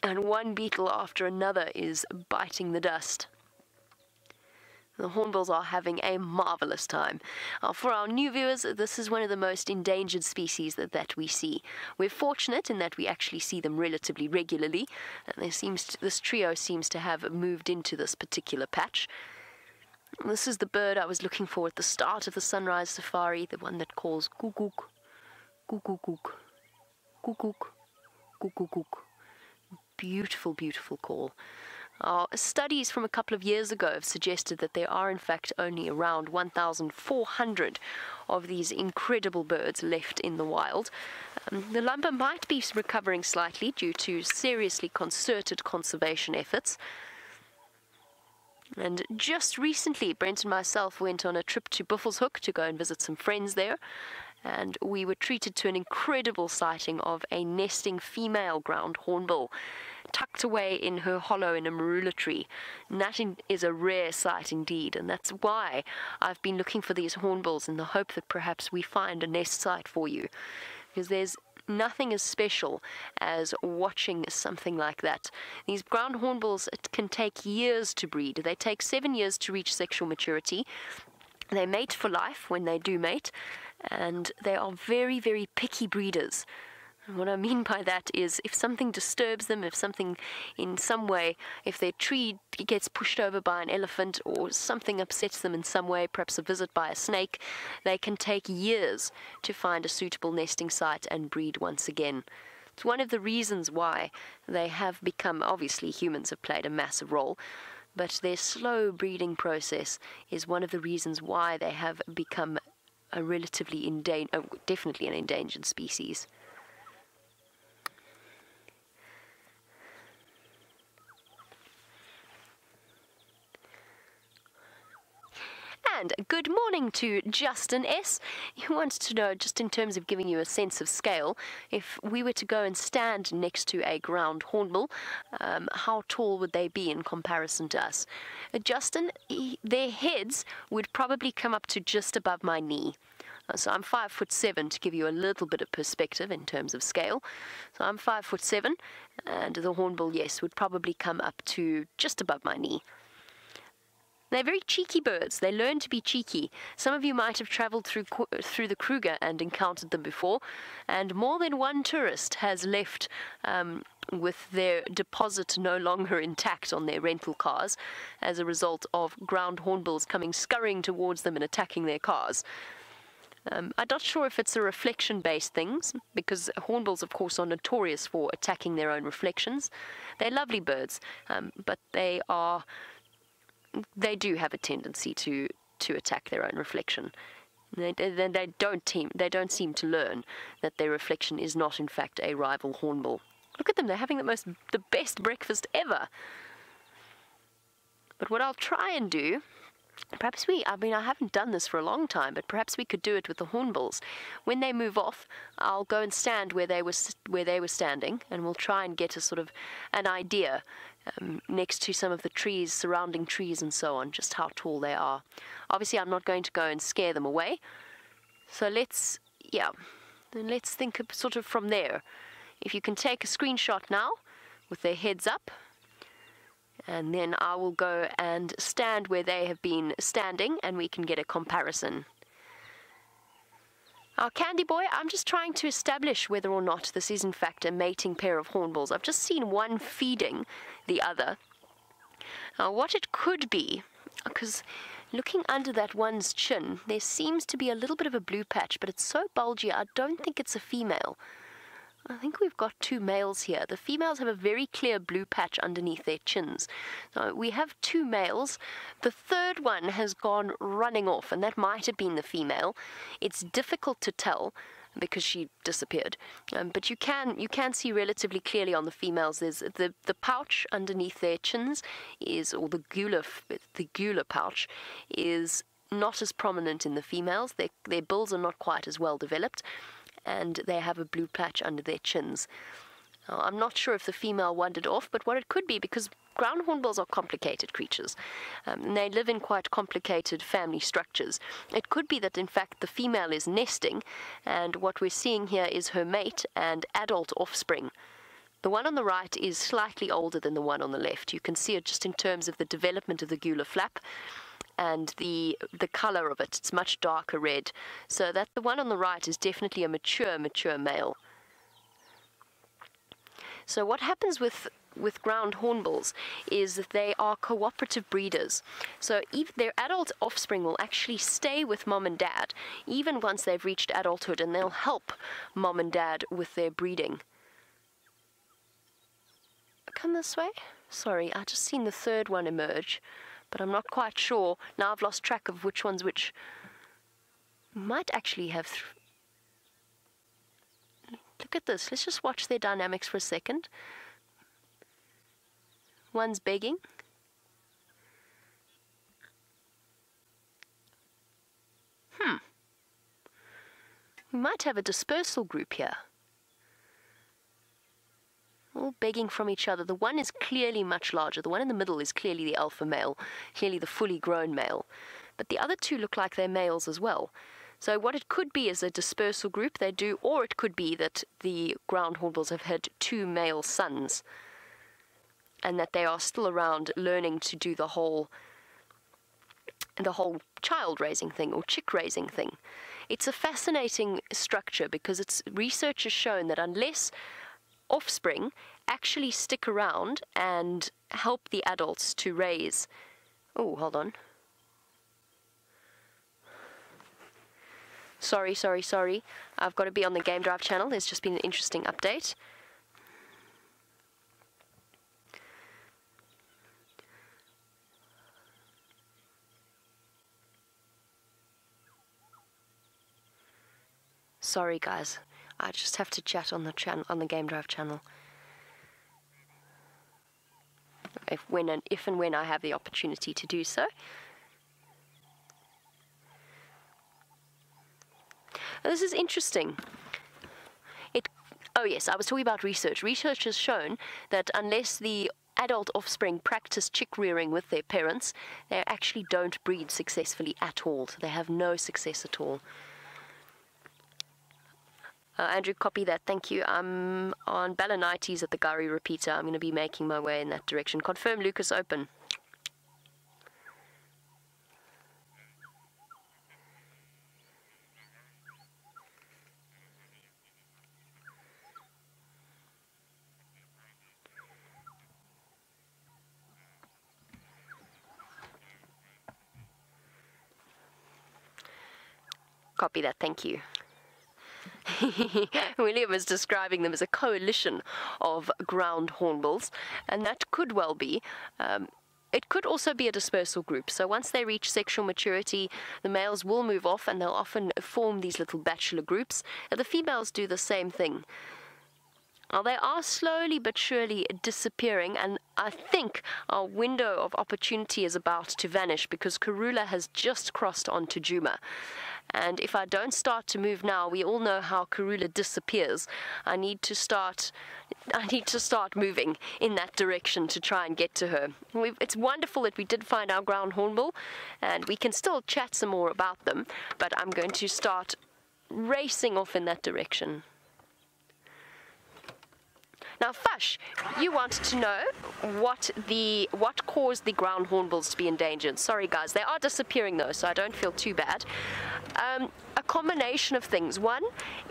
And one beetle after another is biting the dust. The hornbills are having a marvelous time. Uh, for our new viewers, this is one of the most endangered species that, that we see. We're fortunate in that we actually see them relatively regularly, and there seems to, this trio seems to have moved into this particular patch. This is the bird I was looking for at the start of the sunrise safari, the one that calls guguk, guguk, guguk, guguk. Beautiful, beautiful call. Uh, studies from a couple of years ago have suggested that there are, in fact, only around 1,400 of these incredible birds left in the wild. Um, the lumber might be recovering slightly due to seriously concerted conservation efforts. And just recently, Brent and myself went on a trip to Buffelshoek to go and visit some friends there. And we were treated to an incredible sighting of a nesting female ground hornbill tucked away in her hollow in a marula tree. And that is a rare sight indeed, and that's why I've been looking for these hornbills in the hope that perhaps we find a nest site for you. Because there's nothing as special as watching something like that. These ground hornbills can take years to breed. They take seven years to reach sexual maturity. They mate for life when they do mate, and they are very, very picky breeders. And what I mean by that is if something disturbs them, if something in some way, if their tree gets pushed over by an elephant or something upsets them in some way, perhaps a visit by a snake, they can take years to find a suitable nesting site and breed once again. It's one of the reasons why they have become, obviously, humans have played a massive role, but their slow breeding process is one of the reasons why they have become a relatively endangered, uh, definitely an endangered species. And good morning to Justin S., who wanted to know, just in terms of giving you a sense of scale, if we were to go and stand next to a ground hornbill, um, how tall would they be in comparison to us? Uh, Justin, he, their heads would probably come up to just above my knee. Uh, So I'm five foot seven to give you a little bit of perspective in terms of scale. So I'm five foot seven, and the hornbill, yes, would probably come up to just above my knee. They're very cheeky birds. They learn to be cheeky. Some of you might have travelled through through the Kruger and encountered them before, and more than one tourist has left um, with their deposit no longer intact on their rental cars as a result of ground hornbills coming scurrying towards them and attacking their cars. Um, I'm not sure if it's a reflection based thing, because hornbills, of course, are notorious for attacking their own reflections. They're lovely birds, um, but they are they do have a tendency to to attack their own reflection. They, they, they don't team, they don't seem to learn that their reflection is not in fact a rival hornbill. Look at them; they're having the most the best breakfast ever. But what I'll try and do Perhaps we, I mean, I haven't done this for a long time, but perhaps we could do it with the hornbills. When they move off, I'll go and stand where they were where they were standing, and we'll try and get a sort of an idea um, next to some of the trees, surrounding trees, and so on, just how tall they are. Obviously, I'm not going to go and scare them away. So let's, yeah, then let's think of sort of from there. If you can take a screenshot now with their heads up, and then I will go and stand where they have been standing and we can get a comparison. Our Candy Boy, I'm just trying to establish whether or not this is in fact a mating pair of hornbills. I've just seen one feeding the other. Now, what it could be, because looking under that one's chin, there seems to be a little bit of a blue patch, but it's so bulgy, I don't think it's a female. I think we've got two males here. The females have a very clear blue patch underneath their chins. So we have two males. The third one has gone running off, and that might have been the female. It's difficult to tell because she disappeared. Um, but you can you can see relatively clearly on the females. There's the the pouch underneath their chins is, or the gular f- the gular pouch is not as prominent in the females. Their their bills are not quite as well developed and they have a blue patch under their chins. Now, I'm not sure if the female wandered off, but what it could be because ground hornbills are complicated creatures. Um, they live in quite complicated family structures. It could be that, in fact, the female is nesting, and what we're seeing here is her mate and adult offspring. The one on the right is slightly older than the one on the left. You can see it just in terms of the development of the gular flap and the the color of it. It's much darker red. So that the one on the right is definitely a mature, mature male. So what happens with with ground hornbills is that they are cooperative breeders. So their adult offspring will actually stay with mom and dad even once they've reached adulthood and they'll help mom and dad with their breeding. Come this way? Sorry, I just seen the third one emerge but I'm not quite sure. Now I've lost track of which one's which. Might actually have. Look at this. Let's just watch their dynamics for a second. One's begging. Hmm. We might have a dispersal group here. All begging from each other. The one is clearly much larger. The one in the middle is clearly the alpha male, clearly the fully grown male. But the other two look like they're males as well. So what it could be is a dispersal group they do, or it could be that the ground hornbills have had two male sons, and that they are still around learning to do the whole the whole child raising thing or chick raising thing. It's a fascinating structure because it's research has shown that unless offspring actually stick around and help the adults to raise. Oh, hold on. Sorry, sorry, sorry. I've got to be on the Game Drive channel. There's just been an interesting update. Sorry, guys. I just have to chat on the channel on the Game Drive channel. If when and if and when I have the opportunity to do so. This is interesting. It oh yes, I was talking about research. Research has shown that unless the adult offspring practice chick rearing with their parents, they actually don't breed successfully at all. So they have no success at all. Uh, Andrew, copy that. Thank you. I'm on Balanites at the Gowrie repeater. I'm going to be making my way in that direction. Confirm Lucas open. Copy that. Thank you. William is describing them as a coalition of ground hornbills, and that could well be. Um, it could also be a dispersal group. So once they reach sexual maturity, the males will move off and they'll often form these little bachelor groups. The females do the same thing. Well, they are slowly but surely disappearing, and I think our window of opportunity is about to vanish because Karula has just crossed onto Djuma. And if I don't start to move now, we all know how Karula disappears. I need to start. I need to start moving in that direction to try and get to her. We've, it's wonderful that we did find our ground hornbill, and we can still chat some more about them. But I'm going to start racing off in that direction. Now, Fush, you wanted to know what the what caused the ground hornbills to be endangered. Sorry, guys, they are disappearing though, so I don't feel too bad. Um, a combination of things. One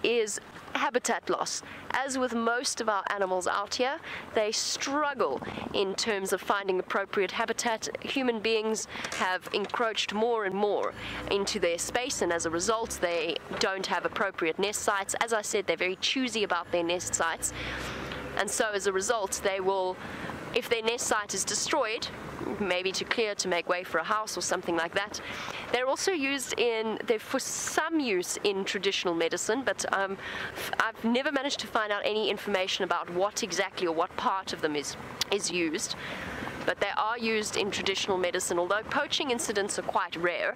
is habitat loss. As with most of our animals out here, they struggle in terms of finding appropriate habitat. Human beings have encroached more and more into their space, and as a result, they don't have appropriate nest sites. As I said, they're very choosy about their nest sites. And so as a result, they will, if their nest site is destroyed, maybe to clear to make way for a house or something like that. They're also used in, they're for some use in traditional medicine, but um, I've never managed to find out any information about what exactly or what part of them is, is used but they are used in traditional medicine, although poaching incidents are quite rare.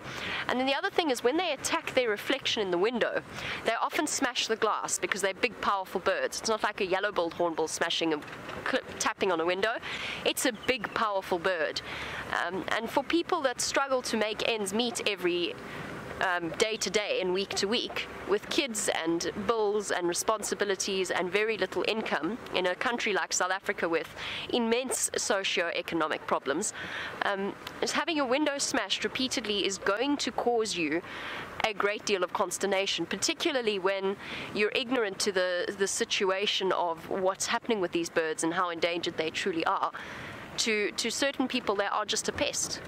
And then the other thing is when they attack their reflection in the window, they often smash the glass because they're big, powerful birds. It's not like a yellow-billed hornbill smashing and tapping on a window. It's a big, powerful bird. Um, and for people that struggle to make ends meet every um, day to day and week to week with kids and bills and responsibilities and very little income in a country like South Africa with immense socio-economic problems, um, having a window smashed repeatedly is going to cause you a great deal of consternation, particularly when you're ignorant to the, the situation of what's happening with these birds and how endangered they truly are. To, to certain people, they are just a pest.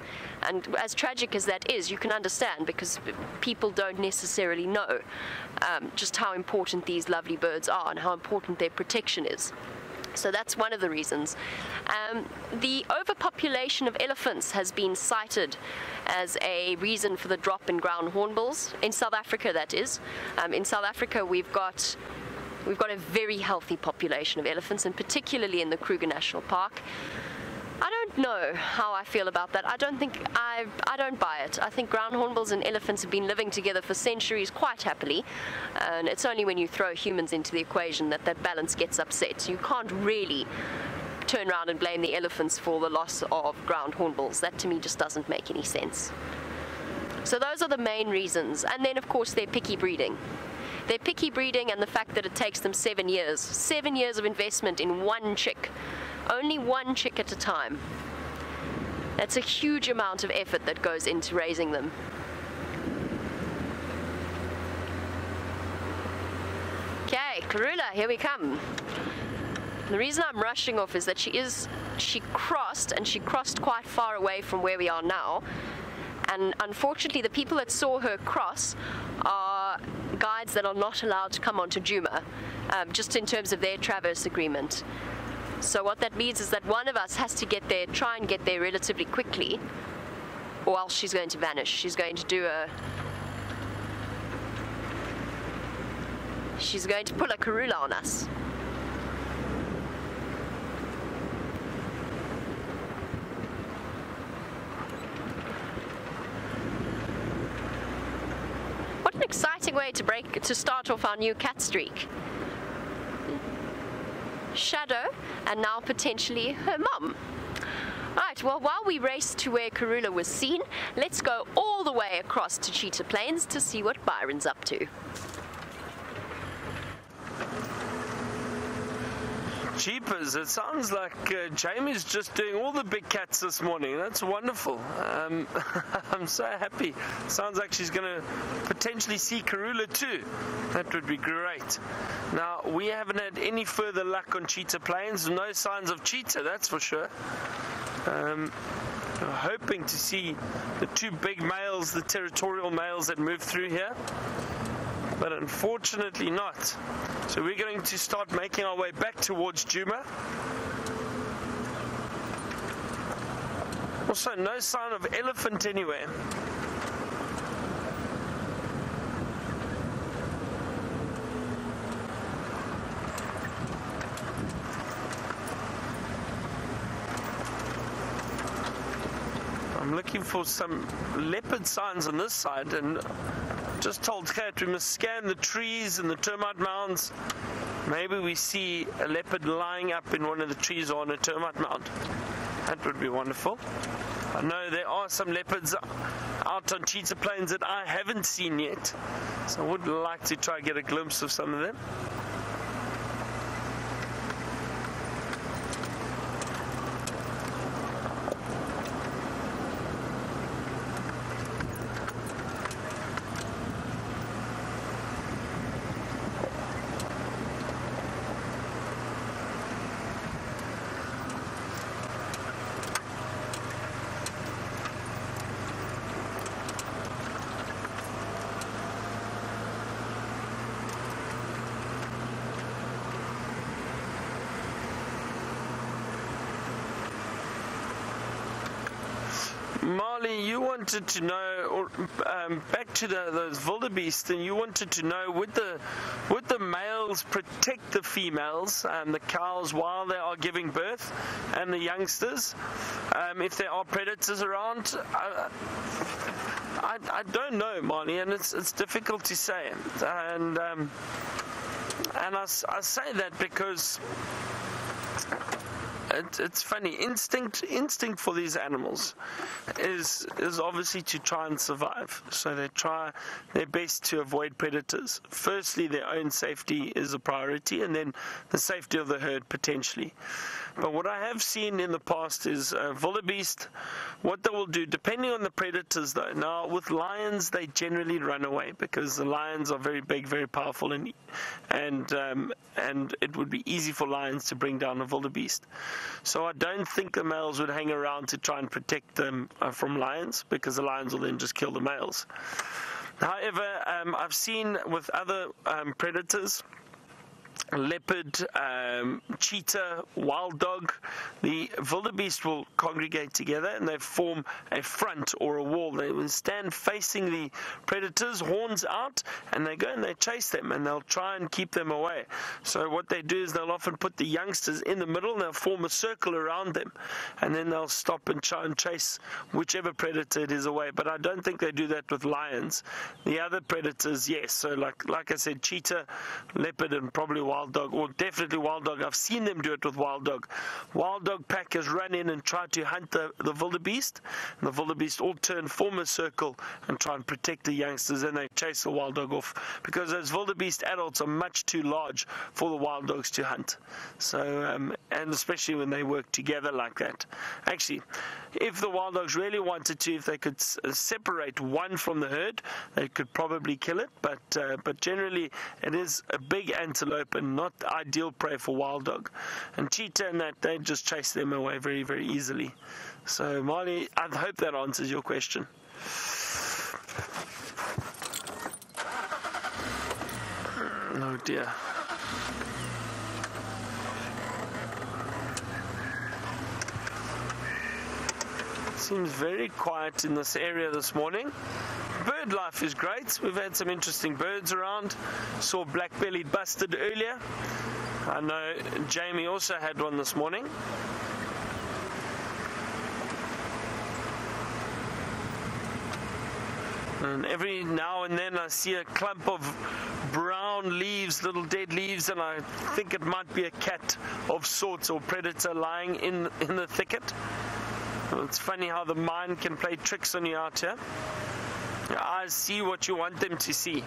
And as tragic as that is, you can understand because people don't necessarily know um, just how important these lovely birds are and how important their protection is. So that's one of the reasons. Um, the overpopulation of elephants has been cited as a reason for the drop in ground hornbills in South Africa. That is, um, in South Africa we've got we've got a very healthy population of elephants, and particularly in the Kruger National Park. I don't know how I feel about that. I don't think I I don't buy it. I think ground hornbills and elephants have been living together for centuries quite happily, and it's only when you throw humans into the equation that that balance gets upset. You can't really turn around and blame the elephants for the loss of ground hornbills. That to me just doesn't make any sense. So those are the main reasons. And then of course they're picky breeding. They're picky breeding and the fact that it takes them seven years. Seven years of investment in one chick only one chick at a time. That's a huge amount of effort that goes into raising them. Okay, Karula, here we come. The reason I'm rushing off is that she is, she crossed and she crossed quite far away from where we are now. And unfortunately, the people that saw her cross are guides that are not allowed to come onto Djuma, um, just in terms of their traverse agreement. So what that means is that one of us has to get there, try and get there relatively quickly, or else she's going to vanish. She's going to do a... She's going to pull a Karula on us. What an exciting way to break to start off our new cat streak. Shadow, and now potentially her mum. Right, well, while we race to where Karula was seen, let's go all the way across to Cheetah Plains to see what Byron's up to. Jeepers, it sounds like uh, Jamie's just doing all the big cats this morning. That's wonderful. Um, I'm so happy. Sounds like she's going to potentially see Karula too. That would be great. Now, we haven't had any further luck on Cheetah Plains. No signs of cheetah, that's for sure. Um, hoping to see the two big males, the territorial males that move through here but unfortunately not. So we're going to start making our way back towards Djuma. Also, no sign of elephant anywhere. I'm looking for some leopard signs on this side and just told Kate we must scan the trees and the termite mounds. Maybe we see a leopard lying up in one of the trees or on a termite mound. That would be wonderful. I know there are some leopards out on cheetah plains that I haven't seen yet, so I would like to try and get a glimpse of some of them. Marley, you wanted to know, um, back to the, those wildebeest, and you wanted to know would the would the males protect the females, um, the cows, while they are giving birth, and the youngsters, um, if there are predators around? I, I don't know, Marley, and it's it's difficult to say, and um, and I, I say that because it, it's funny. Instinct, instinct for these animals is is obviously to try and survive. So they try their best to avoid predators. Firstly, their own safety is a priority, and then the safety of the herd potentially. But what I have seen in the past is uh, wildebeest. What they will do, depending on the predators, though. Now, with lions, they generally run away because the lions are very big, very powerful, and and um, and it would be easy for lions to bring down a wildebeest. So I don't think the males would hang around to try and protect them uh, from lions because the lions will then just kill the males. However, um, I've seen with other um, predators leopard, um, cheetah, wild dog, the wildebeest will congregate together and they form a front or a wall. They will stand facing the predators, horns out, and they go and they chase them and they'll try and keep them away. So what they do is they'll often put the youngsters in the middle and they'll form a circle around them and then they'll stop and try and chase whichever predator it is away. But I don't think they do that with lions. The other predators, yes. So like like I said, cheetah, leopard, and probably wild dog, or definitely wild dog. I've seen them do it with wild dog. Wild dog packers run in and try to hunt the, the wildebeest, and the wildebeest all turn, form a circle, and try and protect the youngsters, and they chase the wild dog off because those wildebeest adults are much too large for the wild dogs to hunt. So, um, and especially when they work together like that. Actually, if the wild dogs really wanted to, if they could s- uh, separate one from the herd, they could probably kill it. But uh, but generally, it is a big antelope not ideal prey for wild dog. And cheetah and that they just chase them away very very easily. So Marley, I hope that answers your question. Oh dear. Seems very quiet in this area this morning. Bird life is great. We've had some interesting birds around. Saw black-bellied bustard earlier. I know Jamie also had one this morning. And every now and then I see a clump of brown leaves, little dead leaves, and I think it might be a cat of sorts or predator lying in, in the thicket. It's funny how the mind can play tricks on you out here. Your eyes see what you want them to see.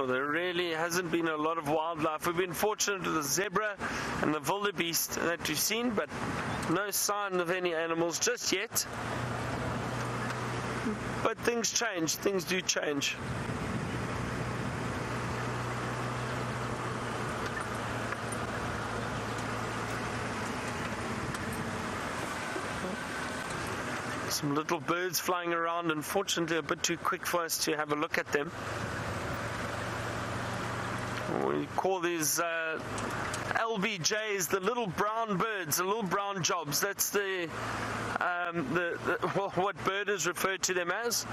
So there really hasn't been a lot of wildlife. We've been fortunate with the zebra and the wildebeest that we've seen, but no sign of any animals just yet. But things change, things do change. Some little birds flying around, unfortunately a bit too quick for us to have a look at them. We call these uh, LBJs the little brown birds, the little brown jobs. That's the, um, the, the what birders refer to them as.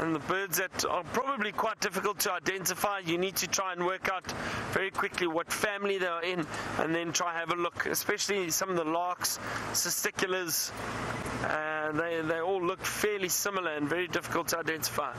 And the birds that are probably quite difficult to identify, you need to try and work out very quickly what family they are in and then try and have a look, especially some of the larks, cisticolas. Uh, they, they all look fairly similar and very difficult to identify.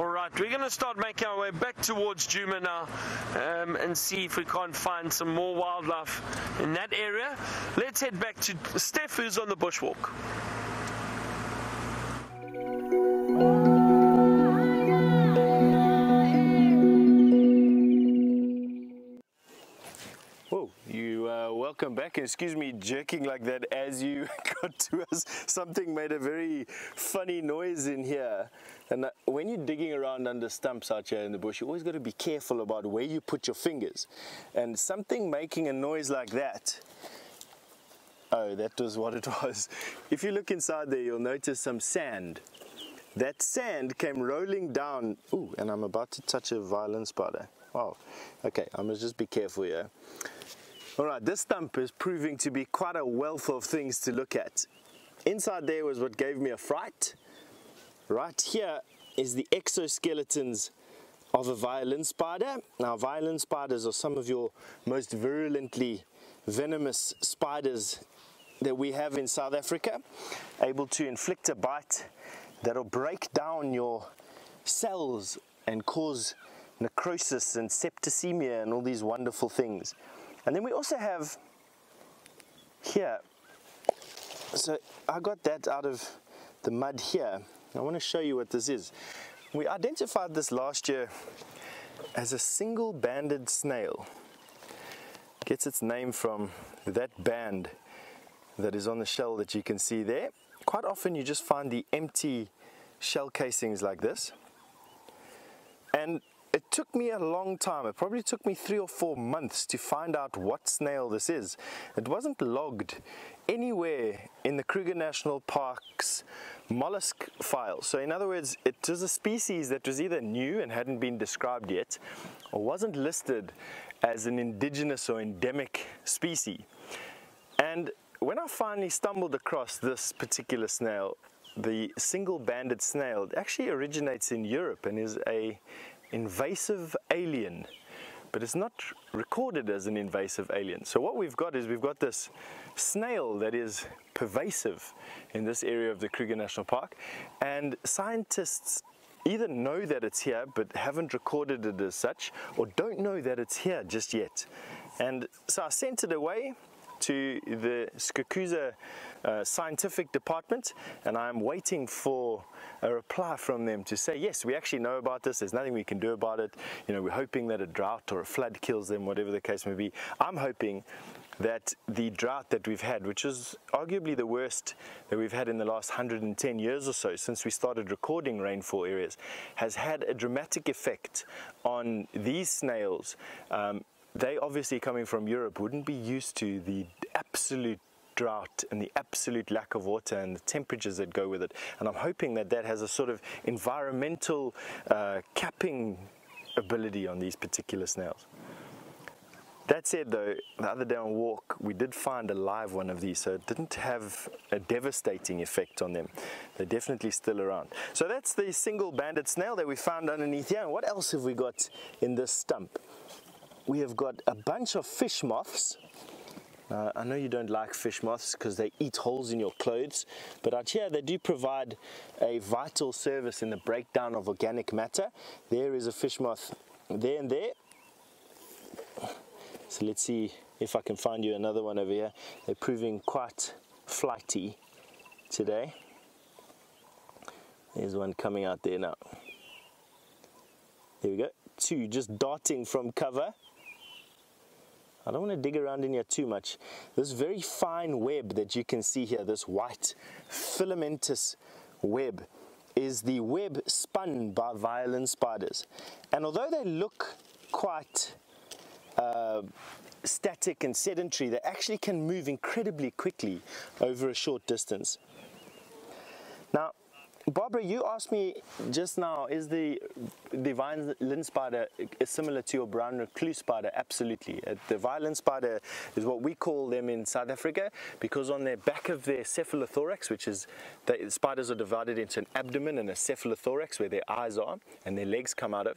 All right, we're going to start making our way back towards Djuma now um, and see if we can't find some more wildlife in that area. Let's head back to Stef, who's on the bushwalk. Whoa, you uh, welcome back. Excuse me jerking like that as you got to us. Something made a very funny noise in here. And when you're digging around under stumps out here in the bush, you always got to be careful about where you put your fingers. And something making a noise like that. Oh, that was what it was. If you look inside there, you'll notice some sand. That sand came rolling down. Ooh, and I'm about to touch a violin spider. Wow. Okay, I must just be careful here. All right, this stump is proving to be quite a wealth of things to look at. Inside there was what gave me a fright. Right here is the exoskeletons of a violin spider. Now, violin spiders are some of your most virulently venomous spiders that we have in South Africa, able to inflict a bite that'll break down your cells and cause necrosis and septicemia and all these wonderful things. And then we also have here, so I got that out of the mud here. I want to show you what this is. We identified this last year as a single banded snail. Gets its name from that band that is on the shell that you can see there. Quite often you just find the empty shell casings like this. And it took me a long time. It probably took me three or four months to find out what snail this is. It wasn't logged anywhere in the Kruger National Park's mollusk file. So in other words, it was a species that was either new and hadn't been described yet, or wasn't listed as an indigenous or endemic species. And when I finally stumbled across this particular snail, the single-banded snail actually originates in Europe and is a invasive alien, but it's not recorded as an invasive alien. So what we've got is we've got this snail that is pervasive in this area of the Kruger National Park, and scientists either know that it's here but haven't recorded it as such, or don't know that it's here just yet. And so I sent it away to the Skukuza uh, scientific department and I'm waiting for a reply from them to say yes we actually know about this. There's nothing we can do about it. You know we're hoping that a drought or a flood kills them whatever the case may be. I'm hoping that the drought that we've had, which is arguably the worst that we've had in the last 110 years or so since we started recording rainfall areas, has had a dramatic effect on these snails. Um, they obviously coming from Europe wouldn't be used to the absolute drought and the absolute lack of water and the temperatures that go with it. And I'm hoping that that has a sort of environmental uh, capping ability on these particular snails. That said though, the other day on walk, we did find a live one of these, so it didn't have a devastating effect on them. They're definitely still around. So that's the single banded snail that we found underneath here. And what else have we got in this stump? We have got a bunch of fish moths. Uh, I know you don't like fish moths because they eat holes in your clothes, but out here they do provide a vital service in the breakdown of organic matter. There is a fish moth there and there so let's see if I can find you another one over here. They're proving quite flighty today. There's one coming out there now. There we go. Two just darting from cover. I don't want to dig around in here too much. This very fine web that you can see here, this white filamentous web, is the web spun by violin spiders. And although they look quite uh, static and sedentary, they actually can move incredibly quickly over a short distance. Barbara, you asked me just now, is the the violin spider similar to your brown recluse spider? Absolutely. Uh, the violin spider is what we call them in South Africa because on the back of their cephalothorax, which is the spiders are divided into an abdomen and a cephalothorax where their eyes are and their legs come out of.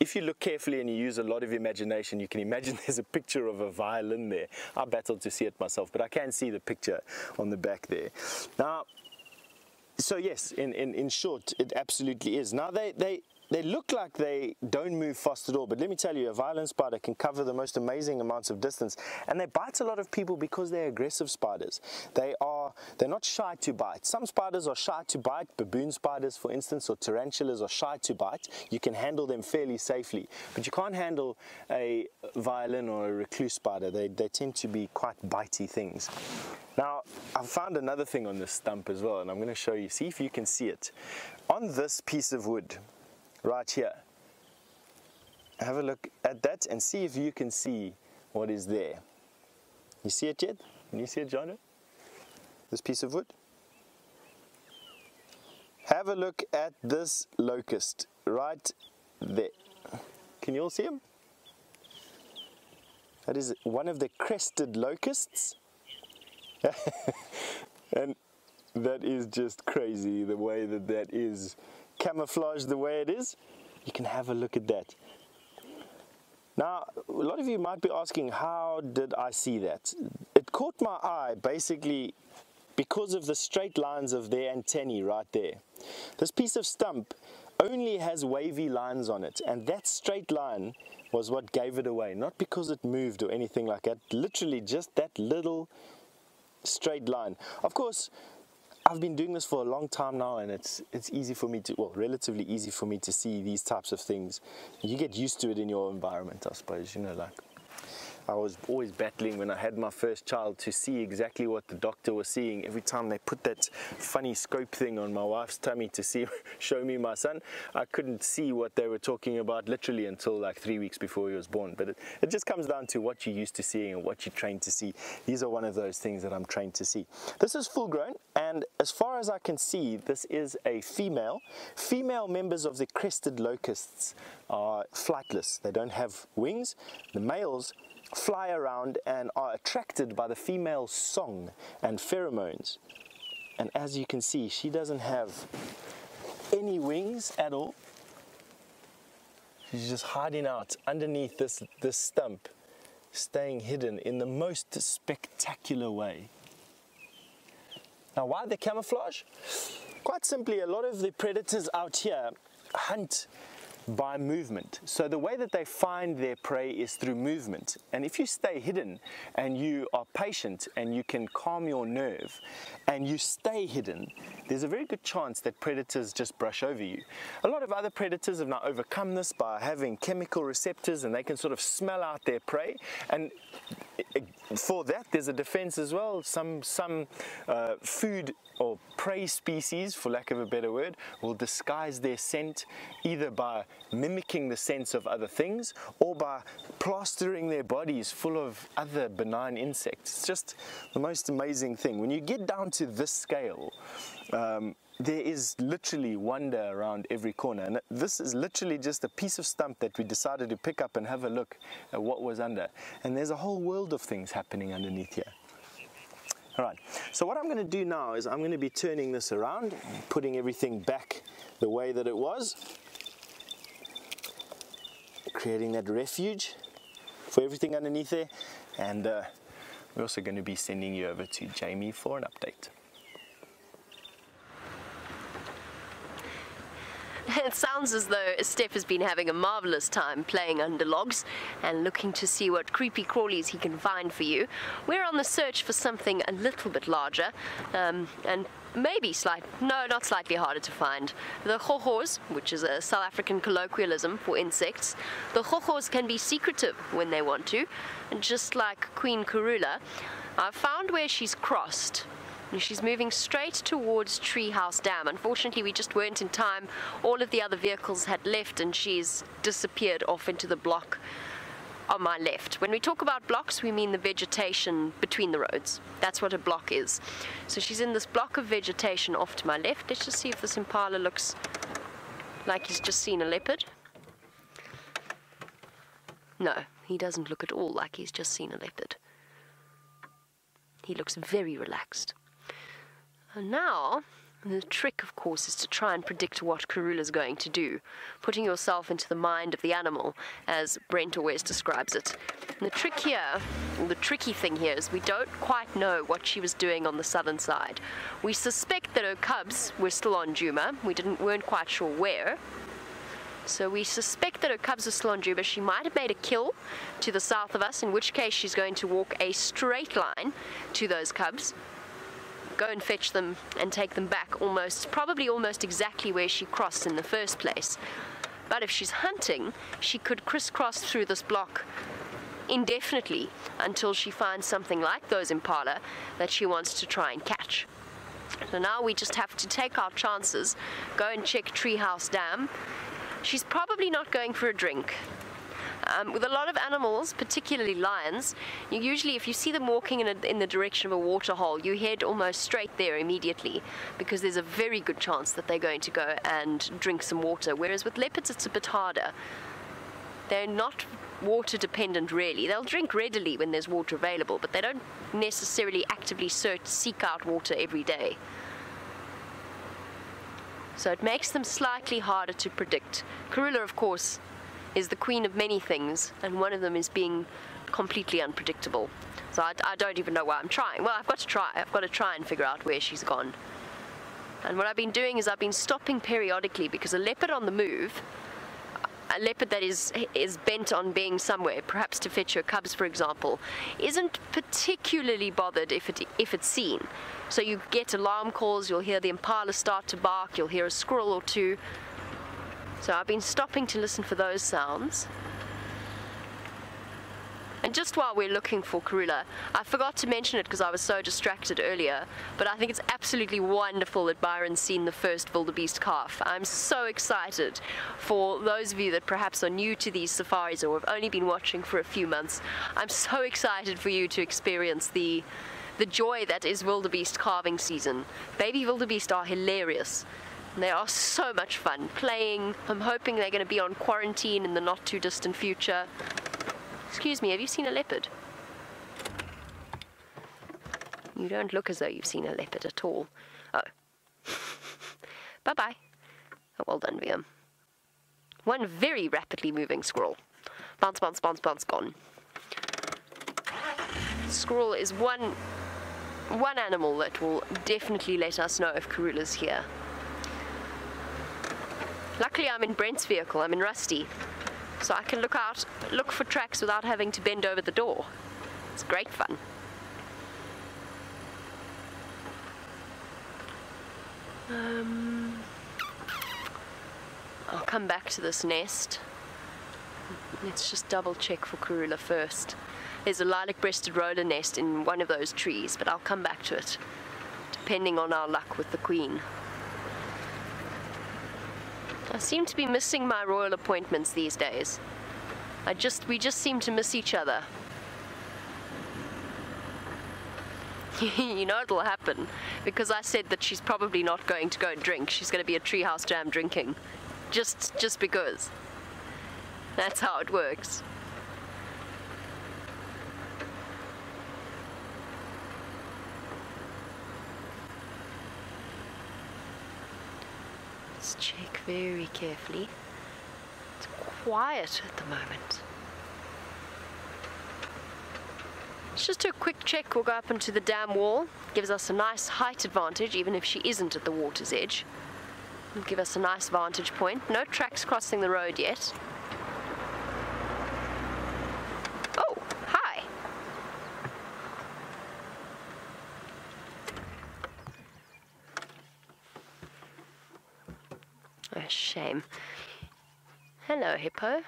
If you look carefully and you use a lot of imagination, you can imagine there's a picture of a violin there. I battled to see it myself, but I can see the picture on the back there. Now, so yes, in, in, in short, it absolutely is. Now they, they, they look like they don't move fast at all, but let me tell you, a violin spider can cover the most amazing amounts of distance, and they bite a lot of people because they're aggressive spiders. They are, they're not shy to bite. Some spiders are shy to bite, baboon spiders, for instance, or tarantulas are shy to bite. You can handle them fairly safely, but you can't handle a violin or a recluse spider. They, they tend to be quite bitey things. Now, I found another thing on this stump as well, and I'm going to show you. See if you can see it. On this piece of wood, right here, have a look at that and see if you can see what is there. You see it yet? Can you see it, John? This piece of wood? Have a look at this locust right there. Can you all see him? That is one of the crested locusts. and that is just crazy the way that that is camouflaged the way it is. You can have a look at that. Now, a lot of you might be asking, how did I see that? It caught my eye basically because of the straight lines of their antennae right there. This piece of stump only has wavy lines on it, and that straight line was what gave it away, not because it moved or anything like that, literally just that little straight line. Of course, I've been doing this for a long time now and it's it's easy for me to well relatively easy for me to see these types of things. You get used to it in your environment I suppose you know like I was always battling when I had my first child to see exactly what the doctor was seeing. Every time they put that funny scope thing on my wife's tummy to see show me my son I couldn't see what they were talking about literally until like three weeks before he was born. But it, it just comes down to what you're used to seeing and what you're trained to see. These are one of those things that I'm trained to see. This is full grown and as far as I can see this is a female. Female members of the crested locusts are flightless. They don't have wings. The males fly around and are attracted by the female's song and pheromones. And as you can see, she doesn't have any wings at all. She's just hiding out underneath this, this stump, staying hidden in the most spectacular way. Now, why the camouflage? Quite simply, a lot of the predators out here hunt by movement. So the way that they find their prey is through movement. And if you stay hidden and you are patient and you can calm your nerve and you stay hidden, there's a very good chance that predators just brush over you. A lot of other predators have now overcome this by having chemical receptors and they can sort of smell out their prey. And for that, there's a defense as well. Some, some uh, food or prey species, for lack of a better word, will disguise their scent either by mimicking the scents of other things or by plastering their bodies full of other benign insects. It's just the most amazing thing. When you get down to this scale, um, there is literally wonder around every corner. And this is literally just a piece of stump that we decided to pick up and have a look at what was under. And there's a whole world of things happening underneath here. All right, so what I'm going to do now is I'm going to be turning this around, putting everything back the way that it was, creating that refuge for everything underneath there, and uh, we're also going to be sending you over to Jamie for an update. It sounds as though Stef has been having a marvellous time playing under logs and looking to see what creepy crawlies he can find for you. We're on the search for something a little bit larger um, and maybe slight, no, not slightly harder to find. The goggas, which is a South African colloquialism for insects, the goggas can be secretive when they want to, just like Queen Karula, I've found where she's crossed She's moving straight towards Treehouse Dam. Unfortunately, we just weren't in time. All of the other vehicles had left and she's disappeared off into the block on my left. When we talk about blocks, we mean the vegetation between the roads. That's what a block is. So she's in this block of vegetation off to my left. Let's just see if this impala looks like he's just seen a leopard. No, he doesn't look at all like he's just seen a leopard. He looks very relaxed. And now, the trick, of course, is to try and predict what Karula's going to do, putting yourself into the mind of the animal, as Brent always describes it. And the trick here, the tricky thing here, is we don't quite know what she was doing on the southern side. We suspect that her cubs were still on Djuma. We didn't weren't quite sure where. So we suspect that her cubs are still on Djuma. She might have made a kill to the south of us, in which case she's going to walk a straight line to those cubs go and fetch them and take them back almost, probably almost exactly where she crossed in the first place. But if she's hunting, she could crisscross through this block indefinitely until she finds something like those impala that she wants to try and catch. So now we just have to take our chances, go and check Treehouse Dam. She's probably not going for a drink. Um, with a lot of animals, particularly lions, you usually, if you see them walking in, a, in the direction of a water hole, you head almost straight there immediately because there's a very good chance that they're going to go and drink some water. Whereas with leopards, it's a bit harder. They're not water dependent really. They'll drink readily when there's water available, but they don't necessarily actively search, seek out water every day. So it makes them slightly harder to predict. Karula, of course, is the queen of many things, and one of them is being completely unpredictable. So I, I, don't even know why I'm trying. Well, I've got to try. I've got to try and figure out where she's gone. And what I've been doing is I've been stopping periodically because a leopard on the move, a leopard that is is bent on being somewhere, perhaps to fetch her cubs, for example, isn't particularly bothered if it if it's seen. So you get alarm calls. You'll hear the impala start to bark. You'll hear a squirrel or two. So I've been stopping to listen for those sounds. And just while we're looking for Karula, I forgot to mention it because I was so distracted earlier, but I think it's absolutely wonderful that Byron's seen the first wildebeest calf. I'm so excited for those of you that perhaps are new to these safaris or have only been watching for a few months. I'm so excited for you to experience the the joy that is wildebeest calving season. Baby wildebeest are hilarious. They are so much fun playing. I'm hoping they're going to be on quarantine in the not too distant future. Excuse me, have you seen a leopard? You don't look as though you've seen a leopard at all. Oh. bye bye. Oh, well done, Liam. One very rapidly moving squirrel. Bounce, bounce, bounce, bounce, gone. Squirrel is one one animal that will definitely let us know if Karula's here. Luckily I'm in Brent's vehicle, I'm in Rusty. So I can look out, look for tracks without having to bend over the door. It's great fun. Um, I'll come back to this nest. Let's just double check for Karula first. there's a lilac-breasted roller nest in one of those trees, but I'll come back to it, depending on our luck with the queen. I seem to be missing my royal appointments these days. I just, we just seem to miss each other. you know it'll happen because I said that she's probably not going to go drink. She's going to be a Treehouse Dam drinking, just just because. That's how it works. Let's check very carefully. It's quiet at the moment. Let's just do a quick check. We'll go up into the dam wall. Gives us a nice height advantage, even if she isn't at the water's edge. It'll give us a nice vantage point. No tracks crossing the road yet. Oh, hi. A shame. Hippo.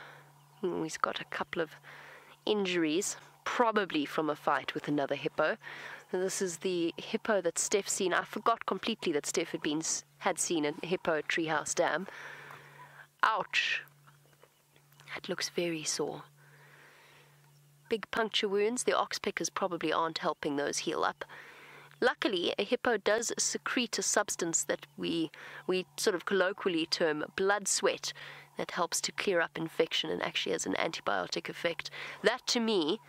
He's got a couple of injuries, probably from a fight with another hippo. This is the hippo that Stef seen. I forgot completely that Stef had been had seen a hippo at Treehouse Dam. Ouch. That looks very sore. Big puncture wounds. The oxpeckers probably aren't helping those heal up. Luckily, a hippo does secrete a substance that we we sort of colloquially term blood sweat that helps to clear up infection and actually has an antibiotic effect. That to me,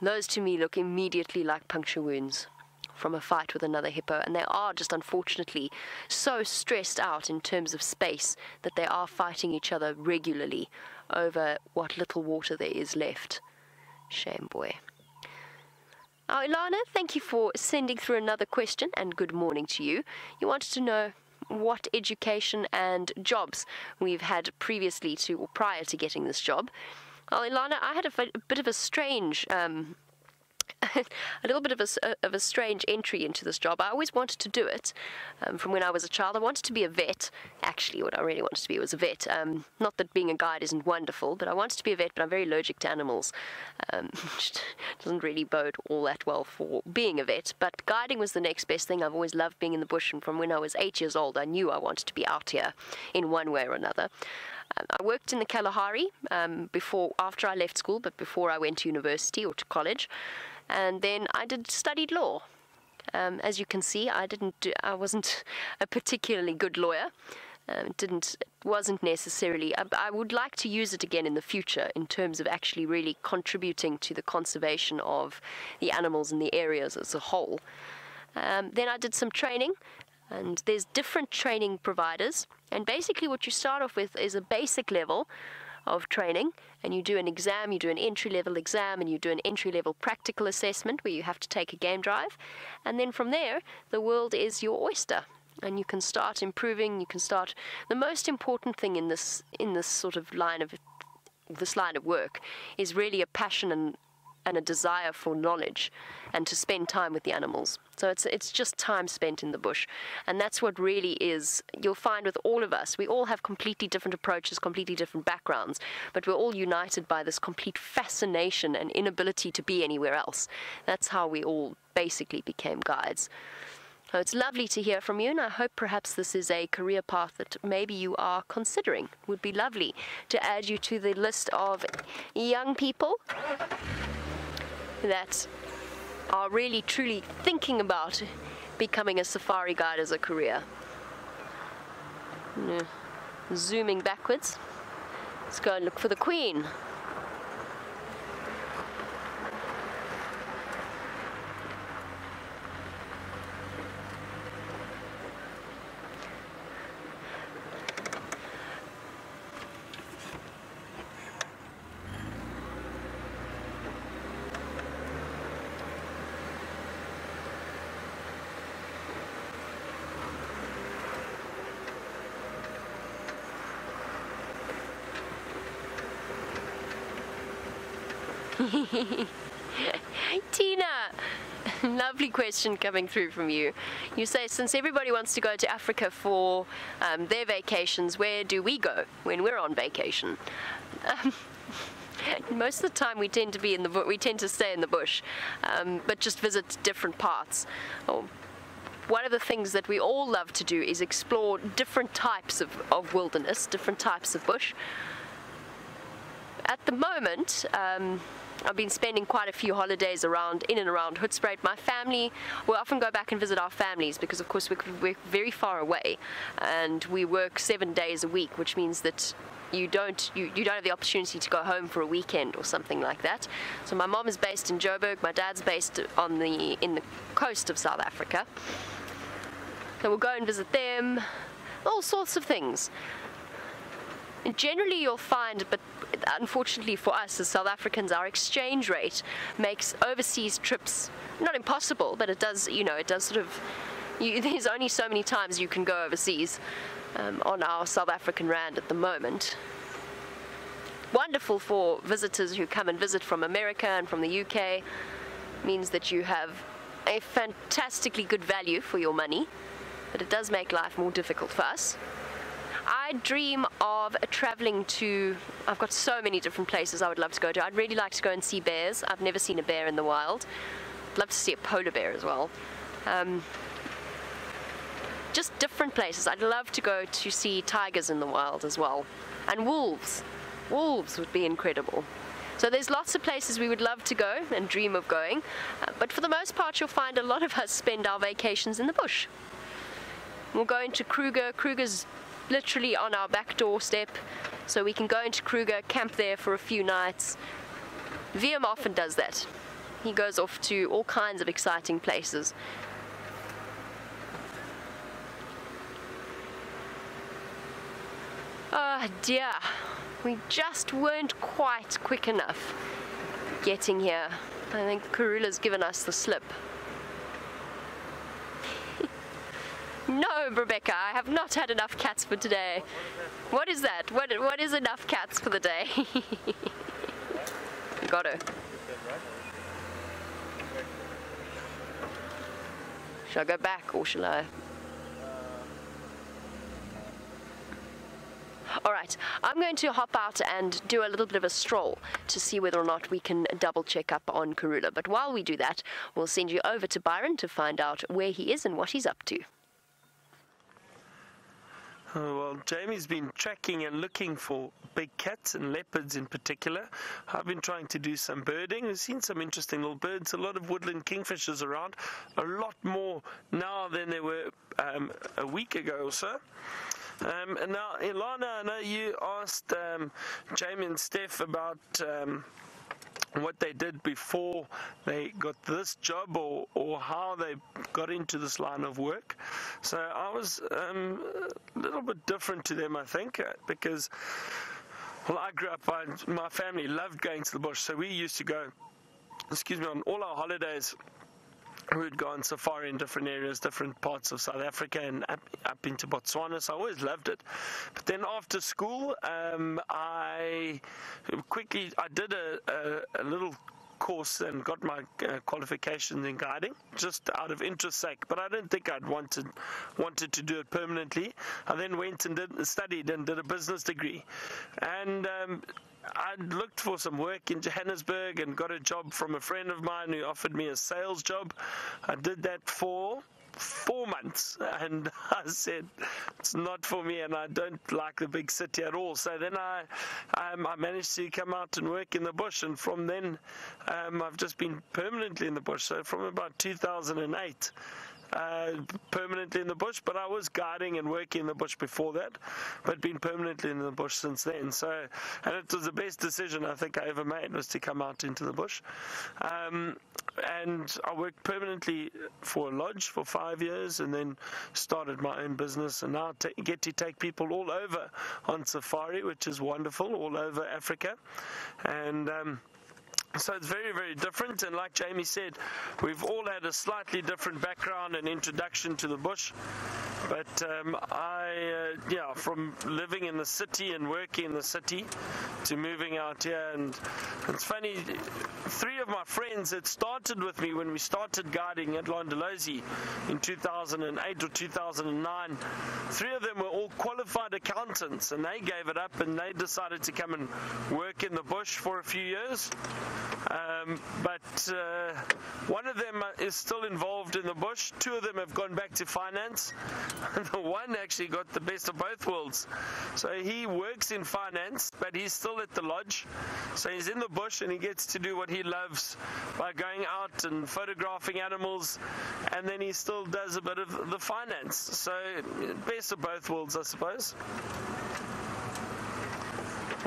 those to me look immediately like puncture wounds from a fight with another hippo, and they are just unfortunately so stressed out in terms of space that they are fighting each other regularly over what little water there is left. Shame, boy. Oh, Ilana, thank you for sending through another question, and good morning to you. You wanted to know what education and jobs we've had previously to or prior to getting this job. Well, Ilana, I had a, a bit of a strange um, a little bit of a, of a strange entry into this job. I always wanted to do it um, from when I was a child. I wanted to be a vet. Actually, what I really wanted to be was a vet. Um, not that being a guide isn't wonderful, but I wanted to be a vet, but I'm very allergic to animals. Um, doesn't really bode all that well for being a vet. But guiding was the next best thing. I've always loved being in the bush, and from when I was eight years old, I knew I wanted to be out here in one way or another. I worked in the Kalahari um, before, after I left school, but before I went to university or to college and then I did studied law. Um, as you can see, I didn't. Do, I wasn't a particularly good lawyer. Um, didn't wasn't necessarily. I, I, would like to use it again in the future in terms of actually really contributing to the conservation of the animals in the areas as a whole. Um, then I did some training, and there's different training providers. And basically, what you start off with is a basic level of training and you do an exam, you do an entry level exam, and you do an entry level practical assessment where you have to take a game drive. And then from there, the world is your oyster. And you can start improving, you can start. The most important thing in this, in this sort of line of this line of work is really a passion and and a desire for knowledge and to spend time with the animals. So it's it's just time spent in the bush. And that's what really is you'll find with all of us. We all have completely different approaches, completely different backgrounds, but we're all united by this complete fascination and inability to be anywhere else. That's how we all basically became guides. So it's lovely to hear from you, and I hope perhaps this is a career path that maybe you are considering. Would be lovely to add you to the list of young people that are really truly thinking about becoming a safari guide as a career. Zooming backwards, let's go and look for the queen. Tina! Lovely question coming through from you. You say, since everybody wants to go to Africa for um, their vacations, where do we go when we're on vacation? Um, most of the time, we tend to be in the we tend to stay in the bush, um, but just visit different parts. Oh, one of the things that we all love to do is explore different types of, of wilderness, different types of bush. At the moment, um, I've been spending quite a few holidays around in and around Hoedspruit. My family, we often go back and visit our families because, of course, we're, we're very far away, and we work seven days a week, which means that you don't you, you don't have the opportunity to go home for a weekend or something like that. So my mom is based in Joburg, my dad's based on the in the coast of South Africa. So we'll go and visit them, all sorts of things. And generally you'll find, but unfortunately for us as South Africans, our exchange rate makes overseas trips not impossible, but it does, you know, it does sort of, you, there's only so many times you can go overseas um, on our South African rand at the moment. Wonderful for visitors who come and visit from America and from the UK, means that you have a fantastically good value for your money, but it does make life more difficult for us. I dream of traveling to, I've got so many different places I would love to go to. I'd really like to go and see bears. I've never seen a bear in the wild. I'd love to see a polar bear as well. Um, just different places. I'd love to go to see tigers in the wild as well. And wolves. Wolves would be incredible. So there's lots of places we would love to go and dream of going. Uh, but for the most part, you'll find a lot of us spend our vacations in the bush. We'll go into Kruger. Kruger's literally on our back doorstep. So we can go into Kruger, camp there for a few nights. VM often does that. He goes off to all kinds of exciting places. Oh dear, we just weren't quite quick enough getting here. I think Karula's given us the slip. No, Rebecca, I have not had enough cats for today. What is that? What, what is enough cats for the day? Got her. Shall I go back or shall I? All right, I'm going to hop out and do a little bit of a stroll to see whether or not we can double check up on Karula. But while we do that, we'll send you over to Byron to find out where he is and what he's up to. Oh, well, Jamie's been tracking and looking for big cats and leopards in particular. I've been trying to do some birding. We've seen some interesting little birds, a lot of woodland kingfishers around, a lot more now than there were um, a week ago or so. Um, and now, Ilana, I know you asked um, Jamie and Stef about um, what they did before they got this job or, or how they got into this line of work. So I was um, a little bit different to them, I think, uh, because, well, I grew up, I, my family loved going to the bush, so we used to go, excuse me, on all our holidays we would go on safari in different areas, different parts of South Africa, and up, up into Botswana. So I always loved it. But then after school, um, I quickly I did a, a, a little course and got my uh, qualifications in guiding just out of interest sake but I didn't think I'd wanted wanted to do it permanently I then went and did studied and did a business degree and um, I looked for some work in Johannesburg and got a job from a friend of mine who offered me a sales job. I did that for four months and I said it's not for me and I don't like the big city at all so then I um, I managed to come out and work in the bush and from then um, I've just been permanently in the bush so from about 2008 uh, permanently in the bush, but I was guiding and working in the bush before that, but been permanently in the bush since then. So, and it was the best decision I think I ever made was to come out into the bush. Um, and I worked permanently for a lodge for five years, and then started my own business, and now get to take people all over on safari, which is wonderful, all over Africa, and. Um, so it's very, very different. And like Jamie said, we've all had a slightly different background and introduction to the bush. But um, I, uh, yeah, from living in the city and working in the city to moving out here. And it's funny, three of my friends that started with me when we started guiding at Londolozi in 2008 or 2009, three of them were all qualified accountants and they gave it up and they decided to come and work in the bush for a few years. Um, but uh, one of them is still involved in the bush. Two of them have gone back to finance. the one actually got the best of both worlds. So he works in finance, but he's still at the lodge. So he's in the bush and he gets to do what he loves by going out and photographing animals, and then he still does a bit of the finance. So best of both worlds, I suppose.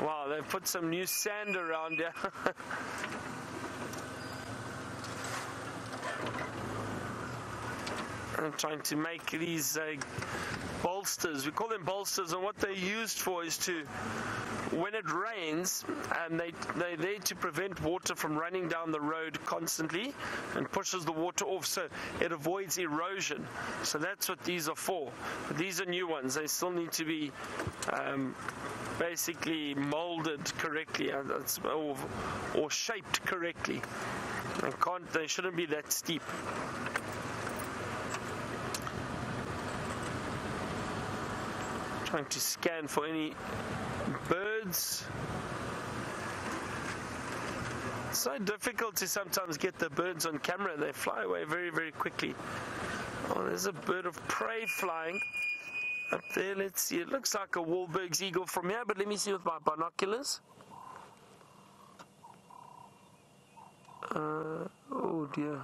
Wow, they've put some new sand around here. I'm trying to make these uh, bolsters. We call them bolsters, and what they're used for is to, when it rains, and they they're there to prevent water from running down the road constantly, and pushes the water off, so it avoids erosion. So that's what these are for. But these are new ones. They still need to be um, basically molded correctly, uh, or, or shaped correctly. They. They shouldn't be that steep. Trying to scan for any birds. It's so difficult to sometimes get the birds on camera. They fly away very, very quickly. Oh, there's a bird of prey flying up there. Let's see. It looks like a Wahlberg's eagle from here, but let me see with my binoculars. Uh, oh dear.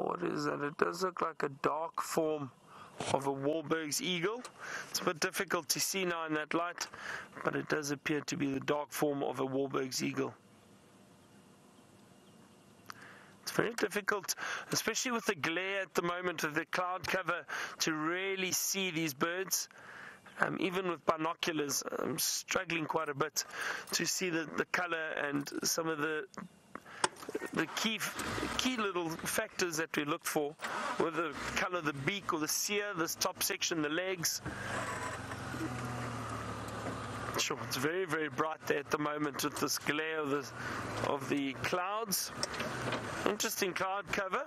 What is that? It does look like a dark form of a Wahlberg's eagle. It's a bit difficult to see now in that light, but it does appear to be the dark form of a Wahlberg's eagle. It's very difficult, especially with the glare at the moment of the cloud cover, to really see these birds. Um, even with binoculars, I'm struggling quite a bit to see the, the color and some of the the key key little factors that we look for, were the color of the beak or the cere, this top section, the legs. Sure, it's very, very bright there at the moment with this glare of the, of the clouds. Interesting cloud cover.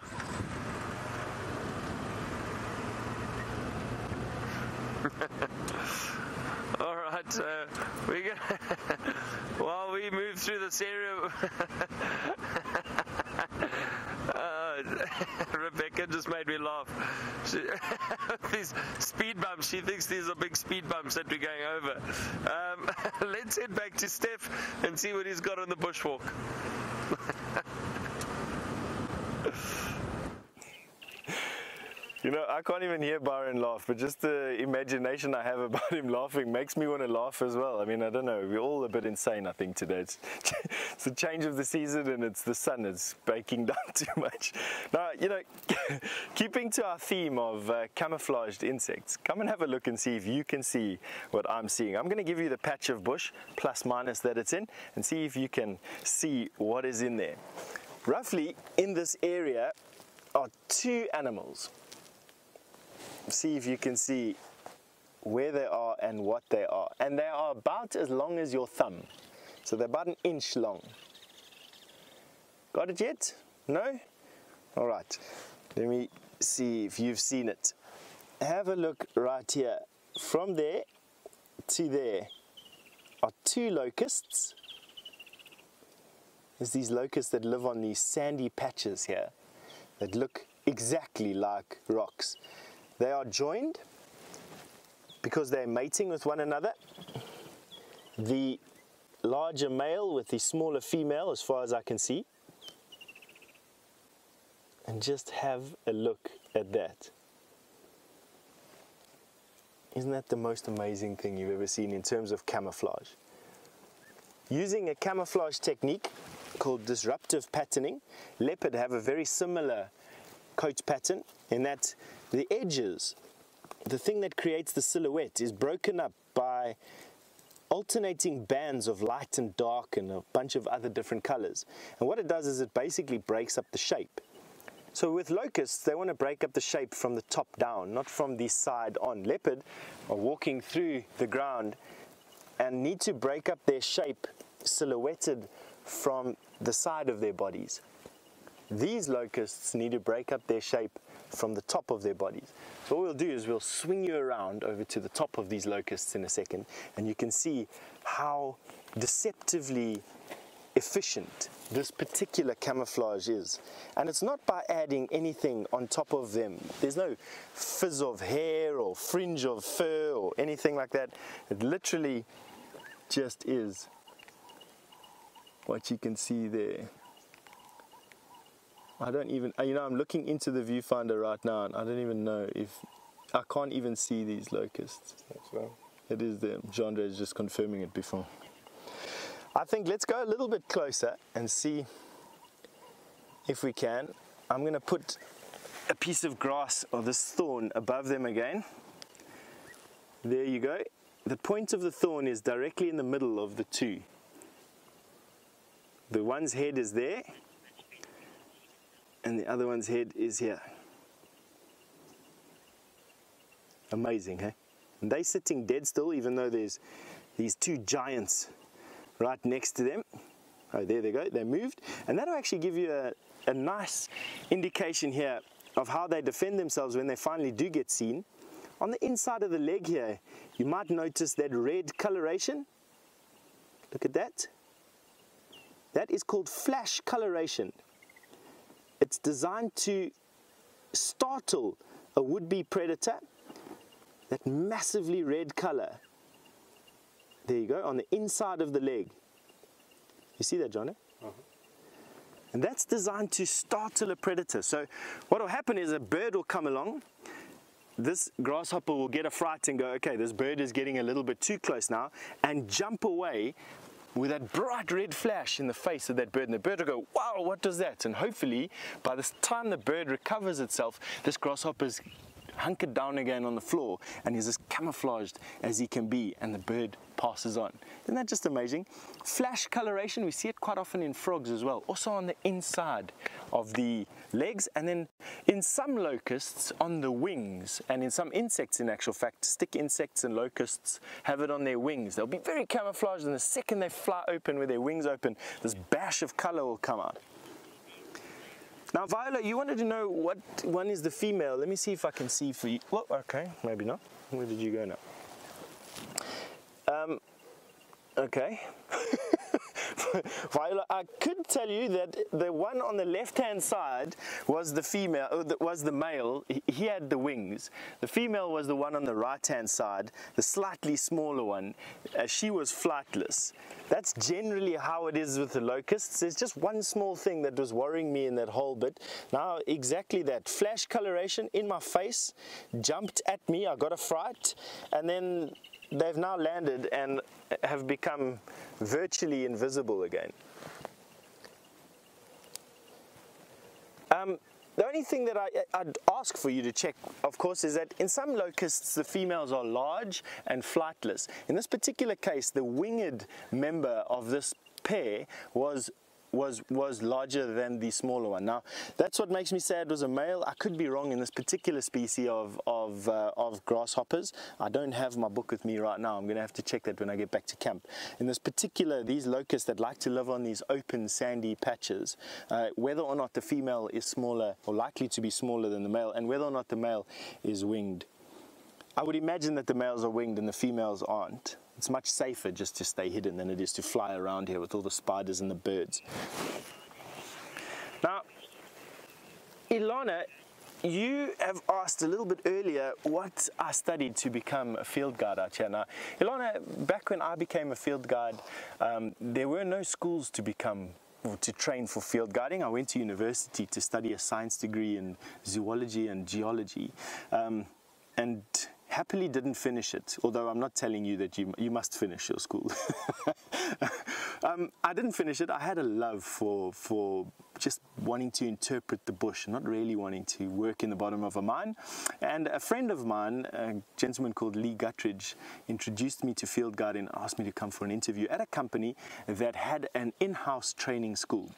All right, uh, we while we move through this area. Rebecca just made me laugh. She, these speed bumps, she thinks these are big speed bumps that we're going over. Um, let's head back to Stef and see what he's got on the bushwalk. You know, I can't even hear Byron laugh, but just the imagination I have about him laughing makes me want to laugh as well. I mean, I don't know, we're all a bit insane, I think, today. It's, it's the change of the season and it's the sun, it's baking down too much. Now, you know, keeping to our theme of uh, camouflaged insects, come and have a look and see if you can see what I'm seeing. I'm going to give you the patch of bush, plus minus that it's in, and see if you can see what is in there. Roughly, in this area are two animals see if you can see where they are and what they are. And they are about as long as your thumb. So they're about an inch long. Got it yet? No? All right. Let me see if you've seen it. Have a look right here. From there to there are two locusts. There's these locusts that live on these sandy patches here that look exactly like rocks. They are joined because they're mating with one another. The larger male with the smaller female, as far as I can see. And just have a look at that. Isn't that the most amazing thing you've ever seen in terms of camouflage? Using a camouflage technique called disruptive patterning, leopard have a very similar coat pattern in that the edges, the thing that creates the silhouette, is broken up by alternating bands of light and dark and a bunch of other different colors. And what it does is it basically breaks up the shape. So with locusts, they want to break up the shape from the top down, not from the side on. Leopard are walking through the ground and need to break up their shape silhouetted from the side of their bodies. These locusts need to break up their shape from the top of their bodies. So what we'll do is we'll swing you around over to the top of these locusts in a second and you can see how deceptively efficient this particular camouflage is. And it's not by adding anything on top of them. There's no fizz of hair or fringe of fur or anything like that. It literally just is what you can see there. I don't even, uh, you know, I'm looking into the viewfinder right now and I don't even know if, I can't even see these locusts. It is them. Jandre is just confirming it before. I think let's go a little bit closer and see if we can. I'm going to put a piece of grass or this thorn above them again. There you go. The point of the thorn is directly in the middle of the two. The one's head is there and the other one's head is here. Amazing, hey? And they're sitting dead still even though there's these two giants right next to them. Oh, there they go, they moved. And that'll actually give you a, a nice indication here of how they defend themselves when they finally do get seen. On the inside of the leg here, you might notice that red coloration. Look at that. That is called flash coloration. It's designed to startle a would-be predator. That massively red color there you go, on the inside of the leg. You see that, Johnny? Uh -huh. And that's designed to startle a predator. So what will happen is a bird will come along, this grasshopper will get a fright and go, okay, this bird is getting a little bit too close now, and jump away with that bright red flash in the face of that bird. And the bird will go, wow, what does that? And hopefully, by the time the bird recovers itself, this grasshopper is hunkered down again on the floor and he's as camouflaged as he can be and the bird passes on. Isn't that just amazing? Flash coloration, we see it quite often in frogs as well, also on the inside of the legs and then in some locusts on the wings and in some insects in actual fact, stick insects and locusts have it on their wings. They'll be very camouflaged and the second they fly open with their wings open, this bash of color will come out. Now, Viola, you wanted to know what one is the female. Let me see if I can see for you. Well, okay, maybe not. Where did you go now? Um, okay. Viola, I could tell you that the one on the left-hand side was the female, oh, was the male. He had the wings. The female was the one on the right-hand side, the slightly smaller one. Uh, she was flightless. That's generally how it is with the locusts. There's just one small thing that was worrying me in that whole bit. Now, exactly that. Flash coloration in my face, jumped at me, I got a fright, and then they've now landed and have become virtually invisible again. Um, the only thing that I, would ask for you to check, of course, is that in some locusts the females are large and flightless. In this particular case, the winged member of this pair was was was larger than the smaller one. Now, that's what makes me say it was a male. I could be wrong in this particular species of of uh, of grasshoppers. I don't have my book with me right now. I'm going to have to check that when I get back to camp. In this particular, these locusts that like to live on these open sandy patches, uh, whether or not the female is smaller or likely to be smaller than the male, and whether or not the male is winged. I would imagine that the males are winged and the females aren't. It's much safer just to stay hidden than it is to fly around here with all the spiders and the birds. Now, Ilana, you have asked a little bit earlier what I studied to become a field guide out here. Now, Ilana, back when I became a field guide, um, there were no schools to become to train for field guiding. I went to university to study a science degree in zoology and geology. Um, and happily didn't finish it, although I'm not telling you that you, you must finish your school. um, I didn't finish it. I had a love for, for just wanting to interpret the bush, not really wanting to work in the bottom of a mine. And a friend of mine, a gentleman called Lee Gutteridge, introduced me to field guiding and asked me to come for an interview at a company that had an in-house training school.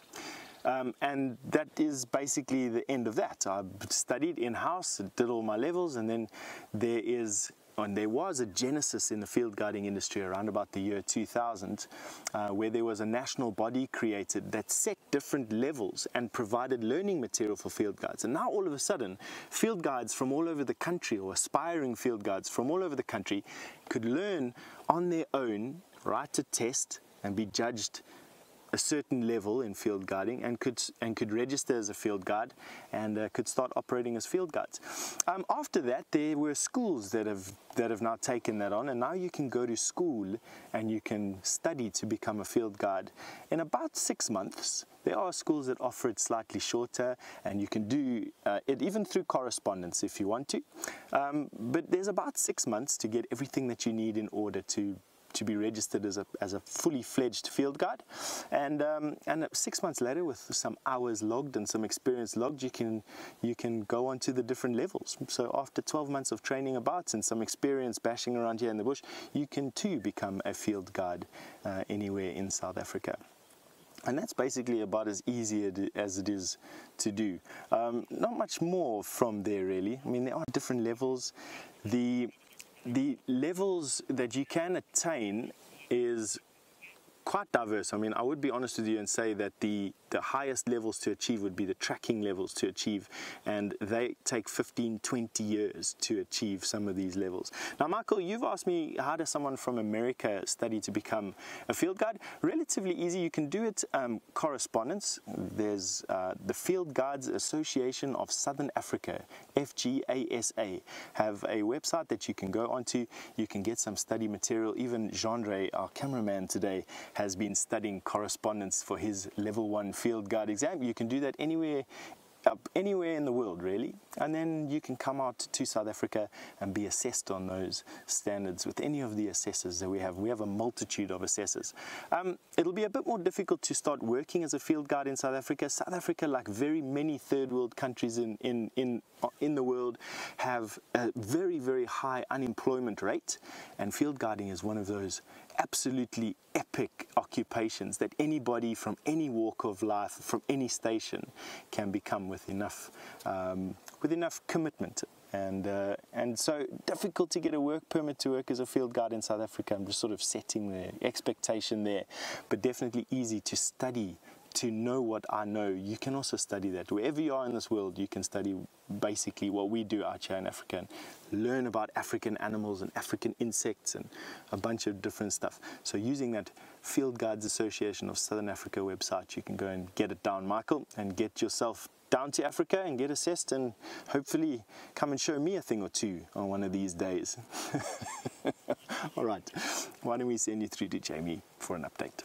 Um, and that is basically the end of that. I studied in house, did all my levels, and then there is and there was a genesis in the field guiding industry around about the year 2000 uh, where there was a national body created that set different levels and provided learning material for field guides and now all of a sudden field guides from all over the country or aspiring field guides from all over the country could learn on their own write a test and be judged a certain level in field guiding and could and could register as a field guide and uh, could start operating as field guides. Um, after that, there were schools that have that have now taken that on, and now you can go to school and you can study to become a field guide in about six months. There are schools that offer it slightly shorter, and you can do uh, it even through correspondence if you want to. Um, but there's about six months to get everything that you need in order to to be registered as a, as a fully fledged field guide. And, um, and six months later, with some hours logged and some experience logged, you can, you can go on to the different levels. So after 12 months of training about and some experience bashing around here in the bush, you can too become a field guide uh, anywhere in South Africa. And that's basically about as easy as it is to do. Um, not much more from there, really. I mean, there are different levels. The the levels that you can attain is quite diverse. I mean, I would be honest with you and say that the the highest levels to achieve would be the tracking levels to achieve, and they take 15, 20 years to achieve some of these levels. Now, Michael, you've asked me how does someone from America study to become a field guide? Relatively easy. You can do it um, correspondence. There's uh, the Field Guides Association of Southern Africa, FGASA, have a website that you can go onto. You can get some study material. Even Jean our cameraman today, has been studying correspondence for his level one field guide exam. You can do that anywhere up anywhere in the world really. And then you can come out to South Africa and be assessed on those standards with any of the assessors that we have. We have a multitude of assessors. Um, it'll be a bit more difficult to start working as a field guide in South Africa. South Africa like very many third world countries in in in in the world have a very very high unemployment rate. And field guiding is one of those absolutely epic occupations that anybody from any walk of life, from any station, can become with enough, um, with enough commitment. And, uh, and so difficult to get a work permit to work as a field guide in South Africa. I'm just sort of setting the expectation there, but definitely easy to study to know what I know, you can also study that. Wherever you are in this world, you can study basically what we do out here in Africa and learn about African animals and African insects and a bunch of different stuff. So using that Field Guides Association of Southern Africa website, you can go and get it down, Michael, and get yourself down to Africa and get assessed and hopefully come and show me a thing or two on one of these days. All right, why don't we send you through to Jamie for an update?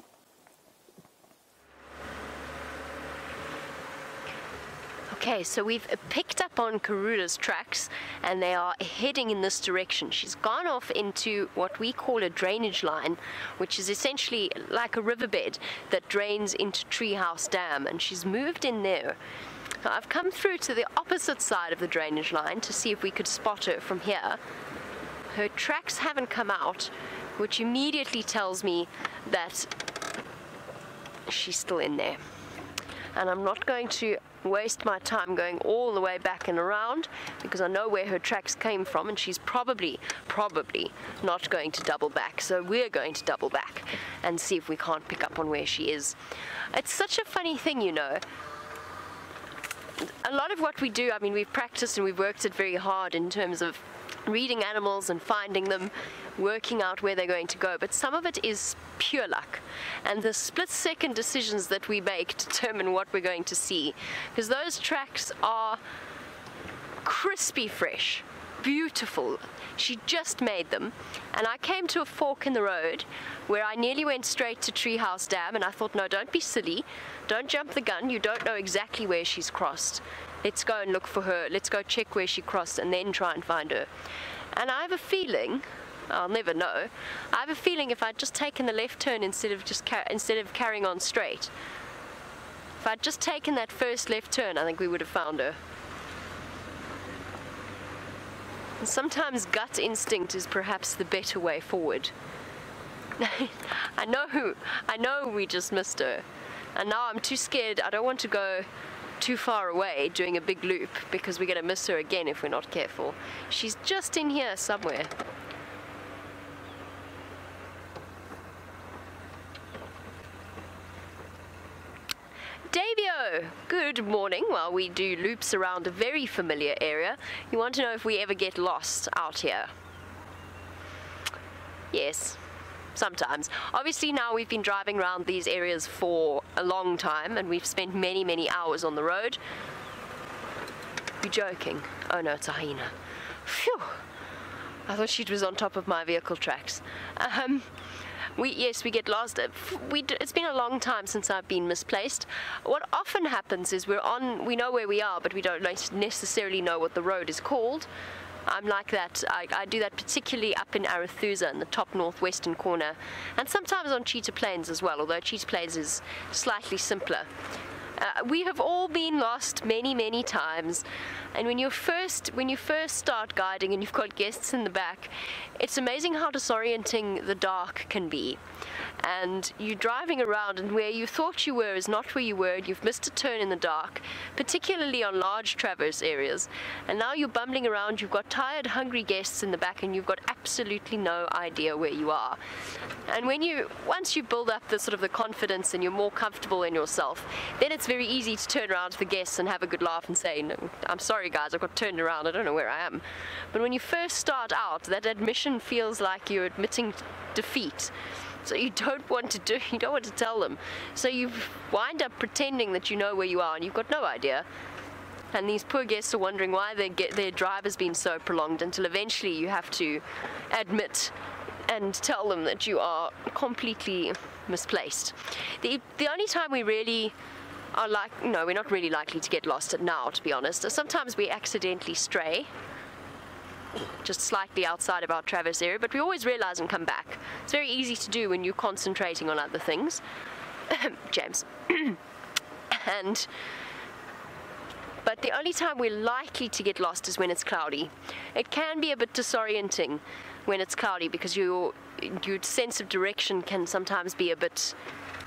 Okay, so we've picked up on Karula's tracks and they are heading in this direction. She's gone off into what we call a drainage line, which is essentially like a riverbed that drains into Treehouse Dam, and she's moved in there. Now, I've come through to the opposite side of the drainage line to see if we could spot her from here. Her tracks haven't come out, which immediately tells me that she's still in there and I'm not going to waste my time going all the way back and around because I know where her tracks came from and she's probably, probably not going to double back. So we're going to double back and see if we can't pick up on where she is. It's such a funny thing, you know. A lot of what we do, I mean, we've practiced and we've worked it very hard in terms of reading animals and finding them, working out where they're going to go. But some of it is pure luck. And the split second decisions that we make determine what we're going to see. Because those tracks are crispy fresh, beautiful. She just made them. And I came to a fork in the road where I nearly went straight to Treehouse Dam. And I thought, no, don't be silly. Don't jump the gun. You don't know exactly where she's crossed. Let's go and look for her. Let's go check where she crossed and then try and find her. And I have a feeling, I'll never know, I have a feeling if I'd just taken the left turn instead of just instead of carrying on straight, if I'd just taken that first left turn, I think we would have found her. And sometimes gut instinct is perhaps the better way forward. I know I know we just missed her. And now I'm too scared. I don't want to go too far away doing a big loop because we're going to miss her again if we're not careful. She's just in here somewhere. Davio, good morning. While we do loops around a very familiar area, you want to know if we ever get lost out here? Yes, sometimes. Obviously, now we've been driving around these areas for a long time and we've spent many, many hours on the road. You're joking. Oh no, it's a hyena. Phew. I thought she was on top of my vehicle tracks. Um, we yes, we get lost. Uh, we it's been a long time since I've been misplaced. What often happens is we're on, we know where we are, but we don't necessarily know what the road is called. I'm like that. I, I, do that particularly up in Arathusa in the top northwestern corner, and sometimes on Cheetah Plains as well. Although Cheetah Plains is slightly simpler. Uh, we have all been lost many, many times. And when you first when you first start guiding and you've got guests in the back, it's amazing how disorienting the dark can be. And you're driving around and where you thought you were is not where you were you've missed a turn in the dark particularly on large traverse areas. And now you're bumbling around you've got tired hungry guests in the back and you've got absolutely no idea where you are. And when you once you build up the sort of the confidence and you're more comfortable in yourself then it's very easy to turn around to the guests and have a good laugh and say no, I'm sorry guys I got turned around I don't know where I am but when you first start out that admission feels like you're admitting defeat so you don't want to do, you don't want to tell them. So you wind up pretending that you know where you are and you've got no idea. And these poor guests are wondering why their, their drive has been so prolonged until eventually you have to admit and tell them that you are completely misplaced. The, the only time we really are like, no, we're not really likely to get lost now, to be honest. Sometimes we accidentally stray just slightly outside of our traverse area, but we always realize and come back. It's very easy to do when you're concentrating on other things. James. and but the only time we're likely to get lost is when it's cloudy. It can be a bit disorienting when it's cloudy because your your sense of direction can sometimes be a bit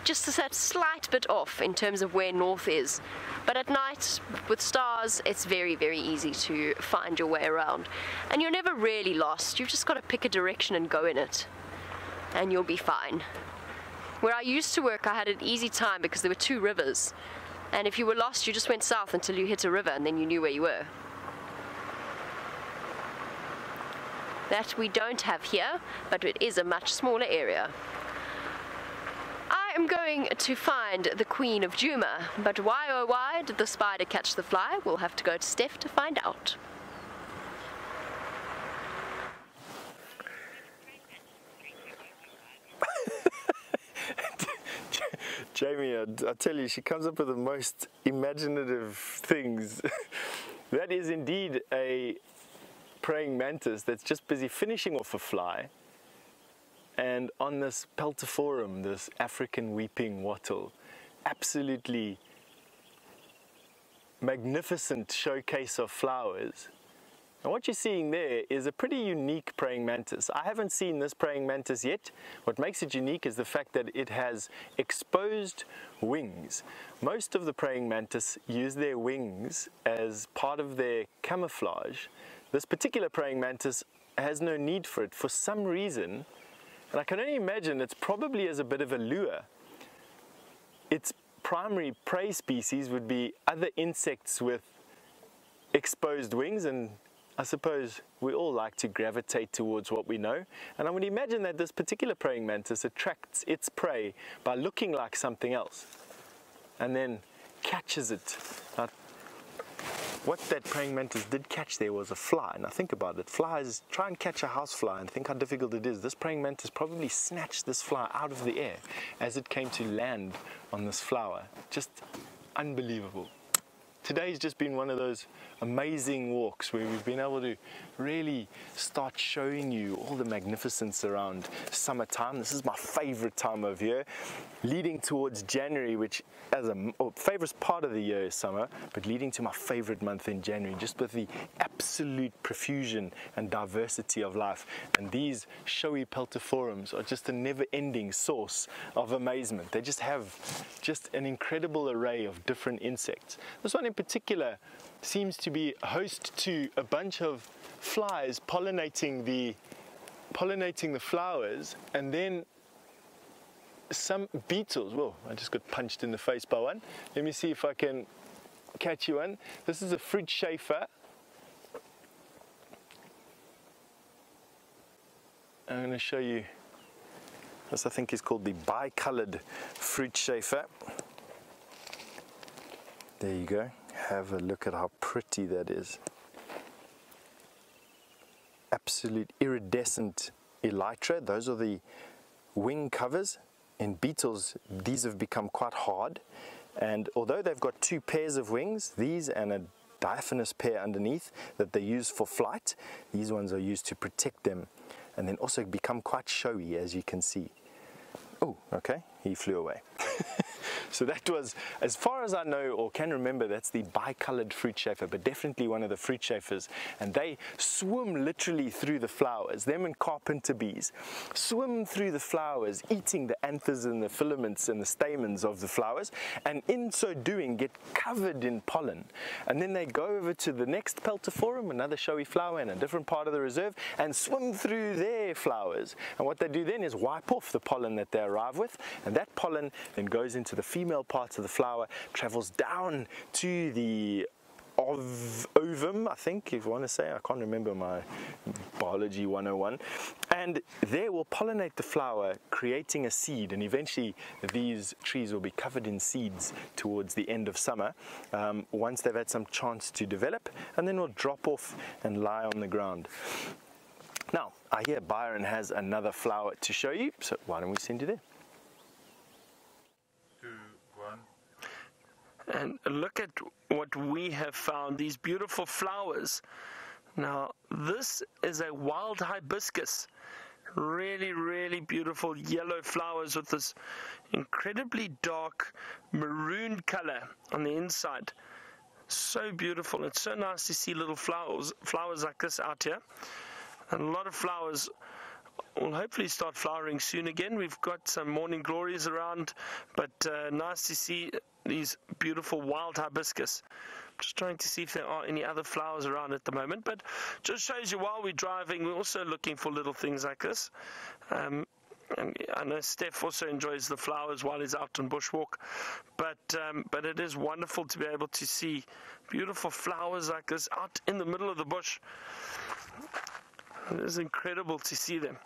just a slight bit off in terms of where north is. But at night, with stars, it's very, very easy to find your way around. And you're never really lost. You've just got to pick a direction and go in it. And you'll be fine. Where I used to work, I had an easy time because there were two rivers. And if you were lost, you just went south until you hit a river and then you knew where you were. That we don't have here, but it is a much smaller area. I am going to find the Queen of Djuma, but why oh why did the spider catch the fly? We'll have to go to Stef to find out. Jamie, I, I, tell you, she comes up with the most imaginative things. that is indeed a praying mantis that's just busy finishing off a fly and on this Peltophorum, this African weeping wattle, absolutely magnificent showcase of flowers. And what you're seeing there is a pretty unique praying mantis. I haven't seen this praying mantis yet. What makes it unique is the fact that it has exposed wings. Most of the praying mantis use their wings as part of their camouflage. This particular praying mantis has no need for it. For some reason, and I can only imagine it's probably as a bit of a lure. Its primary prey species would be other insects with exposed wings and I suppose we all like to gravitate towards what we know and I would imagine that this particular praying mantis attracts its prey by looking like something else and then catches it. Now, what that praying mantis did catch there was a fly. Now think about it. Flies, try and catch a housefly and think how difficult it is. This praying mantis probably snatched this fly out of the air as it came to land on this flower. Just unbelievable. today's just been one of those amazing walks where we've been able to really start showing you all the magnificence around summertime. This is my favorite time of year, leading towards January, which as a oh, favorite part of the year is summer, but leading to my favorite month in January, just with the absolute profusion and diversity of life. And these showy peltophorums are just a never-ending source of amazement. They just have just an incredible array of different insects. This one in particular seems to be host to a bunch of flies pollinating the pollinating the flowers and then some beetles whoa I just got punched in the face by one. Let me see if I can catch you one. This is a fruit chafer I'm going to show you. This I think is called the bicolored fruit chafer there you go have a look at how pretty that is. Absolute iridescent elytra, those are the wing covers. In beetles, these have become quite hard. And although they've got two pairs of wings, these and a diaphanous pair underneath that they use for flight, these ones are used to protect them and then also become quite showy as you can see. Oh, okay, he flew away. So that was, as far as I know or can remember, that's the bicolored fruit chafer, but definitely one of the fruit chafers. And they swim literally through the flowers. Them and carpenter bees swim through the flowers, eating the anthers and the filaments and the stamens of the flowers, and in so doing get covered in pollen. And then they go over to the next peltophorum, another showy flower in a different part of the reserve, and swim through their flowers. And what they do then is wipe off the pollen that they arrive with, and that pollen then goes into the female parts of the flower, travels down to the ov ovum, I think, if you want to say. I can't remember my biology 101. And there will pollinate the flower, creating a seed. And eventually, these trees will be covered in seeds towards the end of summer um, once they've had some chance to develop, and then will drop off and lie on the ground. Now, I hear Byron has another flower to show you, so why don't we send you there? And look at what we have found these beautiful flowers. Now, this is a wild hibiscus. Really, really beautiful yellow flowers with this incredibly dark maroon color on the inside. So beautiful. It's so nice to see little flowers, flowers like this out here. And a lot of flowers will hopefully start flowering soon again. We've got some morning glories around, but uh, nice to see these beautiful wild hibiscus. Just trying to see if there are any other flowers around at the moment, but just shows you while we're driving, we're also looking for little things like this. Um, and I know Stef also enjoys the flowers while he's out on bushwalk, but um, but it is wonderful to be able to see beautiful flowers like this out in the middle of the bush. It is incredible to see them.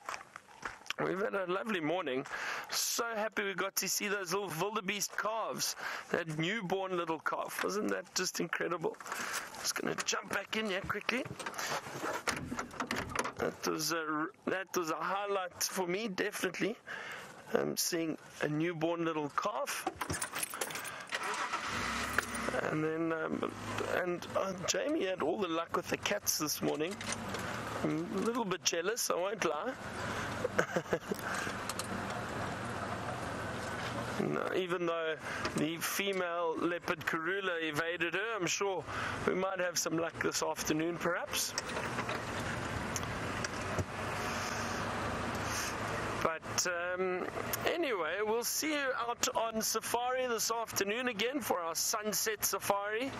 We've had a lovely morning. So happy we got to see those little wildebeest calves, that newborn little calf. Wasn't that just incredible? Just going to jump back in here quickly. That was a that was a highlight for me, definitely. Um, seeing a newborn little calf. And then, um, and uh, Jamie had all the luck with the cats this morning. I'm a little bit jealous, I won't lie. even though the female leopard Karula evaded her, I'm sure we might have some luck this afternoon, perhaps. But um, anyway, we'll see you out on safari this afternoon again for our sunset safari.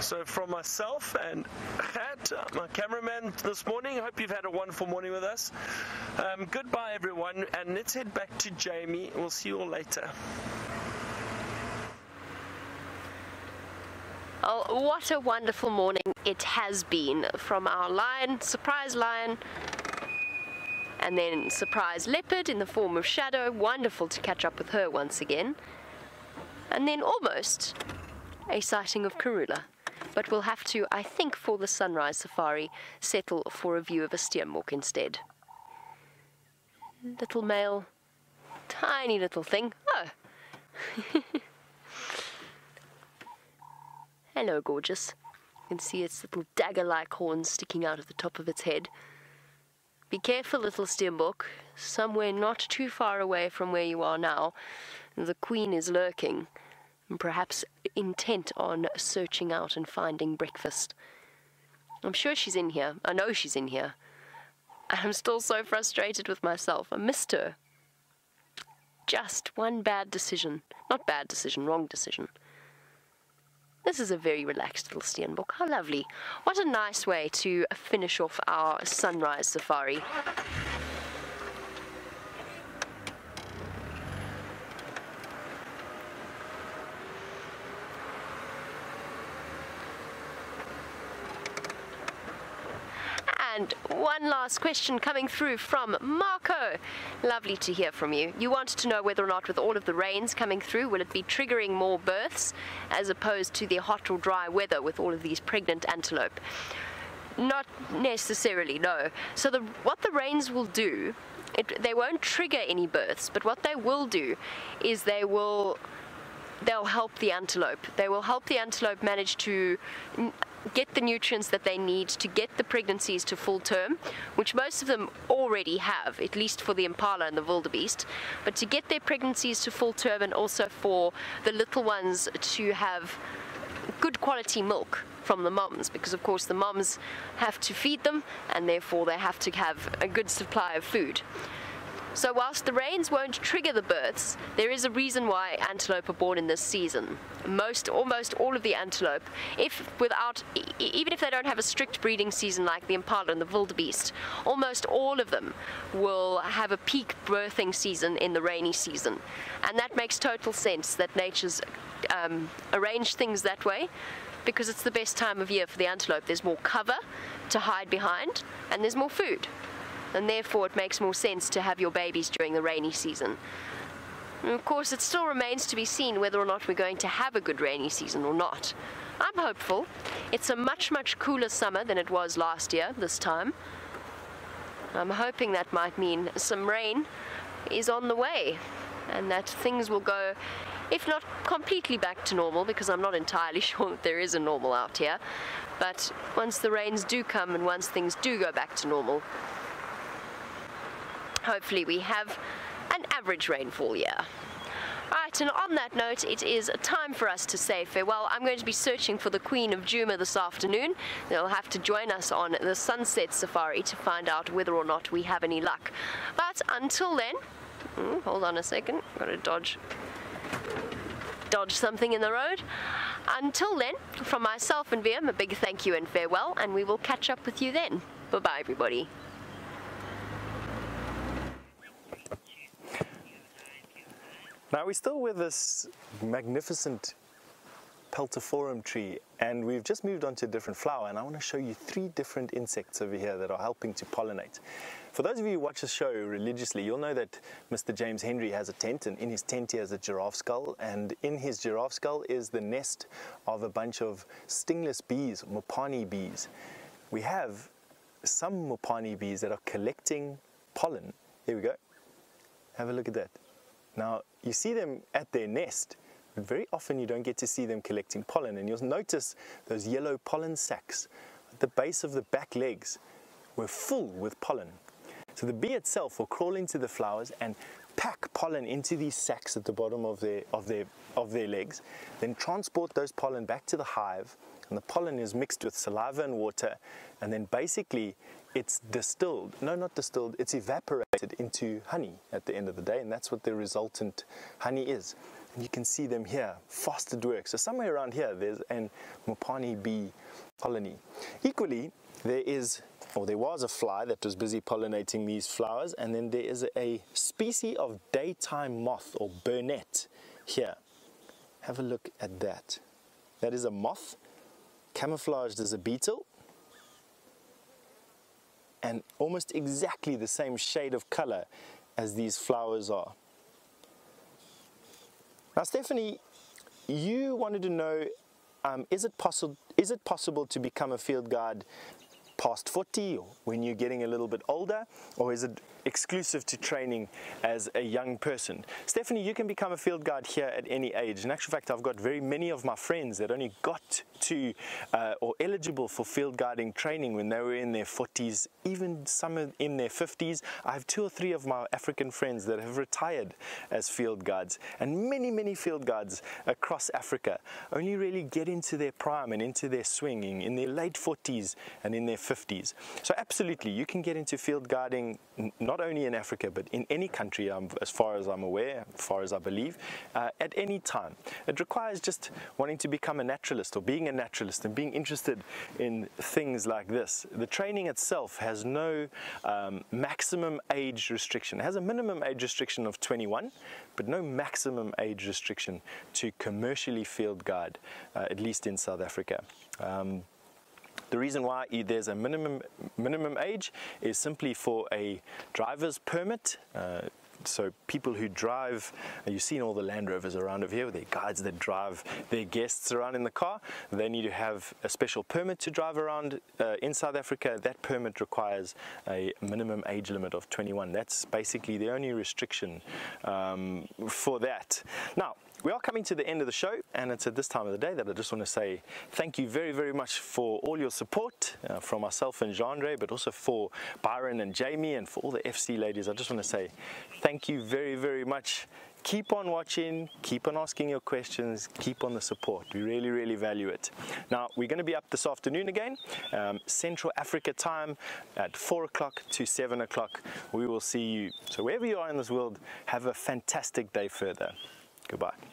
So from myself and Hat, uh, my cameraman this morning, I hope you've had a wonderful morning with us. Um, goodbye everyone, and let's head back to Jamie. We'll see you all later. Oh, what a wonderful morning it has been from our lion, surprise lion, and then surprise leopard in the form of Shadow. Wonderful to catch up with her once again. And then almost a sighting of Karula but we'll have to, I think, for the sunrise safari, settle for a view of a steenbok instead. Little male, tiny little thing. Oh. Hello, gorgeous. You can see its little dagger like horns sticking out of the top of its head. Be careful, little Steenbok. Somewhere not too far away from where you are now, the Queen is lurking, perhaps intent on searching out and finding breakfast. I'm sure she's in here. I know she's in here. I'm still so frustrated with myself. I missed her. Just one bad decision. Not bad decision, wrong decision. This is a very relaxed little Steenbok. How lovely. What a nice way to finish off our sunrise safari. And one last question coming through from Marco. Lovely to hear from you. You wanted to know whether or not, with all of the rains coming through, will it be triggering more births as opposed to the hot or dry weather with all of these pregnant antelope? Not necessarily, no. So the, what the rains will do, it, they won't trigger any births, but what they will do is they will they'll help the antelope. They will help the antelope manage to get the nutrients that they need to get the pregnancies to full term, which most of them already have, at least for the impala and the wildebeest. But to get their pregnancies to full term and also for the little ones to have good quality milk from the moms because of course the moms have to feed them and therefore they have to have a good supply of food. So whilst the rains won't trigger the births, there is a reason why antelope are born in this season. Most, almost all of the antelope, if without, even if they don't have a strict breeding season like the impala and the wildebeest, almost all of them will have a peak birthing season in the rainy season, and that makes total sense that nature's um, arranged things that way because it's the best time of year for the antelope. There's more cover to hide behind, and there's more food and therefore it makes more sense to have your babies during the rainy season. And of course, it still remains to be seen whether or not we're going to have a good rainy season or not. I'm hopeful. It's a much, much cooler summer than it was last year this time. I'm hoping that might mean some rain is on the way and that things will go, if not completely back to normal, because I'm not entirely sure that there is a normal out here, but once the rains do come and once things do go back to normal, hopefully we have an average rainfall year. Right, and on that note, it is time for us to say farewell. I'm going to be searching for the Queen of Djuma this afternoon. They'll have to join us on the Sunset Safari to find out whether or not we have any luck. But until then, hmm, hold on a second, I've got to dodge, dodge something in the road. Until then, from myself and VM, a big thank you and farewell, and we will catch up with you then. Bye-bye, everybody. Now we're still with this magnificent peltophorum tree and we've just moved on to a different flower and I want to show you three different insects over here that are helping to pollinate. For those of you who watch the show religiously, you'll know that Mr. James Hendry has a tent and in his tent he has a giraffe skull and in his giraffe skull is the nest of a bunch of stingless bees, Mopani bees. We have some Mopani bees that are collecting pollen. Here we go. Have a look at that. Now, you see them at their nest, very often you don't get to see them collecting pollen. And you'll notice those yellow pollen sacs at the base of the back legs were full with pollen. So the bee itself will crawl into the flowers and pack pollen into these sacs at the bottom of their, of their, of their legs, then transport those pollen back to the hive, and the pollen is mixed with saliva and water, and then basically it's distilled. No, not distilled, it's evaporated into honey at the end of the day, and that's what the resultant honey is. And you can see them here, at work. So somewhere around here, there's an Mopani bee colony. Equally, there is, or there was a fly that was busy pollinating these flowers, and then there is a species of daytime moth, or burnet, here. Have a look at that. That is a moth, camouflaged as a beetle, and almost exactly the same shade of color as these flowers are. Now, Stephanie, you wanted to know um, is, it possible, is it possible to become a field guide past 40 or when you're getting a little bit older, or is it exclusive to training as a young person. Stephanie, you can become a field guide here at any age. In actual fact, I've got very many of my friends that only got to uh, or eligible for field guiding training when they were in their 40s, even some in their 50s. I have two or three of my African friends that have retired as field guides, and many, many field guides across Africa only really get into their prime and into their swinging in their late 40s and in their 50s. So absolutely, you can get into field guiding not only in Africa, but in any country, um, as far as I'm aware, as far as I believe, uh, at any time. It requires just wanting to become a naturalist or being a naturalist and being interested in things like this. The training itself has no um, maximum age restriction. It has a minimum age restriction of 21, but no maximum age restriction to commercially field guide, uh, at least in South Africa. Um, the reason why there's a minimum minimum age is simply for a driver's permit. Uh, so people who drive, you've seen all the Land Rovers around over here with their guides that drive their guests around in the car. They need to have a special permit to drive around uh, in South Africa. That permit requires a minimum age limit of 21. That's basically the only restriction um, for that. Now, we are coming to the end of the show, and it's at this time of the day that I just want to say thank you very, very much for all your support uh, from myself and Jandre, but also for Byron and Jamie, and for all the FC ladies. I just want to say thank you very, very much. Keep on watching, keep on asking your questions, keep on the support. We really, really value it. Now, we're going to be up this afternoon again, um, Central Africa time at 4 o'clock to 7 o'clock. We will see you. So, wherever you are in this world, have a fantastic day further. Goodbye.